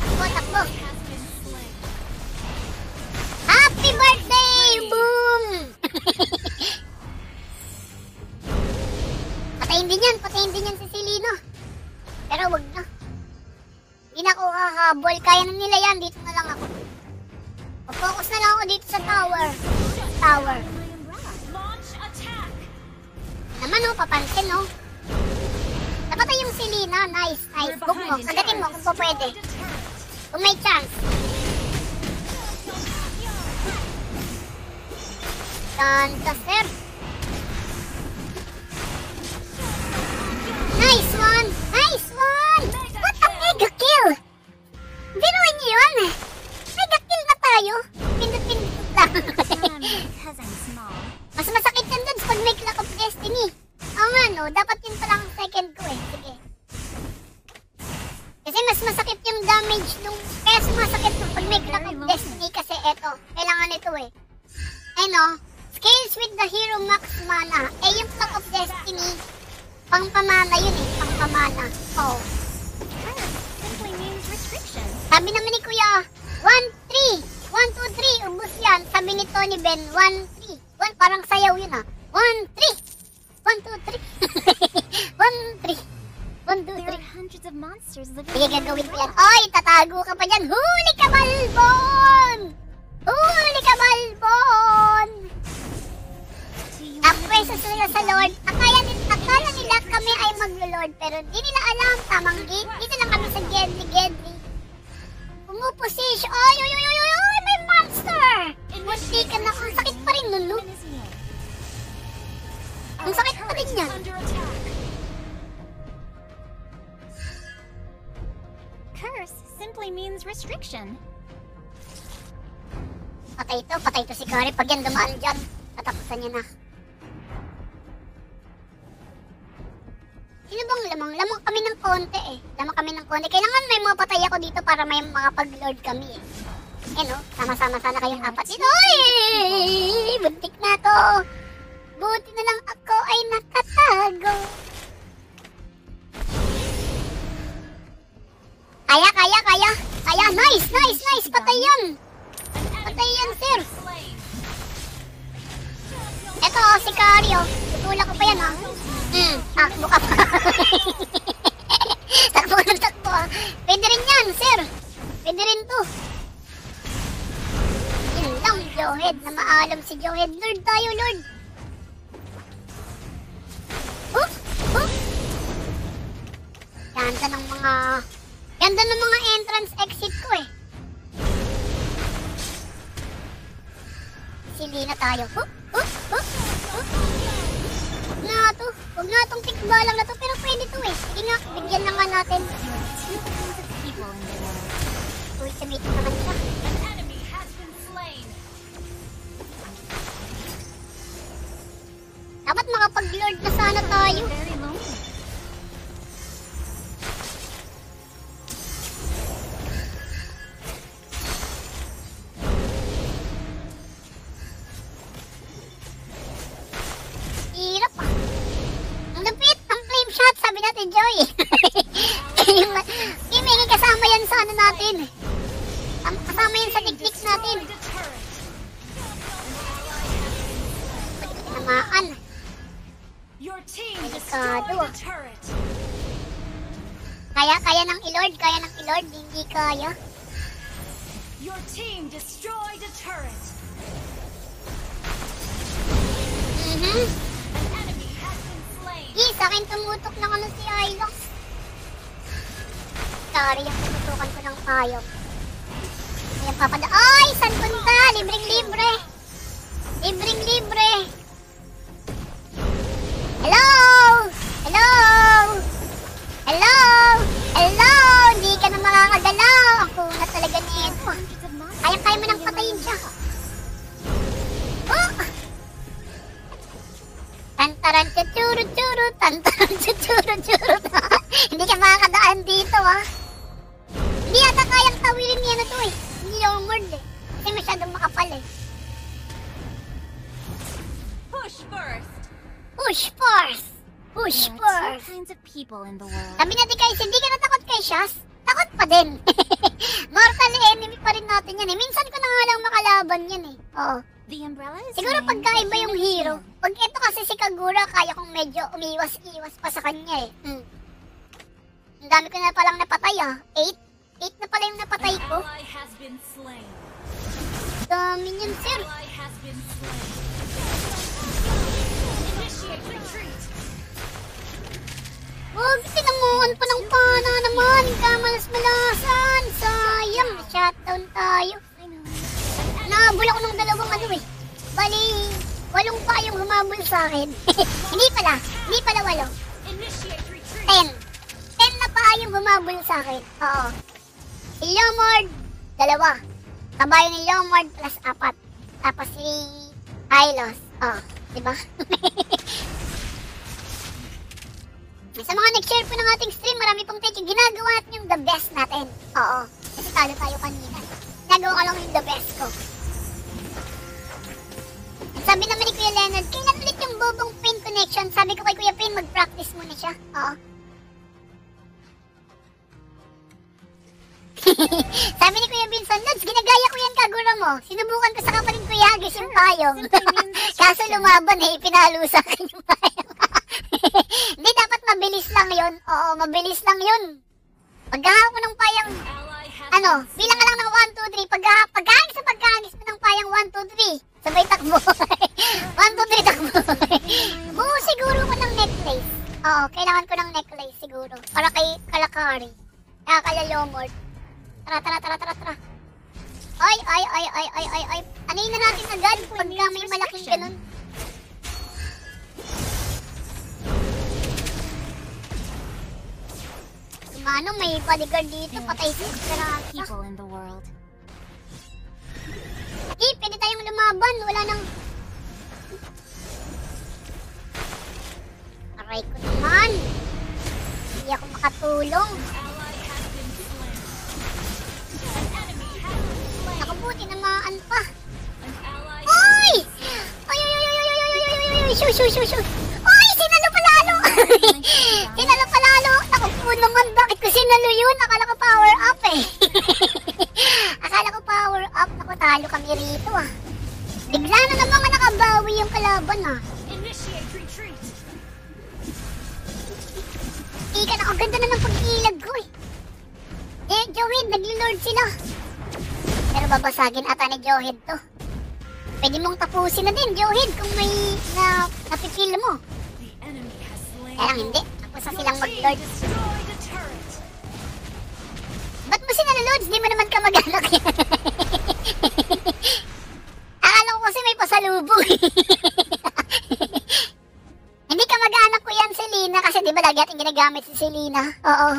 Takbo, takbo. Happy birthday! Boom! patayin din yan, patayin din yan si Silino. Pero wag na. Hindi na ako hahabol. Kaya na nila yan. Dito na lang ako. Focus na lang ako dito sa tower. Tower. Naman oh, papansin oh. Napatay yung Selena. Nice, nice. Book mo. Kagatin mo kung pwede. Kung may chance. Ganda, sir. Nice one! Nice one! What a mega kill! Biruin niyo yun eh. Mega kill na tayo. Pindot-pindot lang. Mas masakit yan dun pag may Clock of Destiny. Oo nga no, dapat yun palang second ko eh. Sige. Kasi mas masakit yung damage nung... Kaya sumasakit nung pag may Clock of Destiny kasi eto. Kailangan ito eh. Ay no, scales with the hero max mana. Eh yung Clock of Destiny, pang pamana yun eh. Pang pamana. Oh. Means restriction. Sabi naman ni Kuya, 1, 3. 1, 2, 3. Ubus yan. Sabi ni Tony Ben, 1, 3. One, parang sayaw yun ah. 1, 3. 1, 2, 3. 1, 3. 1, 2, There 3. are hundreds of monsters living Sige, gagawin ko yan. Oy, tatago ka pa dyan. Huli ka, Balbon! Huli ka, Balbon! Apweso sila sa Lord. Akala, akala nila kami ay maglo-Lord, pero di nila alam. Tamang gate. Dito lang kami sa Gedli, Gedli. Pumuposisyon. Ay, ay, ay, ay, ay, ay, may monster! Hindi ka na. Ang sakit pa rin nun? Ang sakit pa rin yan. Curse simply means restriction. Patay to, patay to si Kari. Pag yan dumaan dyan, tatapusan niya na. Sino bang lamang? Lamang kami ng konti eh. Lamang kami ng konti. Kailangan may mga patay ako dito para may makapag-lord kami eh. Eh no, sama-sama sana kayong apat dito. Uy! Buntik na to. Buti na lang ako ay nakatago. Kaya, kaya, kaya. Kaya, nice, nice, nice. Patay yan. Patay yan, sir. Eto, oh, si Cario. Tutulak ko pa yan, ah. Hmm, takbo ka pa. takbo ng takbo, ah. Pwede rin yan, sir. Pwede rin to. Yun lang, Johead, na maalam si Johead. Lord tayo, Lord. Oh! Oh! Ganda ng mga... Ganda ng mga entrance exit ko eh. Sili na tayo. Oh! Oh! Oh! Oh! Na to. Huwag na itong tikbalang na to. Pero pwede to eh. Sige nga, bigyan na nga natin. Uy, sumitin naman siya. Dapat makapag-lord na sana tayo. Hirap ah. Ang lupit, ang flame shot, sabi natin, Joy. yung may kasama yan sa ano natin. Am- Kasama yan sa techniques natin. Destroyed a turret. Tinamaan. Your team Delikado, ah. Kaya, kaya ng ilord, kaya ng ilord, hindi kaya. Your team destroyed a turret. Mhm. An enemy has been slain. Eh, sa akin tumutok ng ano si Ilox. Sorry, yung tututukan ko ng payong. Ayan, papada... Ay, saan punta? Libreng libre. Libreng libre. Hello? Hello? Hello? Hello? Hindi ka na makakagalaw. Ako na talaga nito. Kaya-kaya mo nang patayin siya. Oh! Tantaran chuchuru churu, tantaran chuchuru churu. Hindi ka makakadaan dito ah. Hindi yata kayang tawirin niya na to eh. Hindi yung word eh. People in the world. Sabi natin guys, hindi ka natakot kay Shaz? Takot pa din. Mortal enemy pa rin natin yan eh. Minsan ko na nga lang makalaban yan eh. Oo. The umbrella is Siguro pagkaiba yung hero. Pag ito kasi si Kagura, kaya kong medyo umiwas-iwas pa sa kanya eh. Hmm. Ang dami ko na palang napatay ah. Eight? Eight na pala yung napatay ko. Dami niyan sir. Huwag tinamuhan pa ng pana naman. Kamalas-malasan. Sayang, shutdown tayo. Nahabol ako ng dalawang ano eh. Bali, walong pa yung humabol sa akin. hindi pala. Hindi pala walo. Initiate retreat. Ten. Ten na pa yung humabol sa akin. Oo. Si Leomord, dalawa. Kabayo ni Leomord plus apat. Tapos si Hylos. Oo. Diba? Sa mga nag-share po ng ating stream, marami pong take yung ginagawa natin yung the best natin. Oo. Kasi talo tayo kanina. Nagawa ko lang yung the best ko. Sabi naman ni Kuya Leonard, kailan ulit yung bobong pin connection? Sabi ko kay Kuya Pin, mag-practice muna siya. Oo. Sabi ni Kuya Vincent, Lods, ginagaya ko yan kagura mo. Sinubukan ko sa kapatid Kuya Agis yung payong. Kaso lumaban eh, pinalo sa akin yung payong. Hindi, dapat mabilis lang yon. Oo, mabilis lang yun. Pagkahawak mo ng payang, ano, bilang ka lang ng 1, 2, 3. Pagka, pagkahagis sa pagkahagis mo ng payang 1, 2, 3. Sabay takbo. 1, 2, 3, takbo. Buo siguro ko ng necklace. Oo, kailangan ko ng necklace siguro. Para kay Kalakari. Kaya kala Lomord. Tara, tara, tara, tara, tara. Ay, ay, ay, ay, ay, ay, ay. Anayin na natin agad pagka may malaking ganun. Kumano, may bodyguard dito. Patay si world. Eh, pwede tayong lumaban. Wala nang... Aray ko naman. Hindi ako makatulong. Nakabuti namaan pa. An ally Oy! Ay, ay, ay, ay, ay, ay, ay, ay, ay, shoo, shoo, shoo, shoo. Oy, sinalo palalo! sinalo palalo! Naku po naman, bakit ko sinalo yun? Akala ko power up eh. Akala ko power up. Naku, talo kami rito ah. Bigla na naman nga nakabawi yung kalaban ah. Initiate retreat. Ika na, ang ganda na ng pag-ilag ko eh. Eh, Johed, nagli-lord sila. Pero babasagin ata ni Johed to. Pwede mong tapusin na din, Johed, kung may na, napipil mo. Kaya lang hindi. Tapos na silang mag-lord. Ba't mo sinalolods? Di mo naman ka mag-anak yan. Akala ko kasi may pasalubong Hindi ka mag-anak ko yan, Selena, kasi di ba lagi natin ginagamit si Selena? Oo.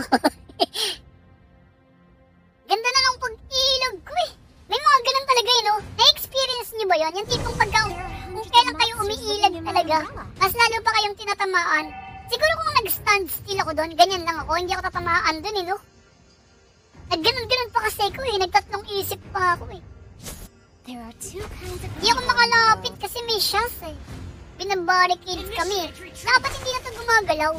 Ganda na ng pag-ilog ko eh. May mga ganun talaga yun, no? Na-experience niyo ba yun? Yung tipong pagka, kung kailan kayo umiilag talaga, mas lalo pa kayong tinatamaan. Siguro kung nag-stand still ako doon, ganyan lang ako, hindi ako tatamaan doon eh, no? Nagganon-ganon pa kasi ako eh, nagtatlong isip pa ako eh. There are two kinds of Hindi ako makalapit kasi may shots eh. Binabarricade kami. Dapat hindi na ito gumagalaw.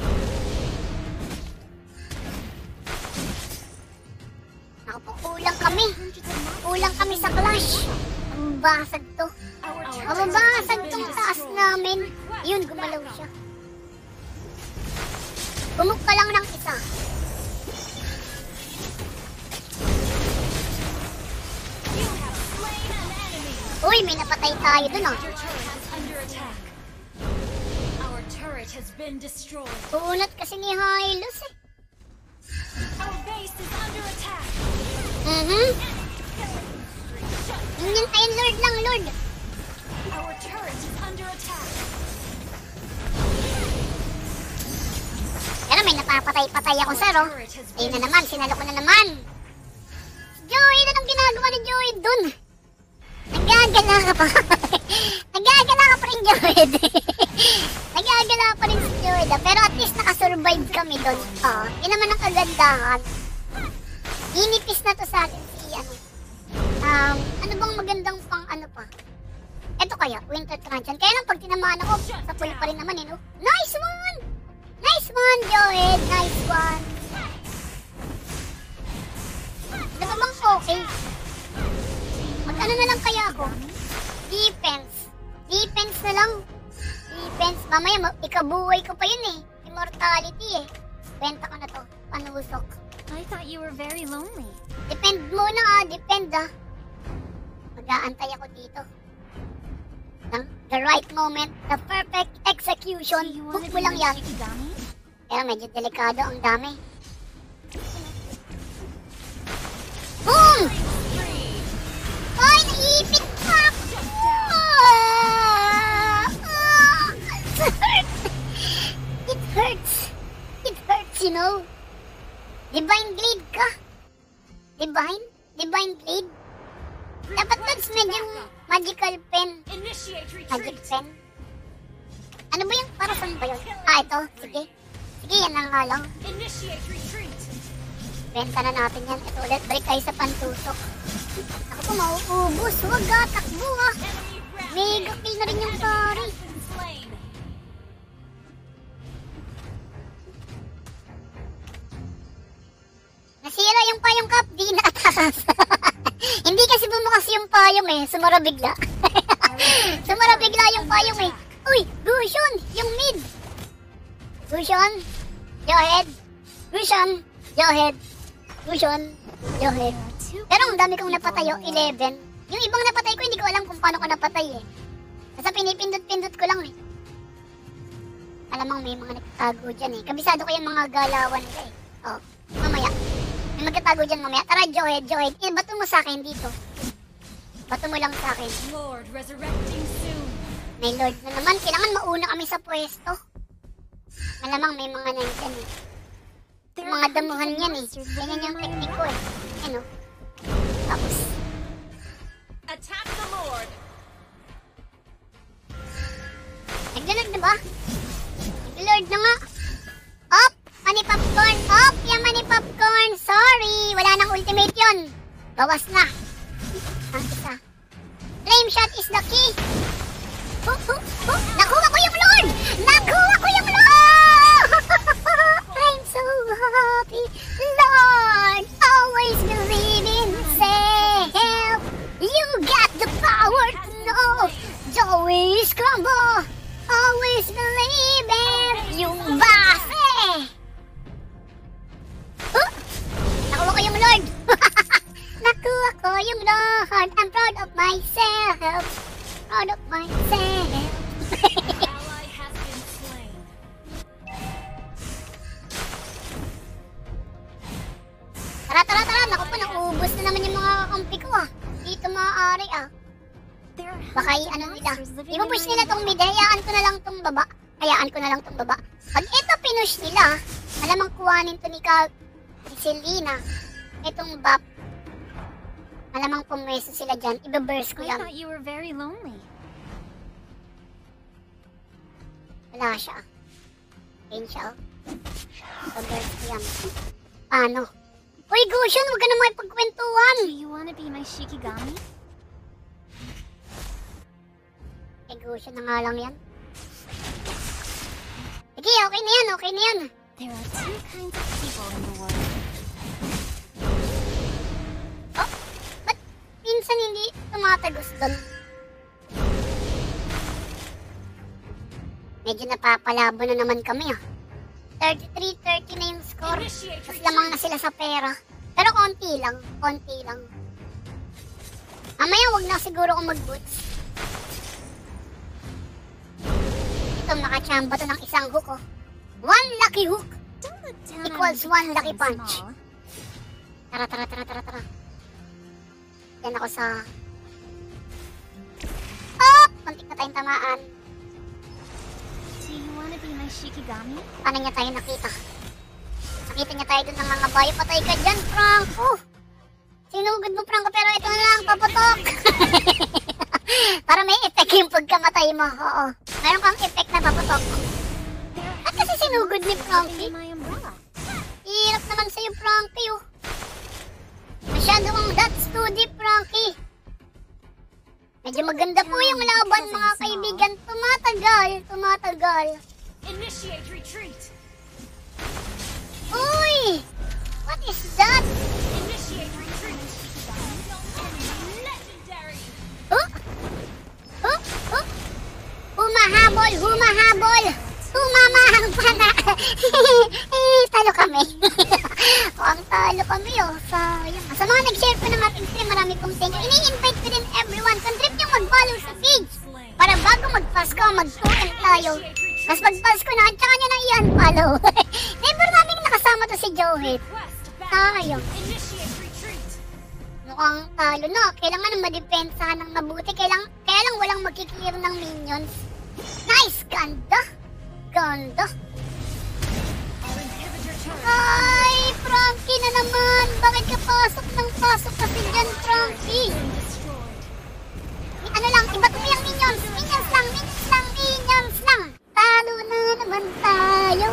Ako po, kulang kami. Kulang kami sa clash. Ang basag to. Mababasag tong taas namin. Yun, gumalaw siya. Bumuk ka lang ng isa. Uy, may napatay tayo dun ah. Destroyed. Tunat kasi ni Hylos eh. Mhm. Yun yun, ayun, Lord lang, Lord. Our turret is under attack. May napapatay-patay ako, sir, oh. Ayun na naman, sinalo ko na naman. Joey, anong ginagawa ni Joey dun? Nagagala ka pa. Nagagala ka pa rin, Joey. Nagagala pa rin si Joey. Pero at least nakasurvive kami dun. Oo, yun naman ang kagandahan. Inipis na to sa atin si ano. Um, ano bang magandang pang ano pa? Eto kaya, Winter Transient. Kaya lang pag tinamaan ako, sa pool pa rin naman eh, no? Nice one! Nice one, Joey! Nice one! Ano ba bang okay? Mag ano na lang kaya ako? Defense. Defense na lang. Defense. Mamaya, ma- ikabuhay ko pa yun eh. Immortality eh. Benta ko na to. Panusok. I thought you were very lonely. Depend muna ah. Depend ah. Mag-aantay ako dito. Ng the right moment. The perfect execution. Hook mo lang yan. Pero medyo delikado ang dami. Boom! Ay, naipit pa ako! Ah! Ah! It hurts! It hurts! It hurts, you know? Divine Blade ka? Divine? Divine Blade? Dapat doon medyo magical pen. Magic pen. Ano ba yung para saan ba yun? Ah, ito. Sige. Sige, yan na. Initiate retreat. Benta na natin yan. Ito ulit, balik tayo sa pantusok. Ako po, mauubos. Huwag ka, takbo ha. Rapid. Mega kill na rin yung pari. Nasira yung payong cup, di nakatakas. Hindi kasi bumukas yung payong eh. Sumara bigla. Sumara bigla yung payong eh. Uy, Gushon, yung mid. Gushon, go ahead. Gushon, go ahead. Gushon, are two Pero ang dami kong napatay, oh, 11. Yung ibang napatay ko, hindi ko alam kung paano ko napatay eh. Basta pinipindot-pindot ko lang eh. Alamang may mga nagtatago dyan eh. Kabisado ko yung mga galawan ko eh. Oh, mamaya. May magtatago dyan mamaya. Tara, Johed, Johed. Eh, bato mo sa akin dito. Bato mo lang sa akin. Lord resurrecting soon. May Lord na naman. Kailangan mauna kami sa pwesto. Malamang may mga nandyan eh. Yung mga damuhan yan eh. Ganyan yung technique ko eh. Ano? Tapos, Attack the Lord. Naglalag na ba? Nag-lord na nga. Op! Popcorn! Op! Money popcorn! Sorry! Wala nang ultimate yon. Bawas na. Ang isa. Flame shot is the key. Huh, huh, huh. Nakuha ko yung lord! Nakuha ko yung lord! I'm so happy. Lord! Always believe in self. You got the power to know. Joey Scramble! Always believe in yung base! Huh? Nakuha ko yung Lord! Nakuha ko yung Lord! I'm proud of myself! Proud of myself! Tara, tara, tara! Naku po, naubos na naman yung mga kampi ko ah! Dito maaari ah! Baka i-ano nila. Ipupush nila tong mid. Hayaan ko na lang tong baba. Hayaan ko na lang tong baba. Pag ito pinush nila, malamang kuhanin to ni Ka... ni Selena. Itong bap. Malamang pumwesto sila dyan. Ibe-burst ko I yan. thought you were very lonely. Wala siya. Ayun siya. oh. Ibe-burst ko yan. Paano? Uy, Gushen, huwag ka na makipagkwentuhan. Do you want to be my Shikigami? Eh, Gushen na nga lang yan. Sige, okay na yan, okay na yan. There are two kinds of people in the world. Minsan hindi tumatagos doon? Medyo napapalabo na naman kami ah. 33-30 na yung score. Mas lamang na sila sa pera. Pero konti lang, konti lang. Mamaya wag na siguro akong mag-boots. Ito, nakachamba to ng isang hook oh. One lucky hook. Equals on one lucky punch. Tara, tara, tara, tara, tara. Yan ako sa... Oh! Muntik na tayong tamaan. Do you want to be my Shikigami? Paano niya tayo nakita? Nakita niya tayo dun ng mga bayo. Patay ka dyan, Franco! Sinugod mo, Franco, pero ito na lang, paputok! Para may effect yung pagkamatay mo, oo. Meron kang effect na paputok. At kasi sinugod ni Frankie. Hirap naman sa'yo, Frankie, oh. Masyado kang that's too deep, Frankie. Medyo maganda po yung laban, mga kaibigan. Tumatagal, tumatagal. Initiate retreat. Uy! What is that? Initiate retreat. Legendary. Huh? Huh? Huh? Humahabol, humahabol! Humamahang pana! eh, talo kami. Mukhang talo kami, oh. Sayang. Sa mga nag-share po ng ating stream, marami pong thank you. Ini-invite ko din everyone. Contrib nyo mag-follow sa page. Para bago mag-Pasko, mag-2M tayo. Mas mag-Pasko na, at saka nyo na i-unfollow. Never namin nakasama to si Joey. Sayang. Initiate retreat. Mukhang talo na. Kailangan madepensahan ng mabuti. Kailang, kaya lang walang magkiklear ng minions. Nice! Ganda! Ganda! Ay! Frankie na naman! Bakit ka pasok ng pasok kasi dyan, Frankie? Ano lang, iba't mo yung minions! Minions lang! Minions lang! Minions lang! Talo na naman tayo!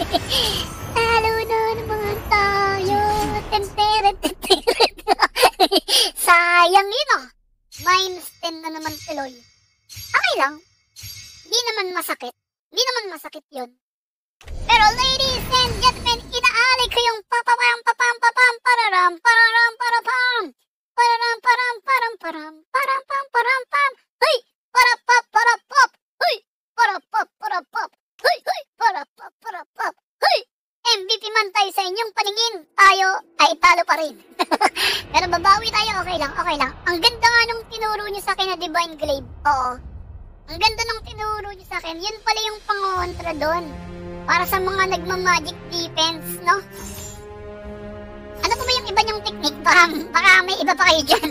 Talo na naman tayo! Temperet, temperet! Sayang yun ah! Minus 10 na naman tuloy. Okay lang. Hindi naman masakit. Hindi naman masakit yun. Pero ladies and gentlemen, inaali ko yung papapam papam papam pararam pararam parapam pararam param param param param pam param pam hey parapap parapap hey parapap parapap hey hey parapap parapap hey MVP man tayo sa inyong paningin, tayo ay talo pa rin. Pero babawi tayo, okay lang, okay lang. Ang ganda nga nung tinuro niyo sa akin na Divine Glaive. Oo. Ang ganda nung tinuro niyo sa akin. Yun pala yung pangontra doon. Para sa mga nagma-magic defense, no? Ano pa ba yung iba niyong technique? Baka, baka may iba pa kayo dyan.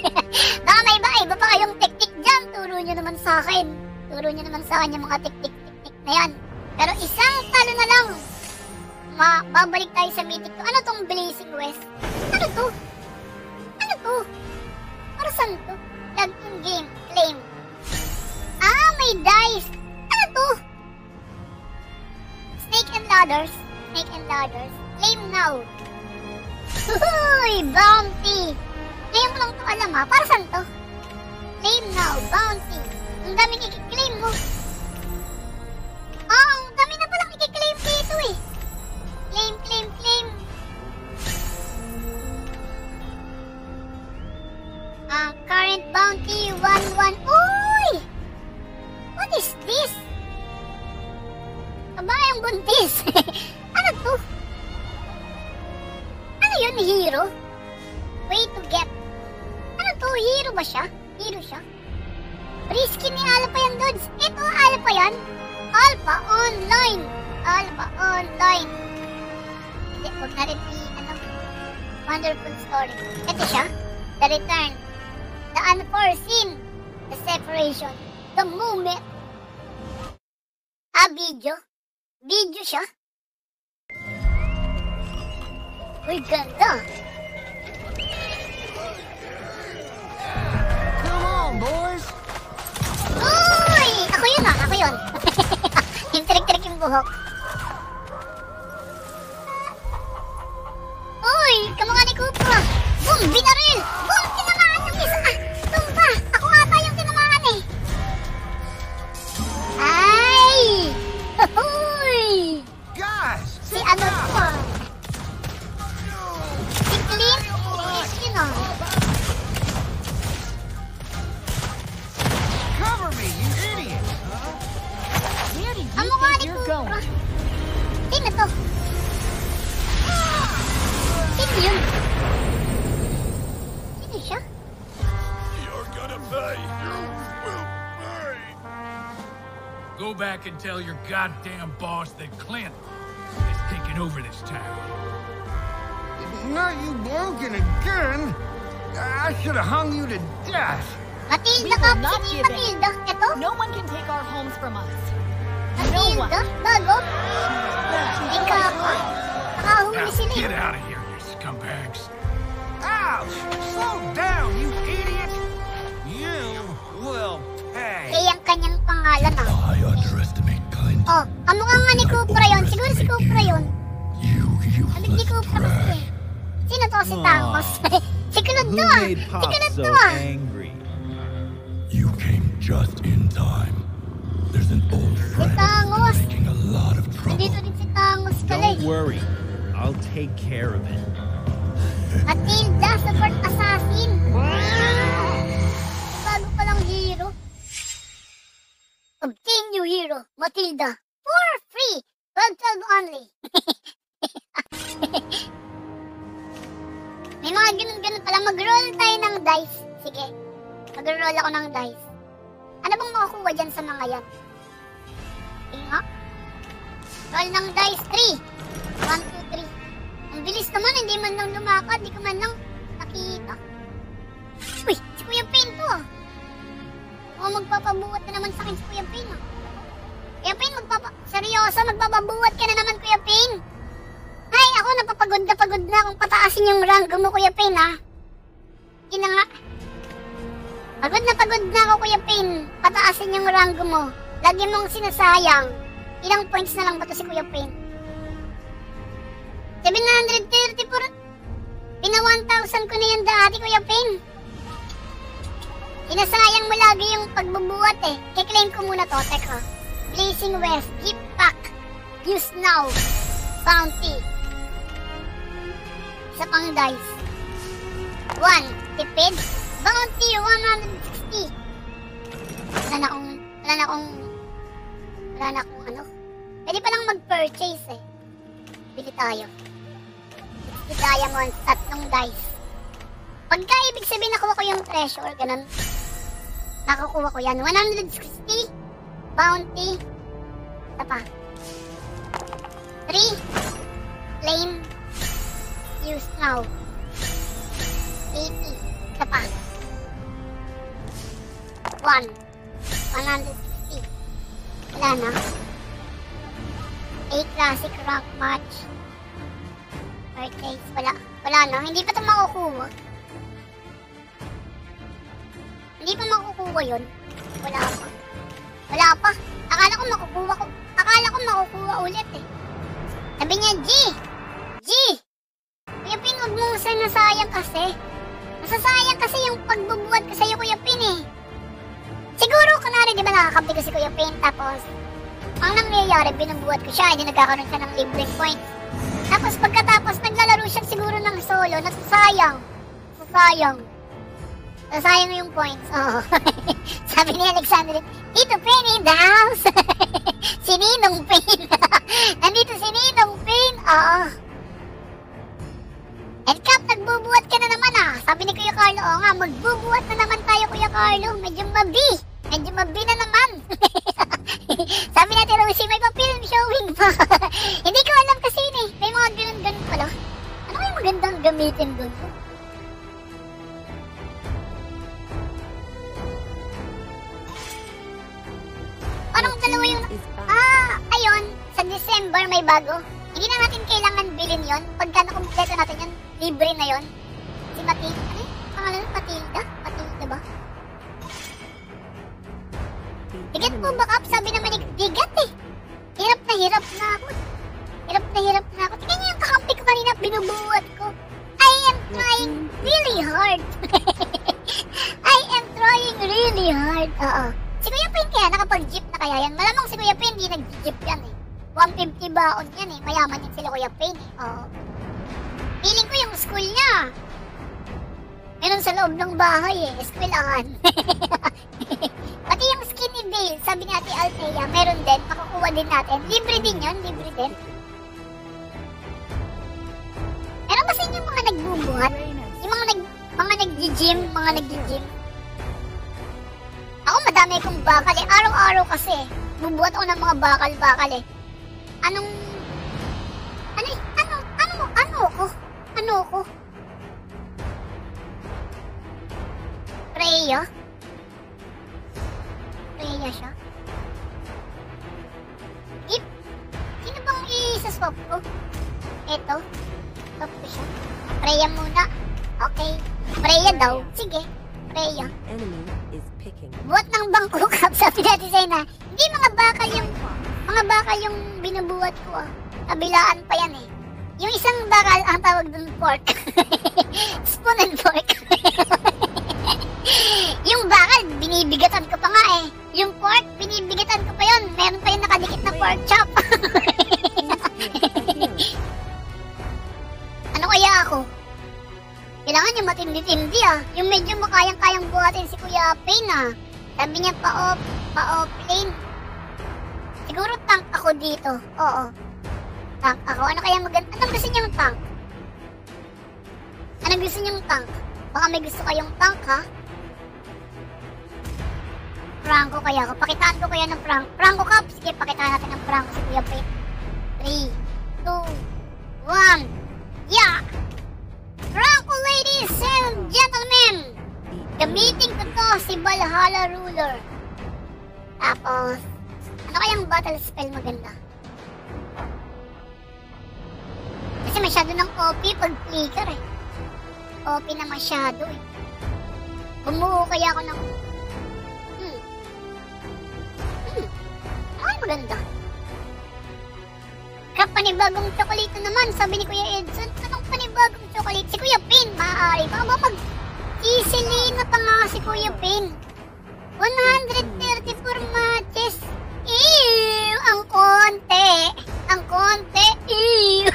baka may iba, iba pa kayong technique dyan. Turo niyo naman sa akin. Turo niyo naman sa akin yung mga technique-technique na yan. Pero isang talo na lang. Ma, babalik tayo sa mythic to. Ano tong Blazing West? Ano to? Ano to? Para saan to? Log game. Claim. Ah, may dice. Ano to? Snake and ladders. Snake and ladders. Claim now. Uy, bounty. Ngayon mo lang to alam ha. Para saan to? Claim now. Bounty. Ang daming i-claim mo. Ah, ang dami na palang i-claim dito eh. Claim, claim, claim. Ah, current bounty 1-1. Uy! What is this? Kabayang buntis. ano to? Ano yun, hero? Way to get. Ano to, hero ba siya? Hero siya? Risky ni Alpha yan, dudes. Ito, Alpha yan. Alpha Online. Alpha Online. Hindi, huwag natin i, ano, wonderful story. Ito siya, The Return. the unforeseen, the separation, the moment. Ah, video? Video siya? Uy, ganda. Come on, boys. Uy! Ako yun ah, ako yun. yung trik-trik yung buhok. Uy! Kamukha ni Cooper. Boom! Binaril! Boom! Uy! Guys, Si ano to? Si Clint is, you know. cover me, you idiots. Where do you Ang think you're going? Sino to? Sino yun? Sino siya? You're gonna pay. Go back and tell your goddamn boss that Clint is taking over this town. Not you broken again. I should have hung you to death. Matilda We ka? will not Sino give. Matilda? Ito? No one can take our homes from us. No one. Bago? Hindi ako. Nakahuli Now, sila get out of here, you scumbags. Ouch! Slow down, you idiot. You will pay. Kaya ang kanyang pangalan ah. I underestimate Clint. Oh, ang mukha nga ni Cooper yun. Siguro si Cooper yun. You Sabi ni Cooper kasi. eh. Sino to si Tangos? si Kulot to ah. Si so to ah. You came just in time. There's an old Si friend Tangos. making a lot of trouble. Nandito din si Tangos pala Don't eh. worry. I'll take care of it. Matilda, support assassin. Bago Obtain new hero, Matilda. For free. 12 only. May mga ganun-ganun pala. Mag-roll tayo ng dice. Sige. Mag-roll ako ng dice. Ano bang makukuha dyan sa mga yan? Tinga? Roll ng dice. 3. 1, 2, 3. Ang bilis naman, hindi man lang lumakad, hindi ko man lang nakita. Uy, si Kuya Pain to ah. O magpapabuhat na naman sa akin si Kuya Pain ah. Kuya Pain, magpapa... Seryoso, magpapabuhat ka na naman Kuya Pain. Ay, ako napapagod na pagod na kung pataasin yung rank mo Kuya Pain ah. Yun na nga. Pagod na pagod na ako Kuya Pain. Pataasin yung rank mo. Lagi mong sinasayang. Ilang points na lang ba to si Kuya Pain? 734. Pina 1,000 ko na yan dati, Kuya Pin. Inasayang mo lagi yung pagbubuhat eh. Kiklaim ko muna to, teka. Blazing West, Gift Pack, Use Now, Bounty. Isa pang dice. 1. Tipid. Bounty, 160. Wala na akong, wala na akong, wala na akong ano. Pwede pa lang mag-purchase eh. Bili tayo. 60 diamonds, tatlong dice. Pagka ibig sabihin nakuha ko yung treasure, ganun. Nakukuha ko yan. 160. Bounty. Isa pa. 3. Claim. Use now. 80. Isa pa. 1. 160. Wala na. 8 classic rank match. Purchase. Wala. Wala na. Hindi pa ito makukuha. Hindi pa makukuha yun. Wala pa. Wala pa. Akala ko makukuha ko. Akala ko makukuha ulit eh. Sabi niya, G! G! Kuya Pin, huwag mong sinasayang kasi. Masasayang kasi yung pagbubuhat ko sa'yo, Kuya Pin eh. Siguro, kunwari, di ba nakakampi ko si Kuya Pin, tapos, ang nangyayari, binubuhat ko siya, hindi nagkakaroon siya ng libreng points. Tapos pagkatapos, naglalaro siya siguro ng solo, nasasayang. Nasasayang. Nasasayang yung points. Oo. Sabi ni Alexander, Tito Pain in the house. si Ninong Pain. Nandito si Ninong Pain. Oo. And Cap, nagbubuhat ka na naman ah. Sabi ni Kuya Carlo, oo nga, magbubuhat na naman tayo Kuya Carlo. Medyo mabi. Medyo mabi na naman. Sabi natin, Rosie, may pa-film showing pa. Hindi ko alam kasi yun eh. May mga ganun-ganun pala. Ano kaya magandang gamitin doon? dalawa yung... Ah, ayun. Sa December may bago. Hindi na natin kailangan bilhin yon. Pagka nakumpleto natin yon, libre na yon. Si Matilda. Ano yung pangalan? Matilda? Matilda ba? Bigat po back up. Sabi naman ni Bigat eh. Hirap na hirap na ako. Hirap na hirap na ako. Tingnan niyo yung kakampi ko kanina. Binubuhat ko. I am trying really hard. I am trying really hard. Oo. Si Kuya Pin kaya nakapag-jeep na kaya yan. Malamang si Kuya Pin hindi nag-jeep yan eh. 150 baon yan eh. Mayaman yan sila Kuya Pin eh. Oo. Feeling ko yung school niya. Meron sa loob ng bahay eh. Eskwelahan. Pati yung skinny veil, sabi ni Ate Althea, meron din. Makukuha din natin. Libre din yun. Libre din. Meron sa inyo mga nagbubuhat? Yung mga nag mga nag-gym, mga nag-gym. Ako madami kong bakal eh. Araw-araw kasi. Bubuhat ako ng mga bakal-bakal eh. Anong... Ano, ano, ano, ano ko? Ano ko? Freya? Freya siya? Ip? Sino bang isa-swap ko? Eto. Swap ko siya. Freya muna. Okay. Freya daw. Sige. Picking. Buhat ng bangko kap sabi natin sa'yo na hindi mga bakal yung mga bakal yung binubuhat ko ah. Kabilaan pa yan eh. Yung isang bakal ang tawag dun pork. Spoon and fork. yung bakal binibigatan ko pa nga eh. Yung pork binibigatan ko pa yun. Meron pa yung nakadikit na pork chop. ano kaya ako? Kailangan niya matindi-tindi ah. Yung medyo makayang-kayang buhatin si Kuya Payne ah. Sabi niya pa-off, pa-off-lane. Siguro tank ako dito. Oo. Tank ako. Ano kaya maganda? Anong gusto niyang tank? Anong gusto niyang tank? Baka may gusto kayong tank ha? Franco kaya ako. Pakitaan ko kaya ng Franco. Franco Cup. Sige, pakitaan natin ng Franco si Kuya Payne. 3, 2, 1. Yeah! Franco, ladies and gentlemen! Gamitin ko to si Valhalla Ruler. Tapos, ano kayang battle spell maganda? Kasi masyado ng OP pag flicker eh. OP na masyado eh. Bumuo kaya ako ng... Hmm. Hmm. Ay, maganda. Kap panibagong tsokolate naman, sabi ni Kuya Edson. Anong panibagong tsokolate? Si Kuya Pin, maaari. Ba mag easily na pa nga si Kuya Pin. 134 matches. Ew! Ang konti. Ang konti. Ew!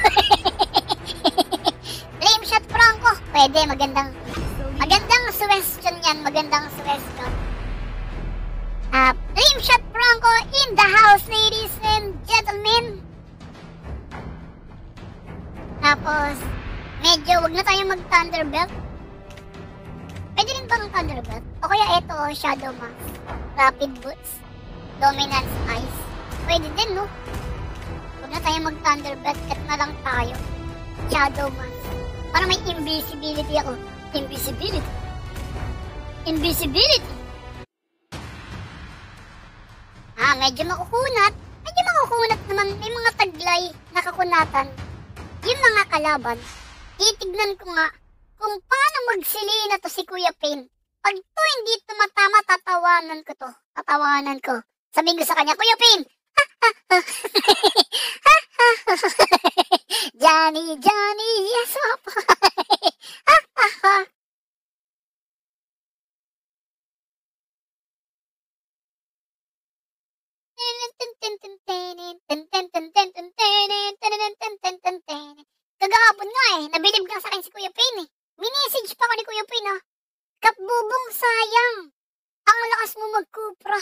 Flame shot Franco. Pwede, magandang magandang suggestion yan. Magandang suggestion. Ah, flame shot Franco in the house, ladies and gentlemen. Tapos, medyo wag na tayong mag-Thunderbelt. Pwede rin bang Thunderbelt? O kaya ito, Shadow Mask. Rapid Boots. Dominance Ice. Pwede din, no? Huwag na tayong mag-Thunderbelt. Cut na lang tayo. Shadow Mask. Para may invisibility ako. Invisibility. Invisibility. Ah, medyo makukunat. Medyo makukunat naman. May mga taglay na kakunatan. Yung mga kalaban, titignan ko nga kung paano magsilina to si Kuya Pin. Pag to hindi tumatama, tatawanan ko to. Tatawanan ko. Sabihin ko sa kanya, Kuya Pin! Johnny, Johnny, yes, papa. Kagahapon nga eh, nabilib nga sa akin si Kuya Pin eh. Minessage pa ko ni Kuya Pin ah. Kapbubong sayang. Ang lakas mo mag-Cupra.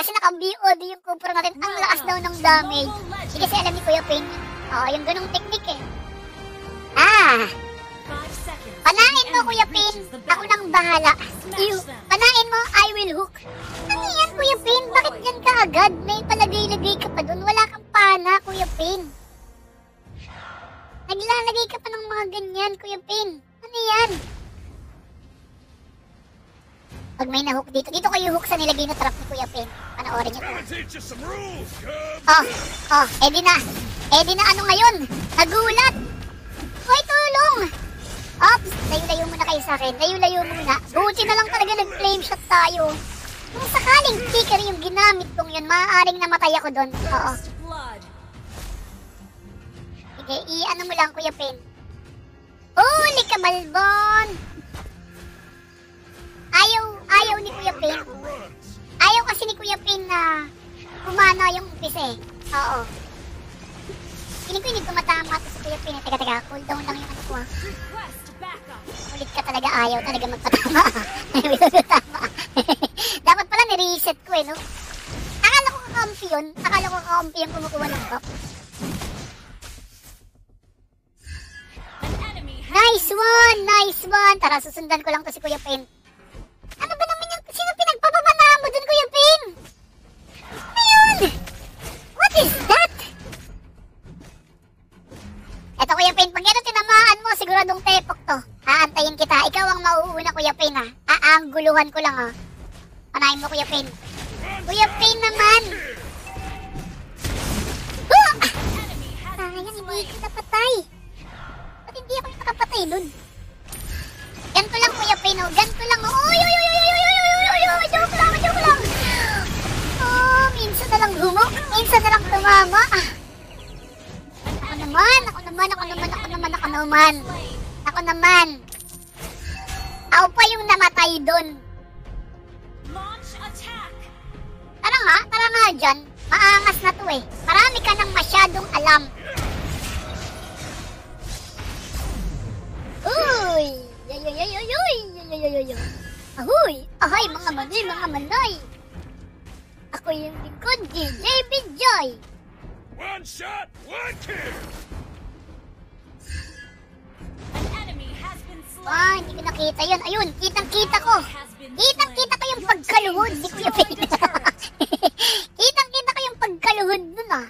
Kasi naka-BOD yung Cupra natin. Ang lakas daw ng damage. Hindi kasi alam ni Kuya Pin. Oo, yung ganong technique eh. Ah, panain mo Kuya Pin. Ako nang bahala. Ew, panain mo, I will hook. Ano yan Kuya Pin? Bakit yan ka agad? May palagay-lagay ka pa dun. Wala kang pana, Kuya Pin. Naglalagay ka pa ng mga ganyan, Kuya Pin. Ano yan? Pag may nahook dito, dito kayo hook sa nilagay na trap ni Kuya Pin. Panoorin nyo to. Oh, oh, eh di na. Eh di na ano ngayon? Nagulat. Hoy, tulong. Ops, layo-layo muna kayo sa akin. Layo-layo muna. Buti na lang talaga nag-flame shot tayo. Kung sakaling kicker yung ginamit kong yun, maaaring namatay ako doon. Oo. Sige, i-ano mo lang, Kuya Pin. Huli ka, Balbon! Ayaw, ayaw ni Kuya runs. Ayaw kasi ni Kuya Pin na kumana yung umpisa eh. Oo. Piling ko hindi tumatama to sa Kuya eh. Teka, teka, cool down lang yung ano ko ah. Request backup. Ulit ka talaga, ayaw talaga magpatama. Ayaw. Dapat pala ni-reset ko eh, no? Akala ko kakampi yun. Akala ko kakampi yung kumukuha ng buff. Nice one! Nice one! Tara, susundan ko lang to si Kuya Pin. Ano ba naman yung... Sino pinagpapabana mo dun, Kuya Pin? Ayun! What is that? Eto, Kuya Pin, pag ito tinamaan mo, siguradong tepok to. Aantayin kita. Ikaw ang mauuna, Kuya Pin, ha? Aanguluhan ko lang, ha? Panahin mo, Kuya Pin. Kuya Pin naman! Has Sayang, hindi slain. kita patay. Ba't hindi ako nakapatay dun? Ganto lang, Kuya Pino. Ganto lang. Uy, uy, uy, uy, uy, uy, uy, uy, uy, uy, joke lang, joke lang. Oh, minsan na lang humok. Minsan na lang tumama. Ah. Naman, ako naman, ako naman, ako naman, ako naman. Ako naman. Ako pa yung namatay attack. Tara nga, tara nga dyan. Maangas na to eh. Marami ka nang masyadong alam. Uy! Yoy, yoy, yoy, yoy, yoy, yoy, yoy, yoy, yoy. Ahoy! Ahay, mga manay, mga manay! Ako yung lingkod ni David Joy! One shot, one kill. An enemy has been slain. Ah, hindi ko nakita yun. Ayun, kitang-kita ko. Kitang-kita ko yung pagkaluhod ni Kuya Pin. Kitang-kita ko yung pagkaluhod nun ah.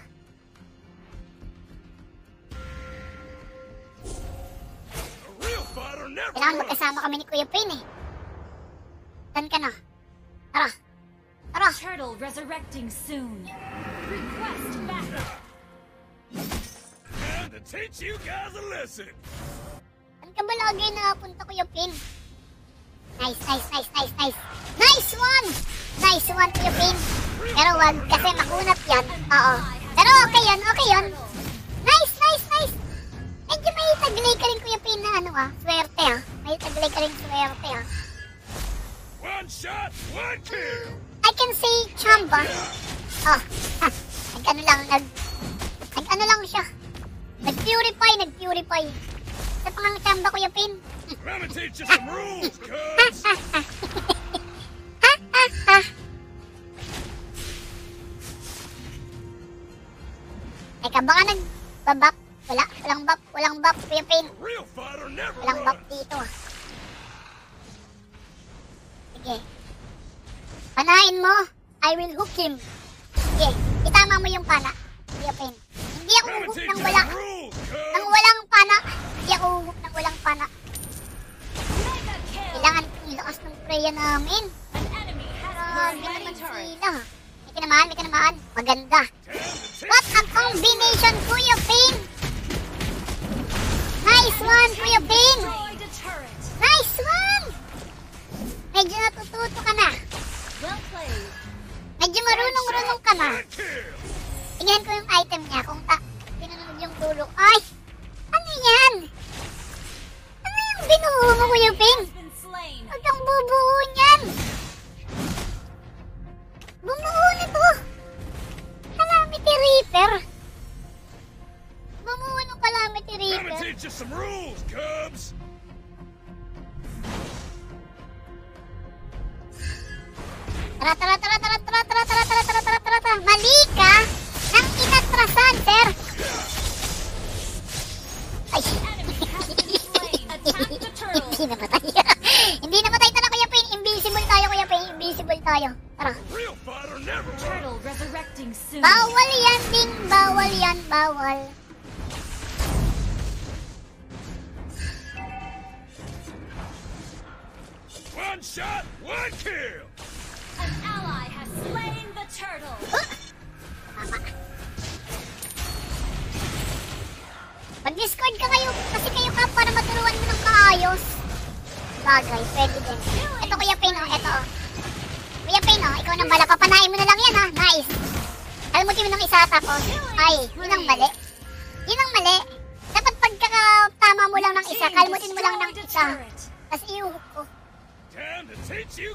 Kailangan magkasama kami ni Kuya Pin eh. Saan ka na? Tara. Tara. Turtle resurrecting soon. Request backup. And to teach you guys a lesson. Saan ka ba lagi nakapunta, Kuya Pin? Nice, nice, nice, nice, nice. Nice one! Nice one, Kuya Pin. Pero wag kasi makunat yan. Oo. Pero okay yan, okay yan. Nice, nice, nice. Medyo may taglay ka rin, Kuya Pin, na ano ah. Swerte ah. May taglay ka rin swerte ah. One shot, one kill. Can say chamba. Oh, ha, nag ano lang, nag, nag ano lang siya. Nag-purify, nag-purify. Sa pangang chamba, Kuya Pin. Gonna teach you some rules, Cubs. Teka, baka nagbabap. Wala, walang bap, walang bap, Kuya Pin. A real fighter never Walang bap dito ah. Sige. Panahin mo. I will hook him. Sige, itama mo yung pana. Hindi ako Gonna huhook teach ng wala. Nang walang pana. Hindi ako huhook ng walang pana. Kailangan yung lakas ng preya namin. Grabe naman sila. May tinamaan, may tinamaan. Maganda. What a combination, Kuya Pin! Nice one, Kuya turret. Nice one! Medyo natututo ka na. Well played. Medyo marunong-runong ka na. Tingnan ko yung item niya kung ta pinunod yung dulo. Ay! Ano yan? Ano yung binuho mo, Kuya Pin? Has been slain. Huwag kang bubuo niyan! Bumuo nito! Calamity Reaper! Bumuo ng Calamity Reaper! teach you some rules, Cubs. Tara, tara, tara, tara, tara, tara, tara, tara, tara, tara, tara, tara. Mali ka ng inatrasan, sir! Ay! Hindi namatay. Hindi namatay tala, Kuya Pin. Invisible tayo, Kuya Pin. Invisible tayo. Tara. Bawal yan, ding. Bawal yan, bawal. One shot, one kill. Mag-discord ka kayo kasi kayo ka para maturuan mo ng kaayos. Bagay, pwede din. Ito Kuya Pin, oh, ito. oh. Kuya Pin, oh, ikaw nang bala. Papanain mo na lang yan, ha. Nice. Kalmutin mo ng isa tapos. Ay, yun ang mali. Yun ang mali. Dapat pagkakatama mo lang ng isa, kalmutin mo lang ng isa. Tapos iuhok ko. Medyo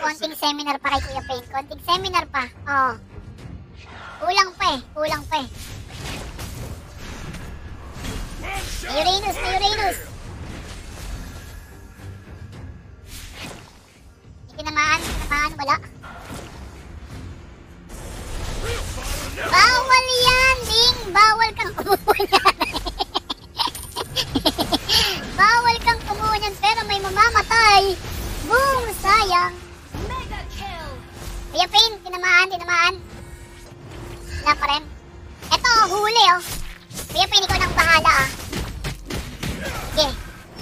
konting seminar pa kay Kuya Payne. Konting seminar pa. Oo. Kulang pa eh. Kulang pa eh. May Uranus, may Uranus. kill. May tinamaan, tinamaan, wala. Bawal yan, Ding! Bawal kang kumuha niyan. Bawal kang kumuha niyan, pero may mamamatay. Boom! Sayang. Mega kill. Kuya Payne, tinamaan, tinamaan. Wala pa rin. Eto, huli oh. Kuya Payne, ikaw nang bahala ah. Sige,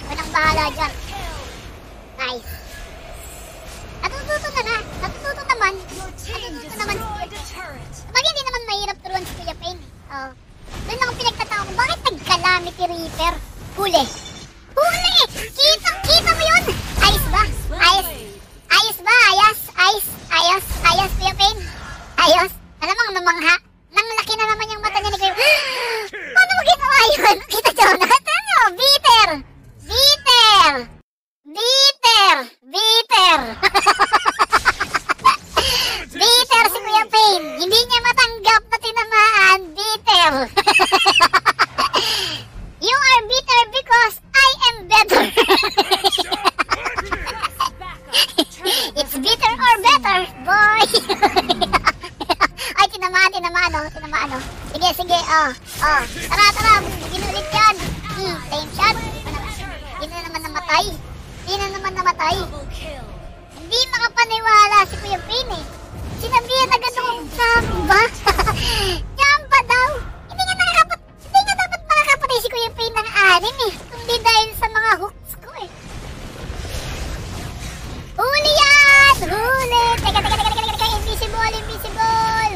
ikaw nang bahala dyan. Nice. Natututo na na. Natututo naman. Natututo naman. Kapag hindi naman mahirap turuan si Kuya Payne. Oh. Doon lang ang pinagtatao ko. Bakit nag-calamity reaper? Huli. Huli! Kita, kita mo yun? Ayos ba? Ayos. Ayos ba? Ayos? Ayos? Ayos? Ayos, Kuya Payne? Ayos? Alam mo, namangha. Nang laki na naman yung mata niya ni Kuya. Paano mo ginawa yun? Kita, Jonathan? Ano? Bitter! Bitter! Bitter! Bitter! Bitter si Kuya Payne. Hindi niya matanggap na tinamaan. Bitter. you are bitter because I am better. It's bitter or better, boy. Ay, tinamaan, tinamaan, oh. Tinamaan, oh. Sige, sige, oh. Oh. Tara, tara. Bugin ulit yan. Hmm, same shot. Hindi na naman namatay. Hindi na naman namatay. Hindi makapaniwala si Kuya Pin eh. Sinabihan agad ako, Chamba. Chamba daw. Hindi nga nakakapat, hindi nga dapat makakapatay si Kuya Pin ng anim eh. Kundi dahil sa mga hooks ko eh. Huli yan! Huli! Teka, teka, teka, teka, teka, teka. Invisible, invisible!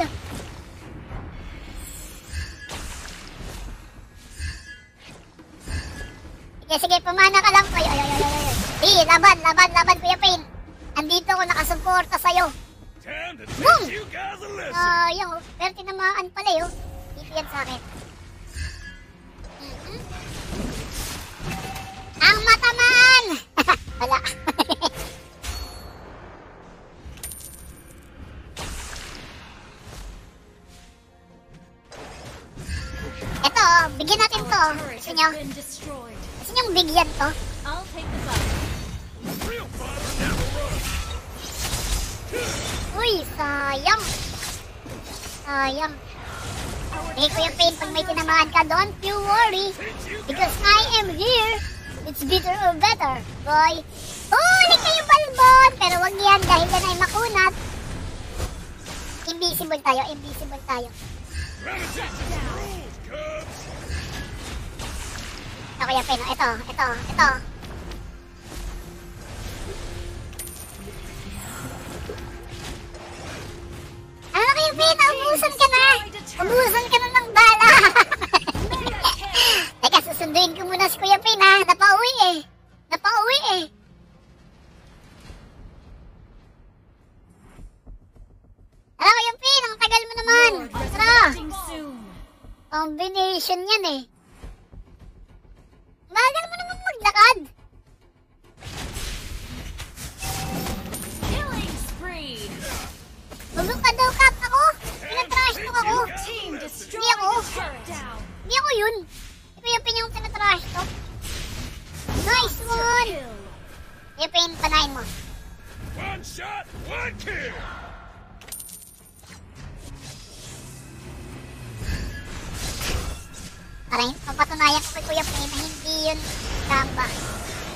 Sige, sige, pumana ka lang. Ay, ay, ay, ay, ay. Sige, laban, laban, laban, Kuya Pin. Andito ako nakasuporta sa'yo. Boom! Ah, yan oh. Pero tinamaan pala yun. Dito yan sa akin. Matamaan! Wala. Ito, bigyan natin to. Gusto nyo? Gusto nyo bigyan to? I'll take the. Uy, sayang. Sayang. Eh, Kuya Pain, pag may tinamaan ka, don't you worry. Because I am here. It's bitter or better, boy. Huli kayo, balbon! Pero wag yan dahil yan ay makunat. Invisible tayo, invisible tayo. Ito, Kuya Pain, oh. ito, ito, ito. Ano, Kuya Pain, ubusan ka na! Ubusan ka na ng bala! Teka, susunduin ko muna si Kuya Pin ha. Napauwi eh. Napauwi eh. Tara Kuya Pin, ang tagal mo naman. Tara. Combination yan eh. Bagal mo naman maglakad. Bulok ka daw, Kat. Ako. Tinatrash talk ako. Destroyed ako. Hindi ako yun. Si Kuya Pin yung tinatrash talk. Nice one. Kill. Kuya Pin, panahin mo. One shot, one kill. Para mapatunayan ko kay Kuya Pin na hindi yun gamba.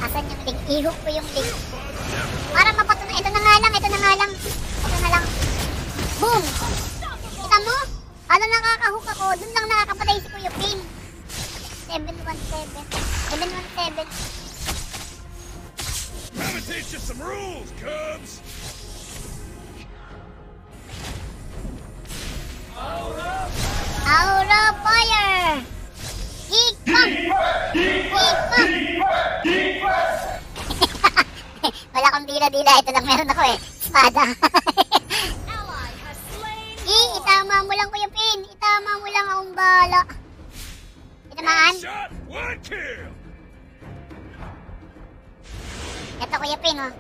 Asan yung link? Ihok ko yung link. Para mapatunayan. Ito na nga lang, ito na nga lang. Ito na lang. Boom! Kita mo? Ano nakakahook ako, dun lang nakakapatay si Kuya Ping. 717. 717. Mama teach you some rules, cubs! Aura Aura Fire! Geek Pump! Geek Pump! Wala akong dila-dila. Ito lang meron ako eh. Espada. Eh, itama mo lang Kuya Pin. Itama mo lang akong bala. Kill. Ito Kuya Pin oh.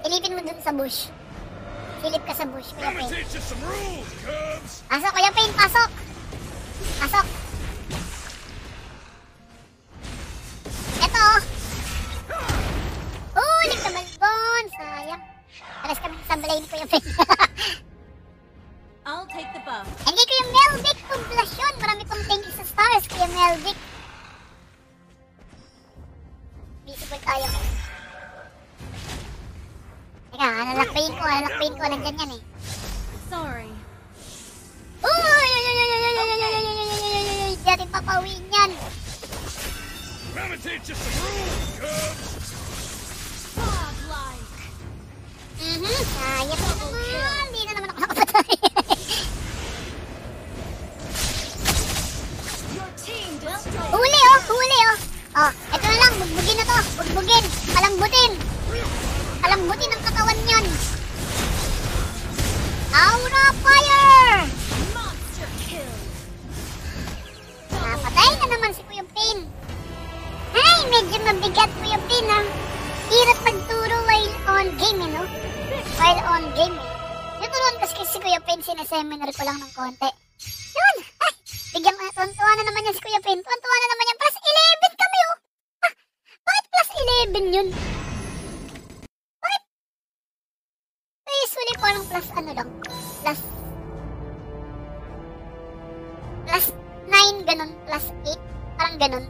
Silipin mo dun sa bush. Silip ka sa bush, Kuya Pin. Pasok, Kuya Pin, pasok! Pasok! Eto! Oh, nagkabalbon! Sayang. Alas kami sablay ni Kuya Pin. I'll take the buff. And kay Kuya Melvick, pag-flash yun. Marami pong thank you sa stars, Kuya Melvick. Visible tayo. Teka, analakpayin ko, analakpayin ko. Nandyan yan eh. Sorry. Uy! Hindi natin papawin yan. Gravitate just a room, Mm-hmm. Sayang naman. Hindi na naman ako nakapatay. Huli oh, huli oh. Oh, eto na lang. Bugbugin na to. Bugbugin. Palambutin. Palambutin ang katawan niyan. Aura fire! Napatay na naman si Kuya Pin. Ay, medyo mabigat Kuya Pin ah. Hirap magturo while on game, eh, no? While on game, eh. Naturuan kasi si Kuya Pin, sineseminar ko lang ng konti. Bigyan mo na, tuwan-tuwa na naman yan si Kuya Pin. Tuwan-tuwa na naman yan. Plus 11 kami, oh! Ah, bakit plus 11 yun? Bakit? Usually parang plus ano lang. Plus plus 9, ganun, plus 8, parang ganun.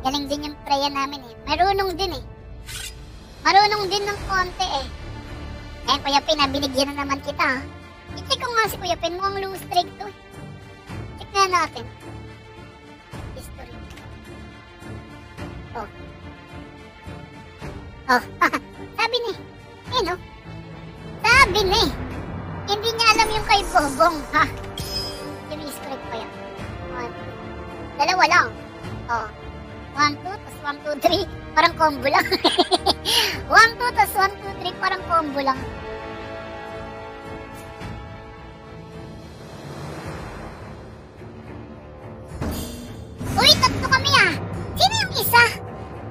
Galing din yung Freya namin eh. Marunong din eh. Marunong din ng konti eh. Eh, Kuya Pin, binigyan na naman kita. I-check ko nga si Kuya Pin, mukhang low streak to eh. Check nga natin. History. Oh. Oh, sabi ni. Eh, no? Sabi ni. Hindi niya alam yung kay Bobong, ha? Yung script ko yan. One, two. Dalawa lang. Oh. One, two, tas one, two, three. Parang combo lang. one, two, tas one, two, three. Parang combo lang. Uy, tatlo kami ah. Sino yung isa?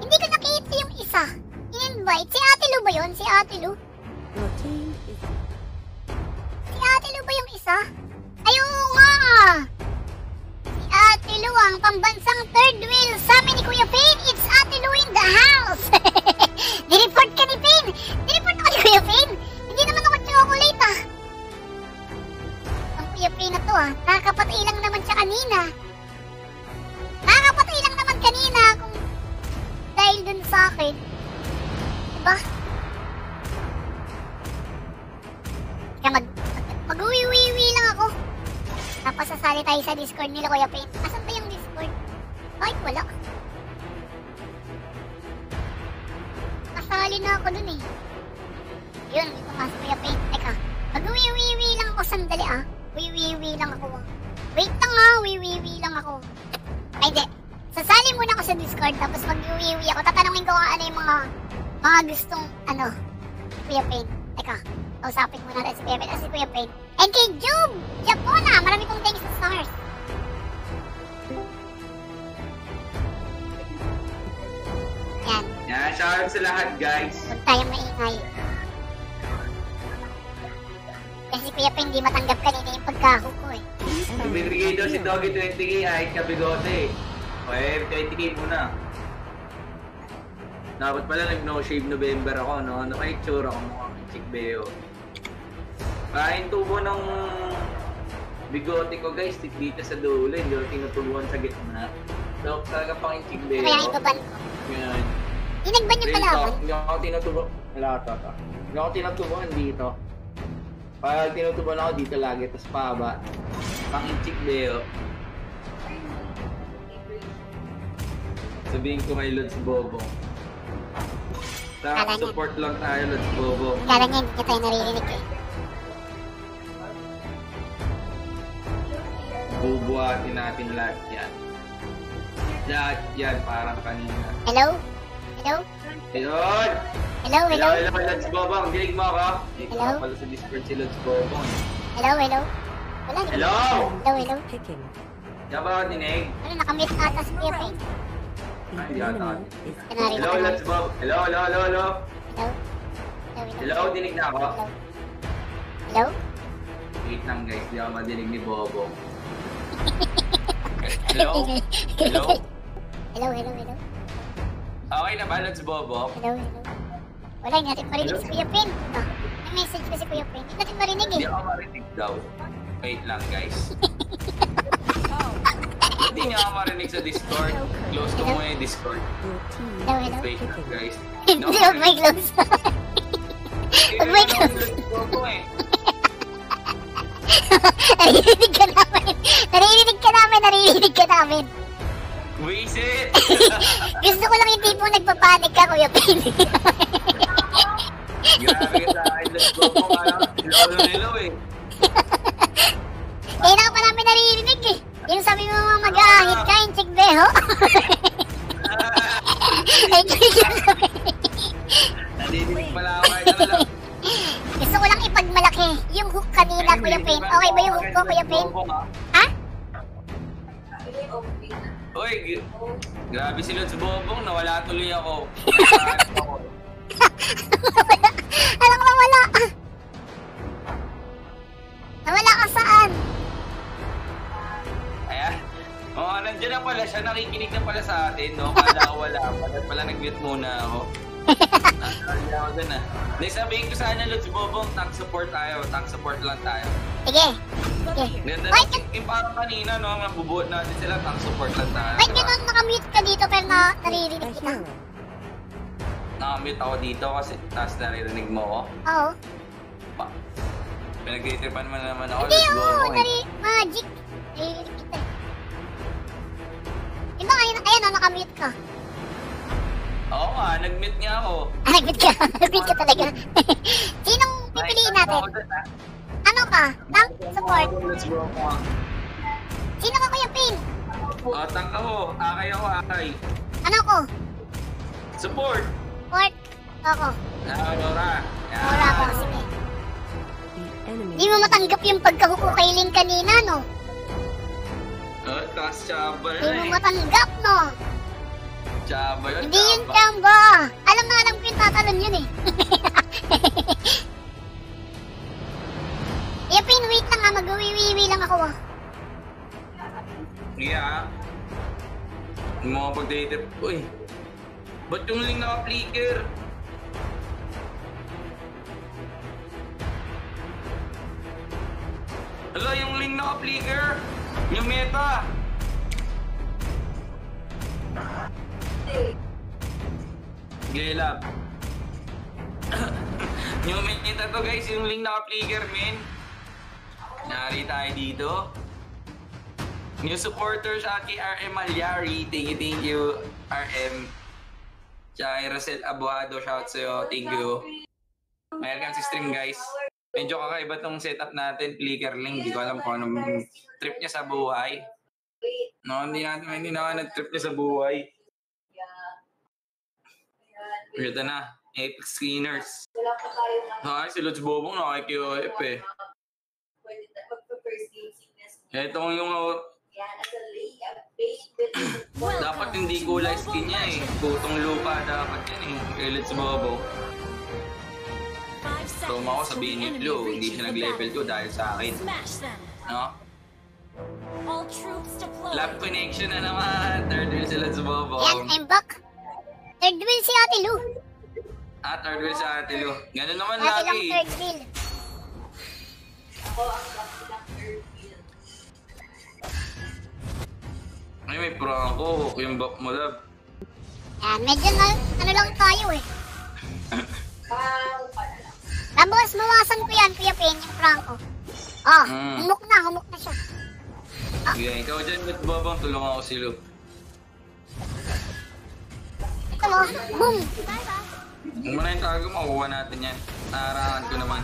Hindi ko nakita yung isa. In-invite. Si Ate Lu ba yun? Si Ate Lu? Si Ate Lu ba yung isa? Ay, oo nga! Ate Lu ang pambansang third wheel sa amin ni Kuya Payne. It's Ate Lu in the house! Nireport ka ni Payne! Nireport ako ni Kuya Payne! Hindi naman ako chocolate ah! Ang Kuya Payne na to ah, nakakapatay lang naman siya kanina. Nakakapatay lang naman kanina kung dahil dun sa akin. Diba? Kaya mag, mag-uwi-uwi lang ako. Tapos sasali tayo sa Discord nila, Kuya Pain. Asan ba yung Discord? Bakit wala? Kasali na ako dun eh. Yun, may pumasok Kuya Pain. Teka, mag-uwi-uwi lang ako sandali ah. Uwi-uwi lang ako ah. Wait lang ah, uwi-uwi lang ako. Ay, hindi. Sasali muna ako sa Discord, tapos mag-uwi-uwi ako. Tatanungin ko kung ano yung mga, mga gustong, ano, Kuya Pain. Teka, kausapin muna rin si Kuya Pain. Ah, Kuya Pain. And kay Jube! Japona! Marami kong thanks sa stars. Yan, Yan, shoutout sa lahat guys. huwag tayong maingay. Kasi si Kuya Pain, di matanggap kanina yung pagkaho ko eh. Bibigay daw si Doggy 20k kahit kabigote. Eh, 20k muna. Dapat pala nag-no shave November ako, no? Ano kaya itsura ko mukhang chick beo. Kain tubo ng bigote ko guys, dito sa dulo, hindi ko tinutubuan sa gitna. So, talaga pang chick beo. Kaya ibaban ko. Yan. Yung Dito, kalaban. hindi ako tinutubo. Wala to, to. Hindi ako tinutubuan dito. Pag tinutubuan ako dito lagi, tapos paba. Pang chick beo. Sabihin ko kay Lods Bobo. Niya. support lang tayo, Lods Bobo. Kala niya hindi tayo naririnig eh. Bubuhatin natin lahat yan. Lahat yan, parang kanina. Hello? Hello? Ayun! Hello, Hello, hello? hello, Lods Bobong. Dinig mo ako? Ikaw Hello? pala sa Discord si Lods Bobong. Hello, hello? Wala na. Hello? Hello, hello? Picking. Di ba ako dinig? Ano, nakamute ata Kuya Peng? Ay, di ata ako. Kanari, Hello. Lods Bob. Hello, hello, hello, hello. Hello? Hello, hello? Hello, dinig na ako. Hello? Hello? Wait lang guys, di ako madinig ni Bobong. Hello? Hello? Hello, hello, hello? Okay na ba, Lods Bobong? Hello, hello? Wala, hindi natin marinig si Kuya Peng. Ah, may message ba si Kuya Peng? Hindi natin marinig eh. Hindi ako marinig daw. Wait lang guys. Hindi niya ako marinig sa Discord. Close ko muna yung Discord. Hello, hello? Wait lang guys. Hindi, huwag may close. Huwag may close. Bobong eh. Naririnig ka namin. Naririnig ka namin, naririnig ka namin. Wisit! Gusto ko lang yung tipong nagpapanik ka, Kuya Peng. Grabe ka Lods Bobong. Alam, hello, hello eh. Kaya na pa namin naririnig eh. Yung sabi mo mga mag-ahit ka, yung chick beho. Ay, chick Nadidinig pala ako. Gusto ko lang ipagmalaki yung hook kanina, Kuya Peng. Okay ba yung hook ko, Kuya Peng? Ha? Uy, grabe si Lods Bobong, nawala tuloy ako. Alam ko wala. Nawala ka saan? Ayan. Oo, nandiyan na pala siya, nakikinig na pala sa atin, no? Kala wala, pala, pala nag-mute muna ako. Ako dun ah. Hindi, sabihin ko sana, Lods Bobong, tank support tayo, tank support lang tayo. Sige. Sige. Ganda Wait, na, yung parang kanina, no? Mabubuot natin sila, tank support lang tayo. wait, diba? ganun nakamute ka dito pero na naririnig kita. Nakamute ako dito kasi taas naririnig mo ako. Oo. Pa. Pinagtitripan mo na naman ako, Hindi, oo. Bobong. eh. Nari magic. Naririnig kita eh. Di ba ngayon, ayan o, nakamute ka. Oo nga, nag-mute nga ako. Ah, nag-mute ka. nag-mute ka talaga. Sinong pipiliin natin? Ako ah. Ano ka? Tank? Support? Let's go ako. Sino ka, Kuya Pin? Oh, tank ako. Akay ako, akay. Ano ko? Support! Support? Ako. Ah, Nora. Yan. Wala ko. Sige. Di mo matanggap yung pagkahuko kay Ling kanina, no? Oh, taas Di mo na eh. matanggap, no? Chaba yun, Hindi yun chamba. Alam na alam ko yung tatalon yun eh. Kuya Pin, wait lang ha. Mag-uwiwiwi lang ako ah. Yeah. Yung mga pag-date. Uy. Ba't yung link naka-flicker? Hala, yung link naka-flicker. Yung meta. Gilab. yung meta to guys, yung link naka-flicker, men. Nari tayo dito. New supporters at kay RM Malyari. Thank you, thank you, RM. Tsaka kay Rosel Abuado, shout sa'yo. Thank you. Kang si stream, guys. Medyo kakaiba tong setup natin, flicker link. Hindi ko alam kung anong trip niya sa buhay. No, hindi natin, hindi na nag-trip niya sa buhay. Ito na, Apex Screeners. Ay, si Lutz Bobong nakikiof eh. Ito yung uh, dapat hindi kulay skin niya eh. Putong lupa dapat yan eh. Kay Lutz Bobong. Five So, ako sabihin ni enemy hindi siya nag-level 2 battlefield. dahil sa akin. No? All troops deployed. Love connection na naman. Third wheel si Lutz Ayan, Bobong. I'm back. Third wheel si Ate Lu. Ah, third wheel sa Ate Lu. Ganun naman Ate lang lagi. third wheel. Ay, may prangko. Yung back mo, love. Ayan, medyo na, ano lang tayo eh. Tapos, mawasan ko yan, Kuya Pin, yung Franco. Oh, Mm. humok na, humok na siya. Sige, ikaw dyan, Lutz Bobong. Tulungan ako si Lu. Ito mo, boom. Kung muna yung tago, makuha natin yan. Naarangan ko naman.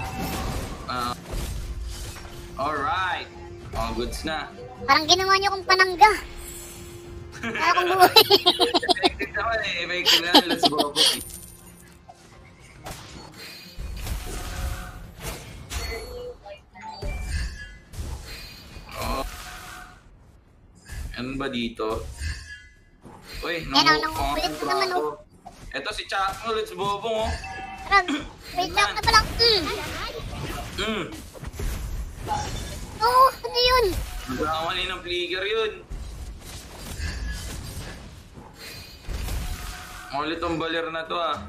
Ah. alright. All goods na. Parang ginawa niyo kong panangga. Wala akong buhay. Effective naman eh. Effective naman. Let's go. Oh. Ano ba dito? Uy, Yan, ang nangukulit pangatlo ko naman, ako. Eto si Chatmo, let's bobong oh. Rag, wait lang na palang. Mm. Mm. Oo, ano yun? Nagkamali ng flicker yun. Ulit tong baler na to ah.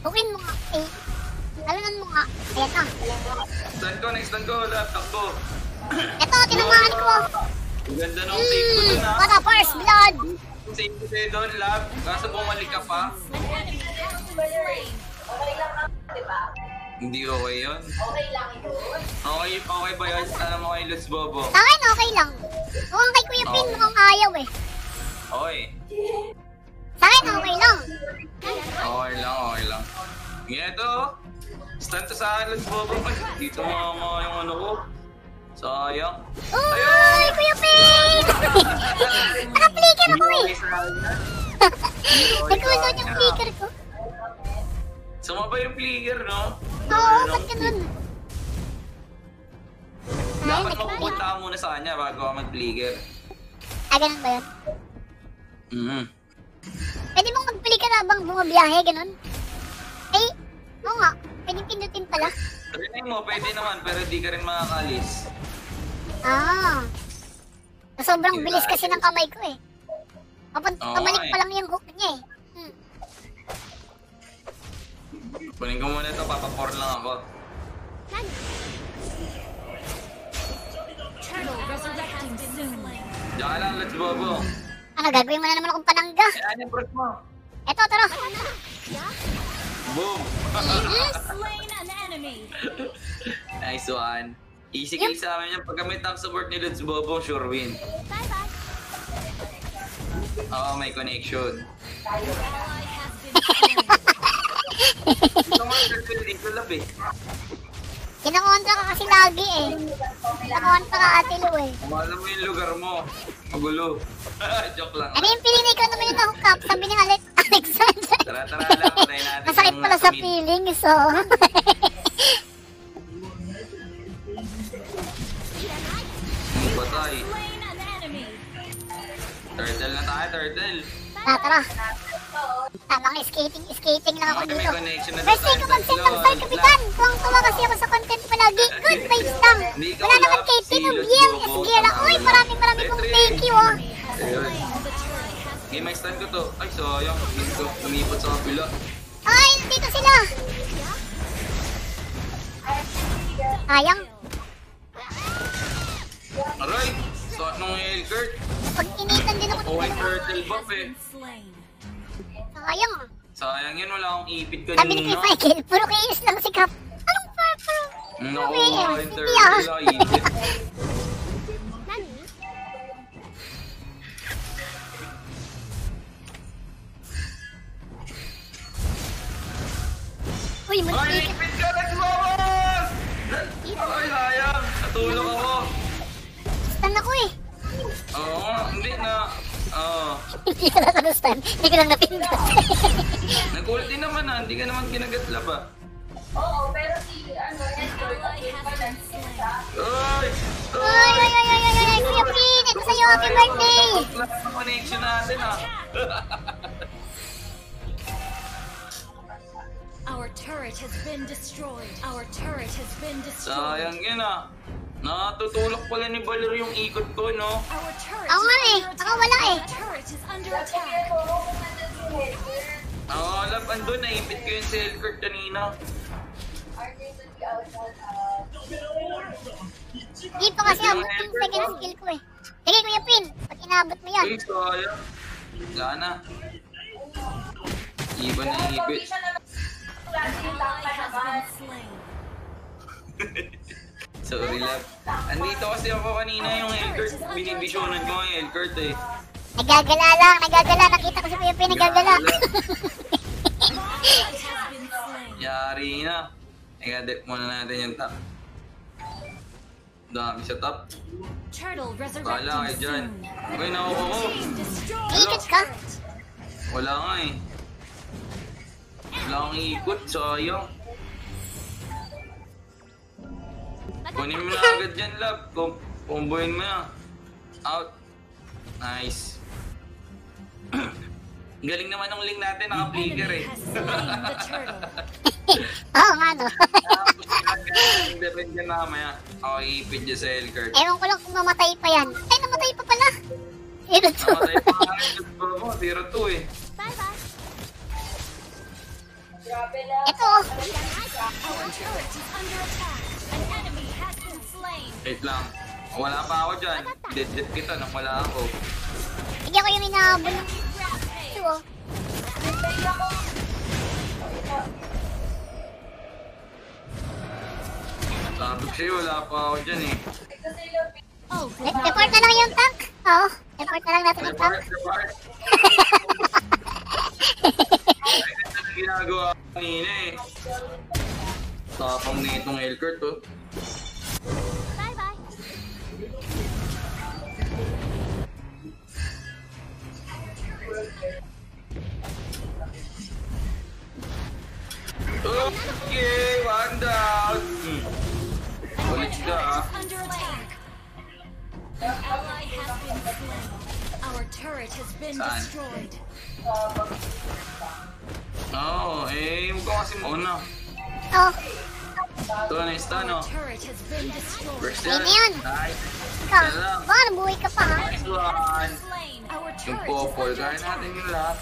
Huwin mo nga. Eh, alanan mo nga. Ayan na. Stand ko, next stand ko, laptop ko. Eto, tinamaan ko. Ganda nung save ko Mm, dun ah. what a first blood. Save ko sa'yo doon, lab. Kaso bumalik ka pa. An enemy has been slain. Hindi okay yun. Okay, okay ba yun? Alam mo kay Lutz Bobo. Sa akin, okay lang. Mukhang kay Kuya Pin, mukhang ayaw eh. Okay. Sa akin, okay lang. Okay lang, okay lang. Ito, stand to sa akin, Lutz Bobo. Dito mga mga yung ano ko. Sayang. Uy, Kuya Pin! Naka-flicker ako eh. Nagulod yung flicker ko. Sumabay yung flicker, no? Oo, ba't ganun? Ay, Dapat mapupunta ka muna sa kanya bago ka mag-flicker. Ah, ganun ba yun? Mhm. Pwede mong mag-flicker habang bumabiyahe, ganun? Eh, oo nga. Pwede pindutin pala. Trinay mo, pwede naman, pero di ka rin makakalis. Ah. So, sobrang bilis kasi ng kamay ko eh. Kapag Oo kamalik nga eh. pa lang yung hook niya eh. Hmm. Kunin ko muna ito, papapor lang ako. Turtle resurrecting soon. Diyan ka lang, let's bobo. Ano, gagawin mo na naman akong panangga. Ayan yung bros mo. Eto, tara. Boom! Slain enemy. nice one. Easy kill sa amin yan. Pagka may top support ni Lutz Bobo, sure win. Oo, may connection. Ito nga, dito lab eh. Kinakontra ka kasi lagi eh. Kinakontra ka ate Lu eh. Alam mo yung lugar mo, magulo. Joke lang. Ano yung feeling ikaw naman yung na-hook? Sabi ni Alex Alexander. Tara, tara lang. Patayin natin Masakit pala sa feeling, so... Patay. Turtle na tayo, turtle. Ah, tara. Tamang skating, skating lang ako Okay, dito. First day ko mag-send ng Star Kapitan. Tuwang-tuwa kasi ako sa content mo lagi. Good vibes lang. Wala naman kay Pinubiel. Esguera. Uy, maraming maraming pong thank you ah. Has Game stand ko to. Ay, sayang. Hindi ko umipot sa kabila. Ay, nandito sila. Sayang. Aray! Suot nung Elgert. Pag initan din ako Oh, dito. turtle has buff eh. Sayang ah. Sayang yun, wala akong ipit Sabi ni kanina. Kuya Michael, puro kayos lang si Cap. Anong purple? No, Okay, yung hindi ah. Uy, Ay, muntik. ipit ka! Go, boss! Ay, sayang. Natulog ako. Stan ako eh. Oo, hindi na. Oo. Hindi ka lang stan. Hindi ko lang napindot. Nag-ulti naman ah. Hindi ka naman kinagatla ba? Ally has been slain. Ay! Ay, ay, ay, ay, ay, ay, Kuya Pin, ito sa'yo, happy birthday! Lahat ng connection natin ah. Our turret has been destroyed. Our turret has been destroyed. Sayang yun ah. Natutulok pala ni Valor yung ikot ko, no? Ako nga eh, ako wala eh. alam, andun, naipit ko yung Selkert kanina. Hindi pa kasi abot yung second skill ko eh. Sige, Kuya Pin, pag inabot mo yan. Uy, sayang. Wala na. Iba na ipit. Sorry, love. Andito kasi ako kanina yung Elkert. Binibisyonan ko yung Elkert eh. Nagagala lang, nagagala. Nakita ko si Pin, nagagala. Yari na. Ika, dep muna natin yung top. Dami sa top. Kayo dyan. soon. Uy, nakuha ko. Destroyed. Ikot ka. Wala nga eh. Wala kang ikot, sayang. Kunin mo na agad dyan, love. Com comboin mo na. Out. Nice. Galing naman ng link natin, naka-flicker eh. Oo nga, no. Depende na mamaya. Ako iipit dyan sa L-card. Ewan ko lang kung mamatay pa yan. Ay, namatay pa pala. Zero two. Namatay pa nga mo, 0-2 eh. Bye-bye. Ito, oh. An enemy. Wait lang. Wala pa ako dyan. Dead-dead kita nang wala ako. Bigyan ko yung inahabol ng ito, oh. Sabi sa'yo, wala pa ako dyan eh. Oh, Re- report na lang yung tank. Oo, report na lang natin yung tank. Report, report. Ito na ginagawa kanina eh. Tapang na itong Elkert oh. Okay, one down. Hmm. Ulit ka ah. under attack. An ally has been slain. Our turret has been Saan? destroyed. Oh, eh, huwag ka kasi mauna. Oh, Oh. Been destroyed. First yan. na yun. Ikaw. Baka nabuhay ka pa, ha? Nice one. Yung popol, kaya natin yung lahat.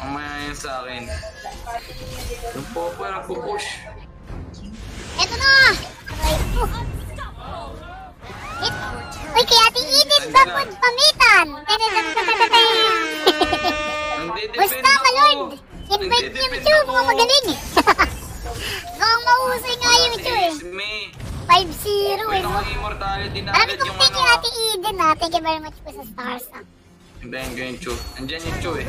Mamaya yun sa akin. Yung popol, nagpo-push. Ito na! Aray po. It, uy, kay Ate Eden, bakod pamitan! Basta ako. ka, Lord! Invite niyo yung mga magaling! Mukhang mahusay nga yung ito eh. Excuse me. 5-0 Uy, eh. no? naka-immortality na Marami agad kong yung thank ano. you, ah. Ate Eden, ha? Thank you very much po sa stars, ha? Hintayin ko yung Chu. Andyan yung Chu eh.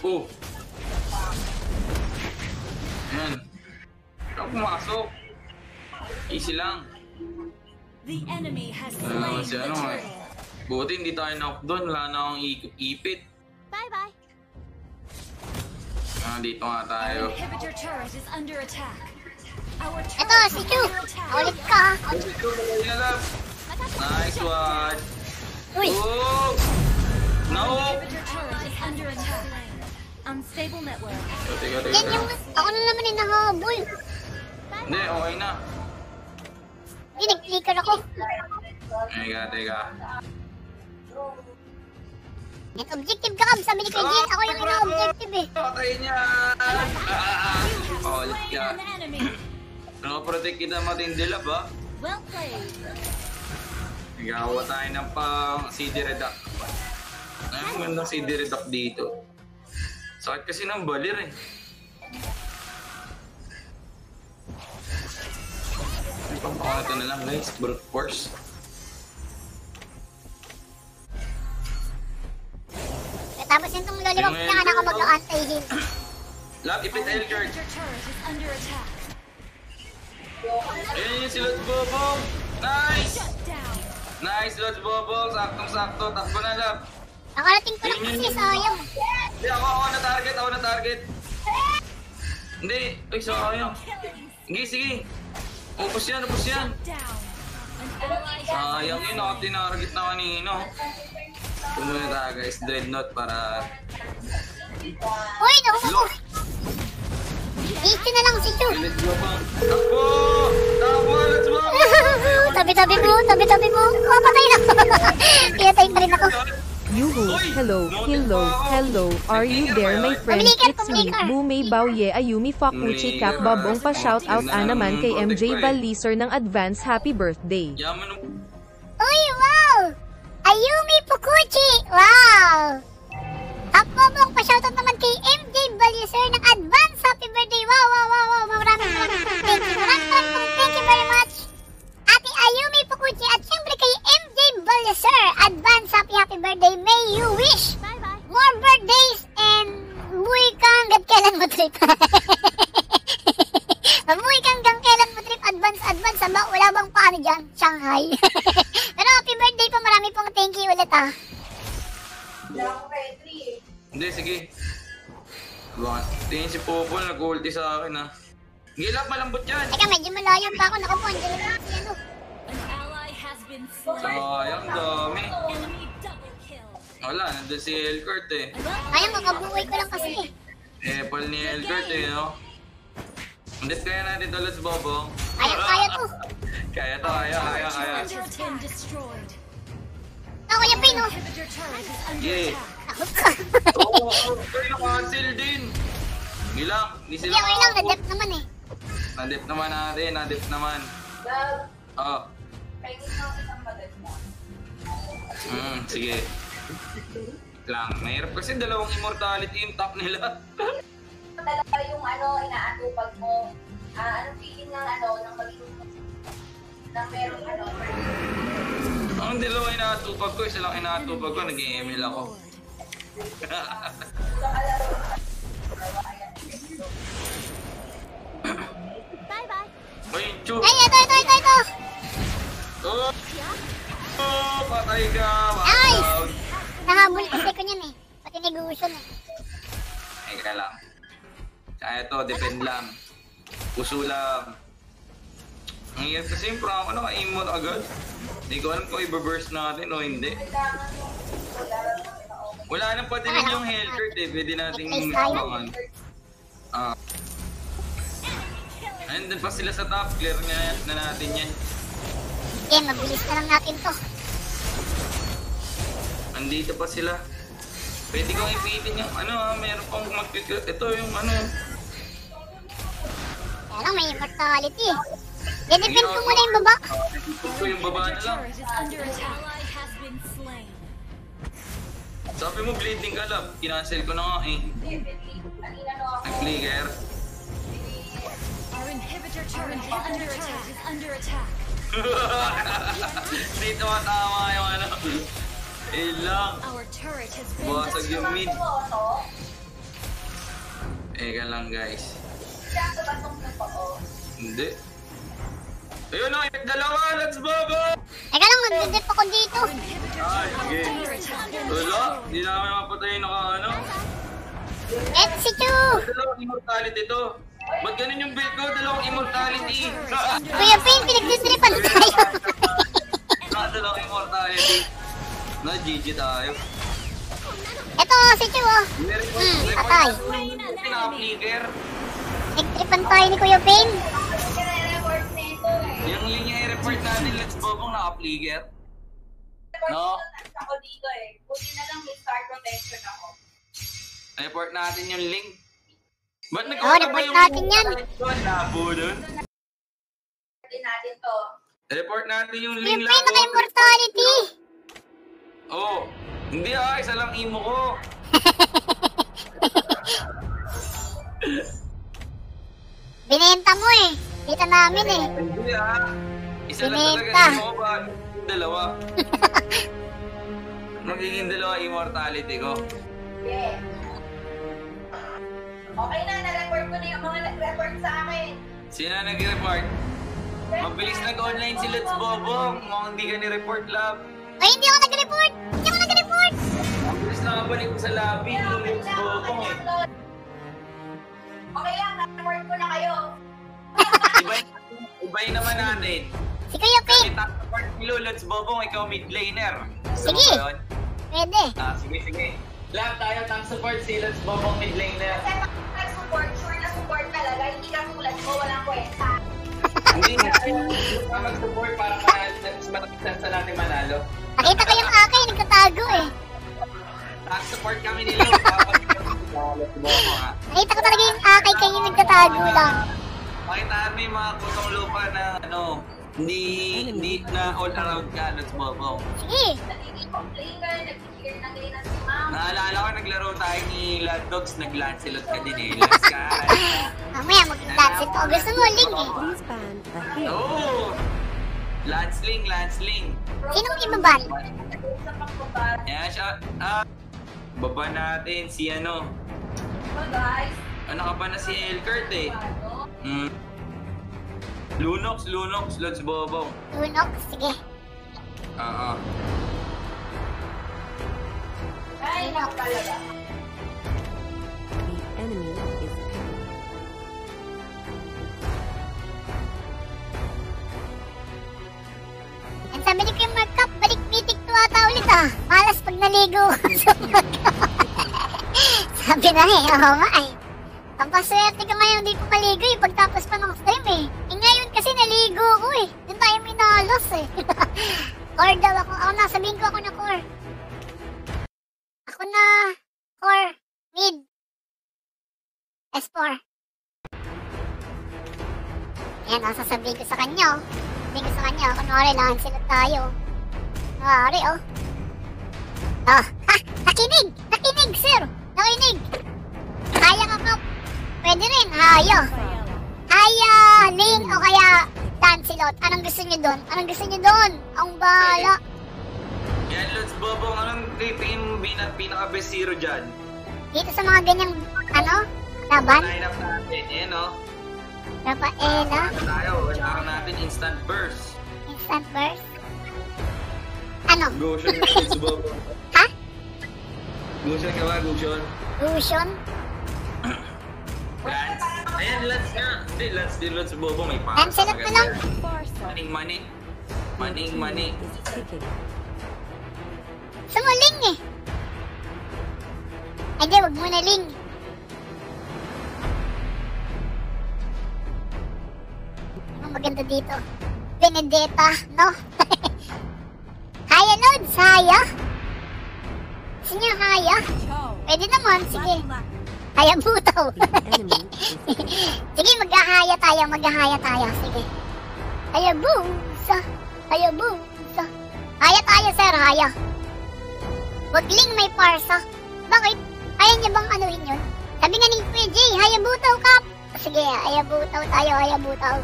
Oh. Ayan. Ikaw pumasok. Easy lang. The enemy has Ano naman slain si the ano eh. turtle. Buti hindi tayo knock doon. Wala na akong ipit. Bye-bye. Ah, dito nga tayo. Ito, si Chu. Ulit ka, si Chu. Nice one. Uy, Oh! No! Unstable network. Yan yung... Ako na naman yung nahabol. Hindi, okay na. Hindi, nag-flicker ako. Teka, teka. Net objective ka, Kab. Sabi ni Kuya Jin, ako yung ina-objective eh. Patay niya! Ah! Ulit ka. Slain an enemy. Nakaprotect kita matindi lab ha. Well played. Nagawa tayo ng pang CD Redact. Ay, ang gandang CD Redact dito. Sakit kasi ng balir eh. Ay, pampakita na lang guys, brute force. Tapos yung tong lollipop niya, anak ko mag-anti-heal. Lab, ipit under attack. Ayun yung si Lods Bobong. Nice! Nice, Lods Bobong. Saktong-sakto. Takbo na, Lab. Nakarating ko lang kasi, sayang. Hindi, ako, ako na target. Ako na target. Hindi. Ay, sayang. Sige, sige. Upos yan, upos yan. Sayang yun, ako tinarget na kanino. Tumuna tayo guys, Dreadnought para... Uy, naku ko. Dito na lang si Chu. Let's go. Takbo! Takbo! Let's go! Tabi-tabi mo, tabi-tabi mo. Oh, patay na. Pinatay pa rin ako. Yuhu, hello, hello, hello, are you there my friend? It's me, Bume Bauye Ayumi Fakuchi Cap Babong pa shout out a naman kay MJ Valiser ng advance happy birthday. Ng... Uy, wow! Ayumi Fukuchi! Wow! Akmobong, pa-shoutout naman kay MJ Baliser ng advance happy birthday. Wow, wow, wow, wow. Maraming maraming thank you. Maraming maraming thank you very much. Ate Ayumi Fukuchi at syempre kay MJ Baliser. Advance happy happy birthday. May you wish more birthdays and buhay ka hanggat kailan mo trip. Mamuhi kang hanggang kailan mo trip? Advance advance sama wala bang paano dyan Shanghai? Pero happy birthday po marami pong thank you ulit ah. Hindi sige. Bakit? tingin si Popol nag-ulti sa akin ah. Gilap malambot yan. Teka medyo malayo pa ako. Naku po ang dalawa si ano Sayang dami. Wala nandun si Elkert eh. Sayang makabuhay ko lang kasi eh. Apple ni Elkert eh no? Undit kaya natin to, let's bobo. Kaya, kaya to. Kaya to, kaya, kaya, kaya. Ako yung pin, oh. Inhibitor turret is under Yeah. Oo, oh, oh, na-cancel din. Hindi Hindi, sila okay lang. Na-dep naman eh. Nadip naman natin, nadip naman. Oo. Hmm, sige. Lang, mahirap kasi dalawang immortality yung top nila. talaga yung ano, inaatupag mo. Ah, anong feeling ng ano, ng maging na meron ano, Ang dalawa inaatupag ko, isa lang inaatupag ko, nag-email ako. Bye-bye. Ay, ito, ito, ito, ito. Oh! Oh, patay ka! Nice! Nahabol kasi ko niyan eh. Pati negosyo eh. Teka lang. Kaya to, depend lang. Puso lang. Ang hirap kasi yung prank ko, naka-aim mo agad. Hindi ko alam kung i-burst natin o hindi. Wala nang pati rin yung Hellcurt eh. Pwede nating abangan. Ah. Andun pa sila sa top. Clear na, na natin yan. Okay, mabilis na lang natin to. Andito pa sila. Pwede kong ipitin yung ano ah, meron pang mag Ito yung ano. Kaya lang, may immortality eh. Dedepend ko muna yung baba. Ito yung baba na lang. Sabi mo bleeding ka lang. Kinancel ko na nga eh. Nag-flicker. Our inhibitor turret is under attack. Is under attack. Hindi tumatama yung ano. Eh lang. Our turret has been Basag destroyed. yung mid. Eka lang guys. Hindi. Ayun na, yung dalawa! Let's baba! Teka lang, magdedep ako dito. Ay, been Wala, hindi namin mapatay yung naka ano. Et si Chu! Dalawang immortality to. Ba't ganun yung build ko? Dalawang immortality. Kuya Pin, pinagdistripan tayo. Nakadalawang immortality. Na, GG tayo. Ito, si Chu oh. Hmm, patay. Pinaka-flicker. Nagtripan tayo ni Kuya Pin. Yung linya i-report natin, let's bobong naka-flicker. No? Ako dito eh. Buti na lang may star protection ako. Report natin yung link. Ba't nag Oo, report natin yan. Labo dun. Din natin to. Report natin yung Kuya link Pin, labo. Naka-immortality. Oh, hindi ah, isa lang imo ko. Binenta mo eh. Kita namin eh. Hindi ah. Isa lang talaga imo ko ba? Dalawa. Magiging dalawa immortality ko. Yeah. Okay na, na-report ko na yung mga nag-report sa akin. Sino nag-report? Mabilis nag-online si Let's Bobong. Mukhang hindi ka ni-report lab. Ay, hindi ako nag-report. Hindi ako nag-report. Mabilis nakabalik ko sa lobby ng Let's Bobong eh. Okay lang, na-report ko na kayo. Ibay, ibay naman natin. Si Kuya Pin. Kita support ni Let's Bobong, ikaw mid laner. Gusto mo Sige. Pwede. Ah, sige, sige. Lahat tayo tank support si Let's Bobong mid laner. Kasi pag nag-support, sure na support talaga. Hindi ka tulad mo, walang kwenta. Hindi na tayo mag-support para matakisan sa natin manalo. Nakita ko yung akay, nagtatago eh. Tank support kami nila. Nakita ko talaga yung akay kayo nagtatago lang. Pakitaan mo yung mga kusong lupa na ano, hindi, hindi na all around ka, Let's Bobong. Sige. Naalala ko, naglaro tayo ni Lad Dogs, nag-Lancelot ka din eh. Let's ka. Mamaya mag-dansit ako. Gusto mo, Ling eh. Oo! Lansling, Lansling. Sinong ibaban? Ayan siya. Ah, baba natin si ano. Guys? Ano ka pa na si Elkurt eh. Mm. Lunox, Lunox, Lods Bobong. Tunok? Sige. Oo. Ay, nakapalaga. The enemy is coming. Ang sabi ni Kim Magkap, balik-bitik to ata ulit ah. Malas pag naligo ko sa Magkap. sabi na eh, oo nga. Eh. Ang paswerte ko ngayon di ko maligo eh, pagtapos pa ng stream eh. Eh ngayon kasi naligo ko eh. Doon tayo minalos eh. core daw ako. Ako na, sabihin ko ako na core. Ako na, core, mid. S4. Ayan, ang sasabihin ko sa kanya. oh. Sabihin ko sa kanya, kunwari lahan sila tayo. Kunwari oh. Ah, ha, nakinig! Nakinig, sir! Nakinig! Kaya ka ka. Pwede rin, haya. Haya, Ling, o kaya Lancelot. Anong gusto niyo doon? Anong gusto niyo doon? Ang bahala. Yan, Lods Bobong, anong tingin mo pina, pinaka-best hero dyan? Dito sa mga ganyang, ano, laban. Line up natin, eh, no? Rafaela, Ano tayo? Kailangan natin instant burst. instant burst. Ano? Goshen Lods Bobong. Ha? Goshen ka ba, Goshen? Lucian? Lance? Ayan, Lance nga. Hindi, Lance din Lods Bobong. May pa. Lancelot na lang. Maning money. Maning money. Gusto mo Ling eh. Ay di, wag mo na Ling. Ano maganda dito? Benedetta, no? Haya Lods, Haya. Niyo Haya? Pwede naman, sige. Haya butaw. sige, maghahaya tayo, maghahaya tayo. Sige. Haya busa. Haya busa. Haya tayo, sir, haya. Wag Ling may parsa. Bakit? Ayaw niya bang anuhin yun? Sabi nga ni Kuya Jay, hayabutaw kap. Sige, hayabutaw tayo, hayabutaw.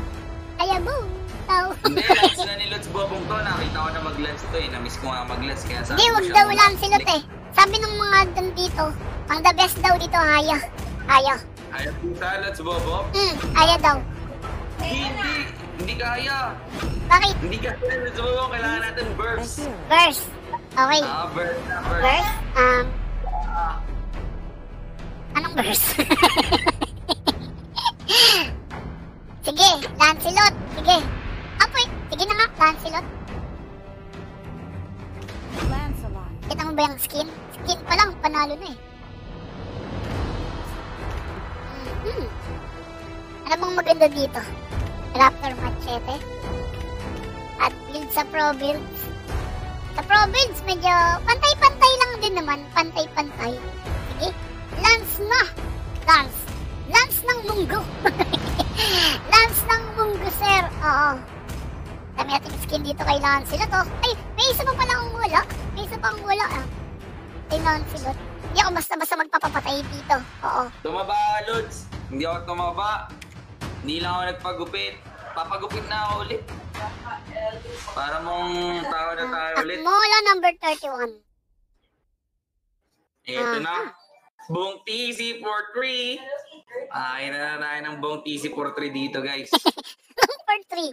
Hayabutaw. Hindi, Lance na ni Lods Bobong to. Nakita ko na mag-lance to eh. Namiss ko nga mag-lance. Kaya sabi Hindi, wag daw mag- Lancelot eh. Sabi ng mga dun dito, ang the best daw dito, haya. Haya. Ayaw po sa Lods Bobong. Hmm, haya daw. Hindi, hindi kaya. Bakit? Hindi kaya Lods Bobong. Kailangan natin burst. Burst. Okay. Ah, burst na burst. Burst? Um, Ah, anong burst? Sige, Lancelot. Sige. Apoy, sige na nga, Lancelot. Kita mo ba yung skin? Skin pa lang, panalo na eh. Ano bang maganda dito? Raptor Machete? At build sa Pro Builds? Sa Pro Builds, medyo pantay-pantay lang din naman. Pantay-pantay. Sige. Lance na! Lance. Lance ng munggo. Lance ng munggo, sir. Oo. Dami natin skin dito kay Lancelot, oh. Ay, may isa pa pala akong wala. May isa pa akong wala, ah. Kay Lancelot. Hindi ako basta-basta magpapapatay dito. Oo. Tumaba, Lods. Hindi ako tumaba. Hindi lang ako nagpagupit. Papagupit na ako ulit. Para mong tao na tayo ulit. Akmola number 31. Ito na. Buong TC43. Ay na tayo ng buong TC43 dito, guys. number 3.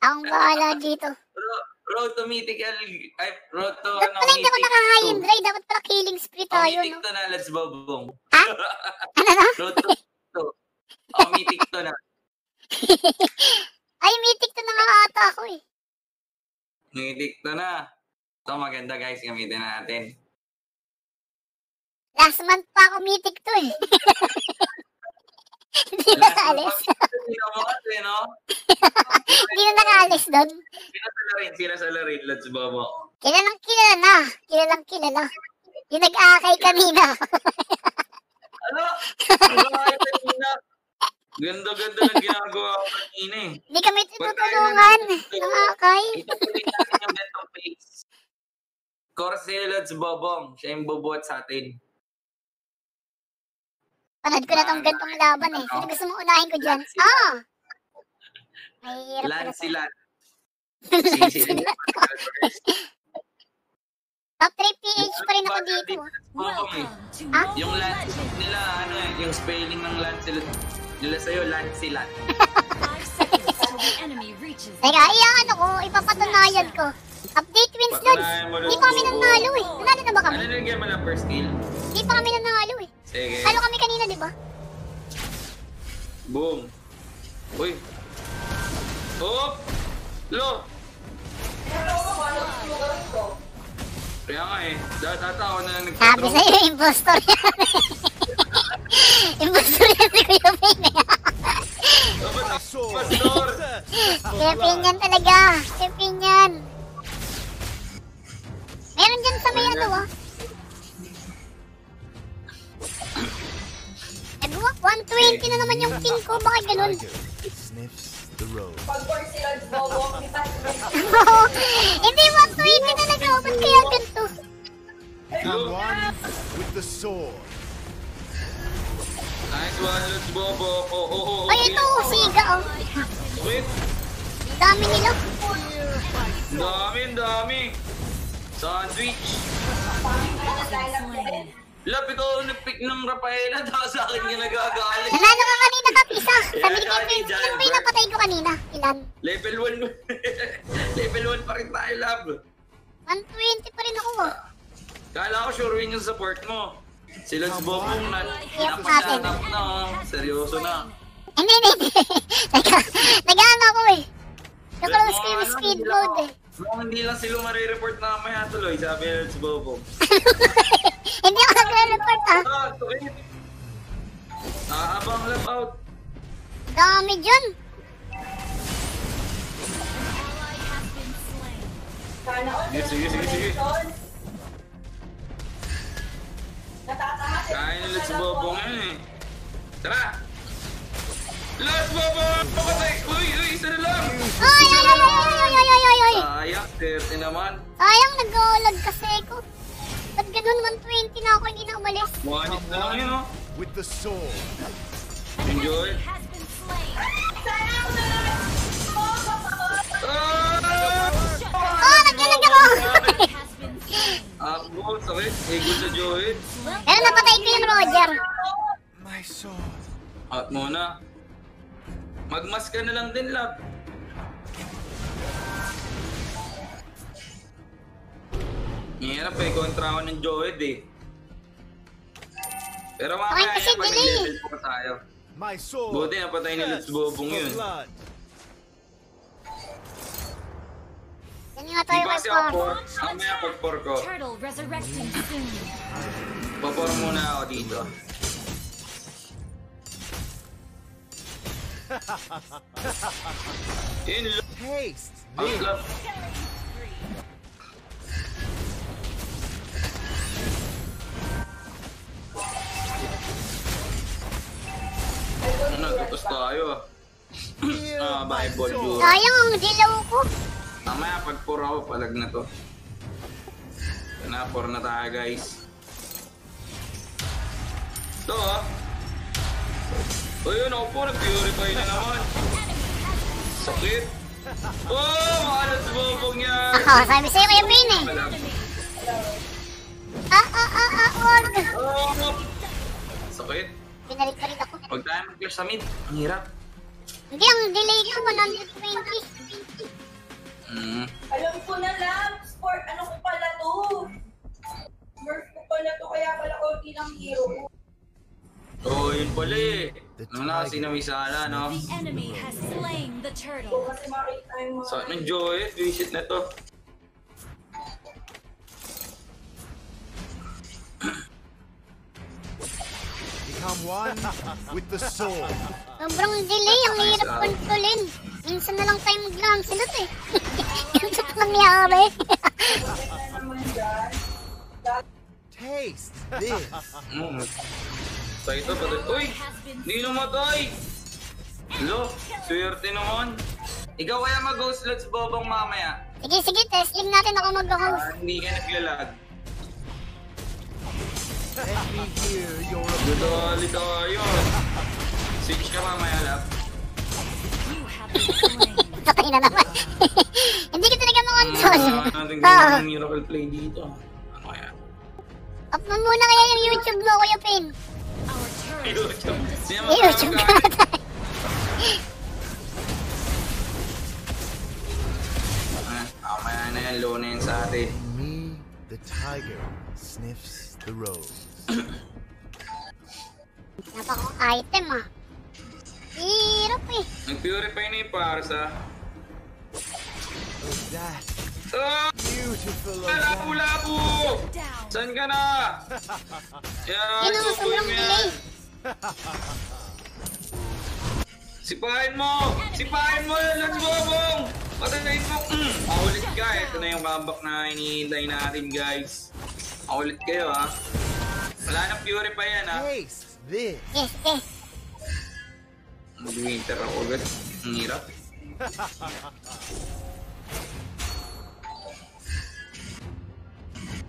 Ang bahala dito. Ro- Road to mythical, ay, road to, Dapat ano, pala hindi ako mythic naka-high and two. dry. Dapat pala killing spree Oh, tayo, mythic no? to na, let's bobong. Ha? Ano na? Road to, to. Oh, mythic to na. Ay, mythic to na nga ata ako eh. Mythic to na. Ito maganda guys, gamitin natin. Last month pa ako mythic to eh. Hindi na nakaalis. Hindi na mo kasi, no? Hindi na nakaalis doon. Sinasala rin, sinasala rin, let's bobo. Kilalang kilala na. Kilalang kilala. Yung nag-aakay kanina. Ano? Kanina? Ganda-ganda ng ginagawa ko kanina eh. Hindi kami tutulungan. Nakakay. Itutuloy natin yung betong face. Corselods Bobong. Siya yung bubuhat sa atin. Panood ko na tong gantong laban eh. Sino gusto mong unahin ko dyan? Ah! Mahirap pala to. Lancelot. Lancelot. Top 3 PH pa rin ako dito. ah. Yung Lancelot nila, ano eh, yung spelling ng Lancelot nila sa'yo, Lancelot. Teka, iyan ko. Ipapatunayan ko. Update wins mo, Hindi pa kami Lods. nanalo eh. Nanalo na ba kami? Ano nilagyan mo ng first skill? Hindi pa kami nanalo eh. Sige. Talo kami kanina, di ba? Boom. Uy. Hop! Lo! Kaya nga eh, dahil ata ako na lang Sabi sa'yo, impostor yan. impostor yan si Kuya Pin. Pastor! Kuya Pin yan talaga. Kuya Pin yan. Meron dyan sa may ano ah. Nagawa, 120 na naman yung pin ko. Bakit ganun? the road. Bro, hindi 120 talaga. Ba't kaya ganito? I'm one with the sword. Nice one, Lutz Bobo. Oh, oh, oh, Ay, ito, siga, oh. Wait. Dami nila. Dami, dami. Sandwich. Sandwich. Lap, ikaw nag-pick ng Rafaela, tapos sa akin yung nagagalit. Nanalo ka kanina ka, isa. Sabi Johnny, sino ba yung napatay ko kanina? Ilan? Level 1. Level 1 pa rin tayo, lab. 120 pa rin ako ah. Kala ko sure win yung support mo. Sila si na Hirap napashut natin. up na. oh. Seryoso na. Hindi, hindi, hindi. Nag- Nag-ano ako eh. Nakalose ko yung speed mode eh. Mukhang hindi lang sila marireport na mamaya tuloy, sabi nila si Bobong. Hindi ako nagre-report ah. Ah. Nakakabang lap out. Dami dyan. Sige, sige, sige, sige. Kain nila si Bobong yun eh. Tara! Let's Bobong! Pakatay! Uy, uy, isa na lang! Ay, ay, ay, ay, ay, ay, ay, ay, ay. Sayang, 30 naman. Sayang, nag-olag kasi ko. Ba't ganun 120 na ako, hindi na umalis. One na lang yun, oh. With the sword. Enjoy. Oh, naglalag ako. Akbo, sakit. Ego sa Joey. Pero napatay ko yung Roger. My sword. Out muna. Magmas ka na lang din, lab. Hirap eh, kontra ako ng Joed eh. Pero mamaya okay, kasi na pag level eh. tayo. Buti na patay ni Lutz Bobong yun. Yan nga tayo mas power. Mamaya pag-por ko. Paporm muna ako dito. Haste. Ang lap. Ano, nagtapos tayo ah. Bible yun. Sayang ang dilaw ko. Mamaya pag pour ako, palag na to. Na, pour na tayo guys. Ito ah. O yun, ako po, nag-purify na naman. Sakit. Oh, makalat sa bobong yan. Ako, sabi sa'yo Kuya Pin eh. Ah, ah, ah, ah, wag. Oh, sakit. Binalik-balik ako. Huwag tayo mag-clash sa mid. Ang hirap. Hindi, ang delay ko 120. Mm. Alam ko na lang, sport, ano ko pala to? Smurf ko pala to, kaya pala konti ng hero ko. Oh, yun pala eh. Ano na, sinamisala, no? The enemy has slain the So, turtle. Sa ng Joey, visit na to. Become one with the sword. Sobrang delay, ang hirap kontrolin. Minsan na lang tayo mag-lancelot eh. Ganito pa nangyari. Taste this. Sa ito, patay. Uy! Hindi namatay! Lo, swerte naman. Ikaw kaya mag-ghost lots bobong mamaya. sige, sige, testing natin ako mag-host. Ah, hindi ka naglalag. Dudali tayo. Switch ka mamaya, lap. Patay na naman. Hindi ko talaga makontrol. Ah, natin Oo. gawin ng miracle play dito. Ano kaya? Up mo muna kaya yung YouTube mo, Kuya Pin. Ew, Chukata! Me, the tiger, sniffs the rose. Item ah. Hirap eh. Nag-purify. That Ah! Labo-labo! Saan ka na? Yan, ang sobrang yan. delay. Sipahin mo! Sipahin mo! Let's go, Bong! Patayin mo! Mm, paulit ka. Ito na yung comeback na hinihintay natin, guys. Paulit kayo, ha? Wala nang purify yan, ha? Taste this. Yes, yes. Mag-winter ako agad. Ang hirap.